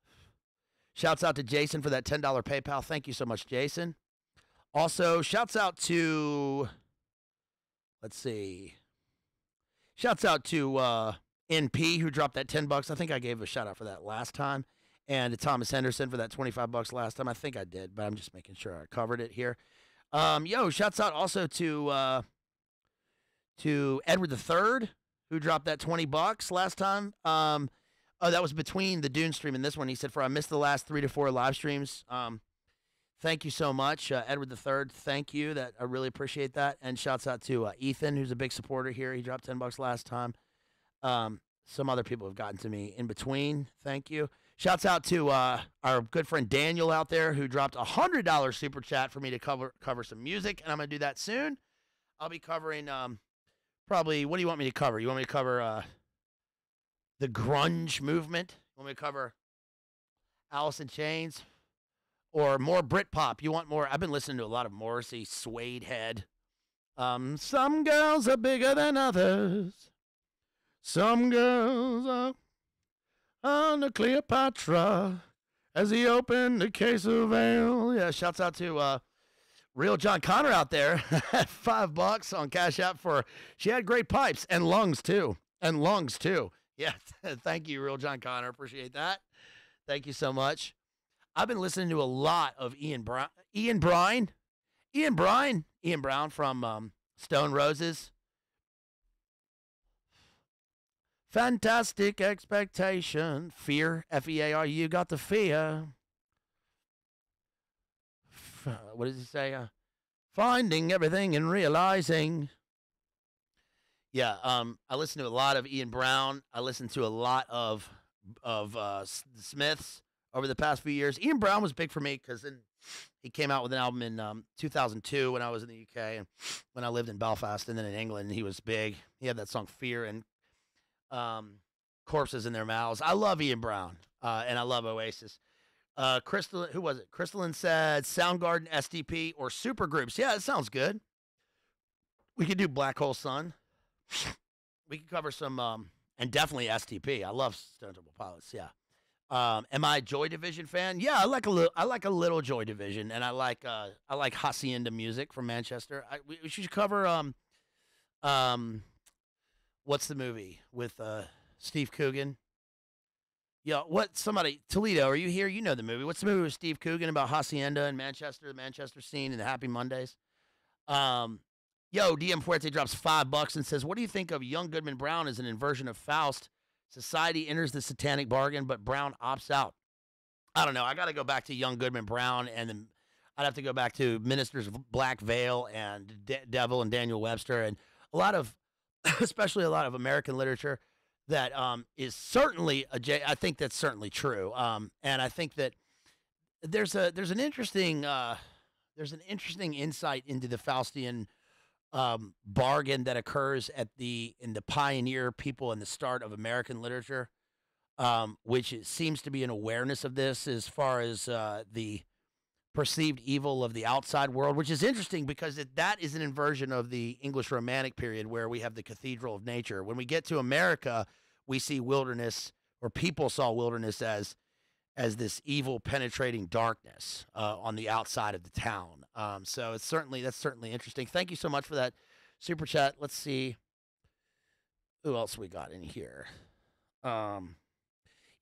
Shouts out to Jason for that $10 PayPal. Thank you so much, Jason. Also, shouts out to, let's see, shouts out to uh, NP who dropped that 10 bucks. I think I gave a shout out for that last time. And to Thomas Henderson for that 25 bucks last time. I think I did, but I'm just making sure I covered it here. Um, yo, shouts out also to uh, to Edward III, who dropped that twenty bucks last time. Um, oh, that was between the Dune stream and this one. He said, "For I missed the last three to four live streams." Um, thank you so much, uh, Edward III. Thank you. That I really appreciate that. And shouts out to uh, Ethan, who's a big supporter here. He dropped ten bucks last time. Um, some other people have gotten to me in between. Thank you. Shouts out to uh, our good friend Daniel out there who dropped a hundred dollar super chat for me to cover cover some music, and I'm gonna do that soon. I'll be covering um, probably. What do you want me to cover? You want me to cover uh, the grunge movement? You want me to cover Alice in Chains or more Britpop? You want more? I've been listening to a lot of Morrissey, Suedehead. Um, some girls are bigger than others. Some girls are on the Cleopatra as he opened the case of ale. Yeah, shouts out to uh, real John Connor out there. Five bucks on Cash App for she had great pipes and lungs too. And lungs too. Yeah, thank you, real John Connor. Appreciate that. Thank you so much. I've been listening to a lot of Ian Brown. Ian Brine. Ian Brine. Ian Brown from um, Stone Roses. Fantastic expectation. Fear. F E A R. You got the fear. F- what does he say? Uh, finding everything and realizing. Yeah, um, I listen to a lot of Ian Brown. I listen to a lot of of uh, Smiths over the past few years. Ian Brown was big for me because then he came out with an album in um, 2002 when I was in the UK and when I lived in Belfast, and then in England he was big. He had that song "Fear," and um, corpses in their mouths. I love Ian Brown, uh, and I love Oasis. Uh, Crystal, who was it? Crystalline said Soundgarden, STP, or supergroups. Yeah, that sounds good. We could do Black Hole Sun. We could cover some, um, and definitely STP. I love Stone Temple Pilots. Yeah. Um, am I a Joy Division fan? Yeah, I like a little. I like a little Joy Division, and I like uh, I like Hacienda music from Manchester. I, we, we should cover um, um, what's the movie with uh, Steve Coogan? Yeah, what somebody Toledo, are you here? You know the movie. What's the movie with Steve Coogan about Hacienda and Manchester, the Manchester scene and the Happy Mondays? Um, yo, DM Fuerte drops five bucks and says, "What do you think of Young Goodman Brown as an inversion of Faust? Society enters the satanic bargain, but Brown opts out." I don't know. I got to go back to Young Goodman Brown, and then I'd have to go back to Ministers of Black Veil and De- Devil and Daniel Webster, and a lot of especially a lot of American literature that um, is certainly a J. I think that's certainly true. Um, and I think that there's a there's an interesting uh, there's an interesting insight into the Faustian um, bargain that occurs at the in the pioneer people in the start of American literature, um, which seems to be an awareness of this as far as uh, the perceived evil of the outside world, which is interesting because it, that is an inversion of the English Romantic period where we have the cathedral of nature. When we get to America, we see wilderness, or people saw wilderness as as this evil, penetrating darkness uh, on the outside of the town. Um, so it's certainly that's certainly interesting. Thank you so much for that super chat. Let's see who else we got in here. Um,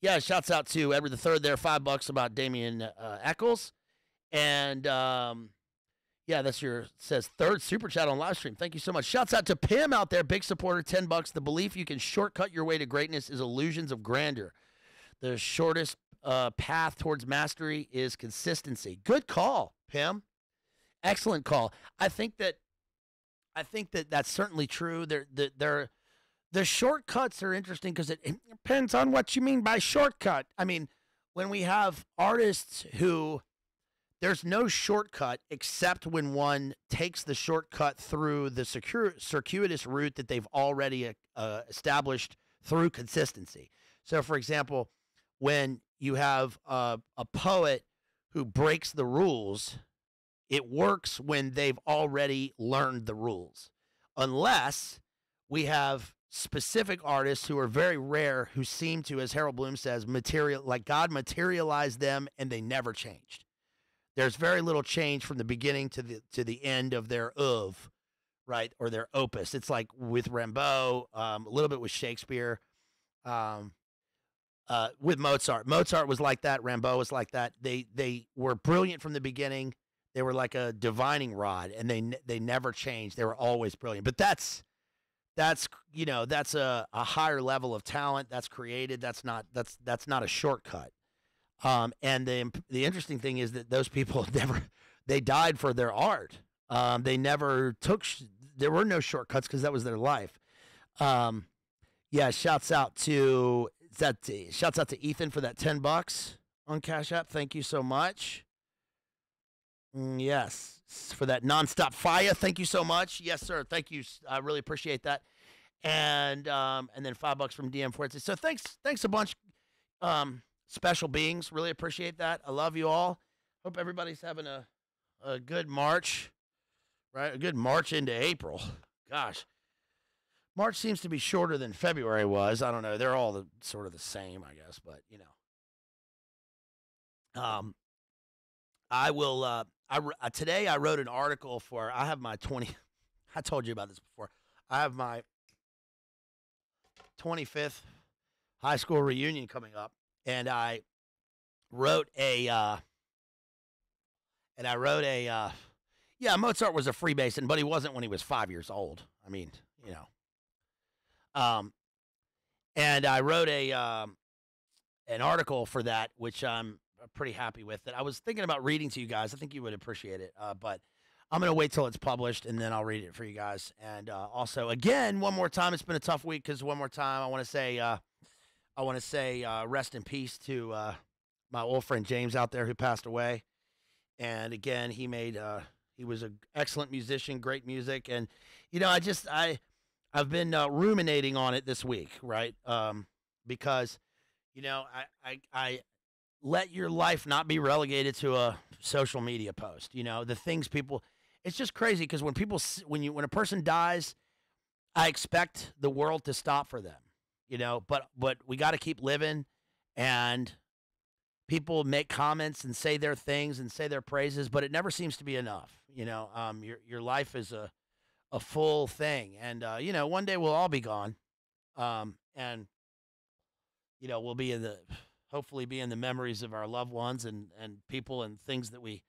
yeah, shouts out to Edward the Third there, five bucks about Damien uh, Echols. And um, yeah, that's your says third super chat on live stream. Thank you so much. Shouts out to Pim out there, big supporter, ten bucks. The belief you can shortcut your way to greatness is illusions of grandeur. The shortest uh, path towards mastery is consistency. Good call, Pim. Excellent call. I think that I think that that's certainly true. There, there, there the shortcuts are interesting because it, it depends on what you mean by shortcut. I mean, when we have artists who there's no shortcut except when one takes the shortcut through the secure, circuitous route that they've already uh, established through consistency. So, for example, when you have a, a poet who breaks the rules, it works when they've already learned the rules. Unless we have specific artists who are very rare who seem to, as Harold Bloom says, material like God materialized them and they never changed. There's very little change from the beginning to the to the end of their oeuvre, right, or their opus. It's like with Rimbaud, um, a little bit with Shakespeare, um, uh, with Mozart. Mozart was like that. Rimbaud was like that. They they were brilliant from the beginning. They were like a divining rod, and they they never changed. They were always brilliant. But that's that's you know that's a, a higher level of talent that's created. That's not that's that's not a shortcut. Um, and the the interesting thing is that those people never they died for their art. Um, they never took sh- there were no shortcuts because that was their life. Um, yeah, shouts out to that shouts out to Ethan for that ten bucks on Cash App. Thank you so much. Mm, yes, for that nonstop fire. Thank you so much. Yes, sir. Thank you. I really appreciate that. And um, and then five bucks from DM Fuerte. So thanks, thanks a bunch. Um, special beings. Really appreciate that. I love you all. Hope everybody's having a, a good March, right? A good March into April. Gosh, March seems to be shorter than February was. I don't know. They're all the, sort of the same, I guess, but you know. Um, I will. Uh, I uh, today I wrote an article for. I have my twenty. I told you about this before. I have my twenty fifth high school reunion coming up, and I wrote a uh, and I wrote a uh, yeah Mozart was a Freemason, but he wasn't when he was five years old. I mean, you know. Um, and I wrote a um, an article for that, which I'm pretty happy with. That I was thinking about reading to you guys. I think you would appreciate it, uh, but. I'm going to wait till it's published and then I'll read it for you guys. And uh, also, again, one more time, it's been a tough week because one more time, I want to say uh, I want to say uh, rest in peace to uh, my old friend James out there who passed away. And again, he made uh, he was an excellent musician, great music, and you know, I just I I've been uh, ruminating on it this week, right? Um, because you know, I, I I let your life not be relegated to a social media post. You know, the things people. It's just crazy because when people when you when a person dies, I expect the world to stop for them you know, but but we got to keep living and people make comments and say their things and say their praises, but it never seems to be enough. You know, um, your your life is a a full thing, and uh, you know, one day we'll all be gone, um, and you know, we'll be in the hopefully be in the memories of our loved ones and and people and things that we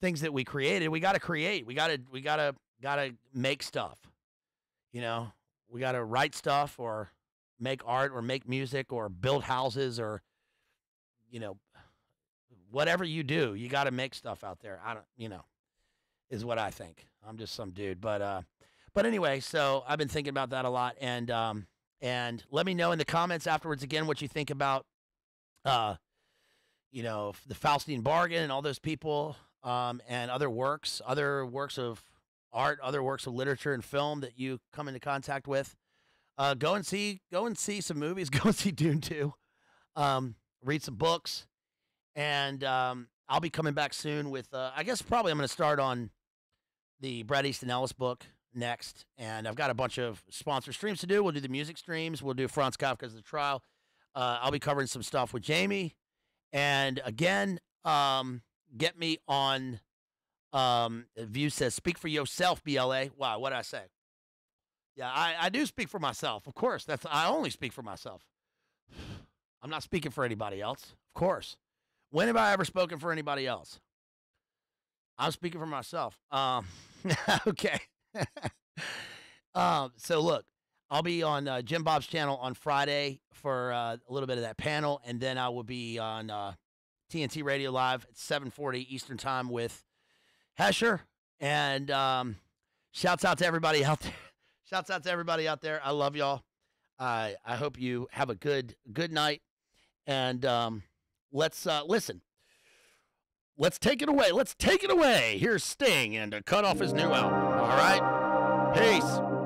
things that we created. We got to create. We got to we got to got to make stuff. You know, we got to write stuff or make art or make music or build houses or you know whatever you do you got to make stuff out there. I don't you know is what i think. I'm just some dude. But uh but anyway so i've been thinking about that a lot. And um and let me know in the comments afterwards again what you think about, uh, you know, the Faustian Bargain and all those people, um, and other works, other works of art, other works of literature and film that you come into contact with. Uh, go and see, go and see some movies. Go and see Dune two. Um, read some books, and um, I'll be coming back soon with. Uh, I guess probably I'm going to start on the Bret Easton Ellis book next, and I've got a bunch of sponsor streams to do. We'll do the music streams. We'll do Franz Kafka's The Trial. Uh, I'll be covering some stuff with Jamie, and again, um, get me on. Um, View says, "Speak for yourself, BLA." Wow, what did I say? Yeah, I, I do speak for myself. Of course, that's I only speak for myself. I'm not speaking for anybody else. Of course. When have I ever spoken for anybody else? I'm speaking for myself. Um, okay. um, so look, I'll be on uh, Jim Bob's channel on Friday for uh, a little bit of that panel, and then I will be on uh, TNT Radio Live at 7:40 Eastern Time with Hesher. And um, shouts out to everybody out there. Shouts out to everybody out there. I love y'all. I I hope you have a good good night, and um, let's uh, listen. Let's take it away. Let's take it away. Here's Sting and to cut off his new album. All right. Peace.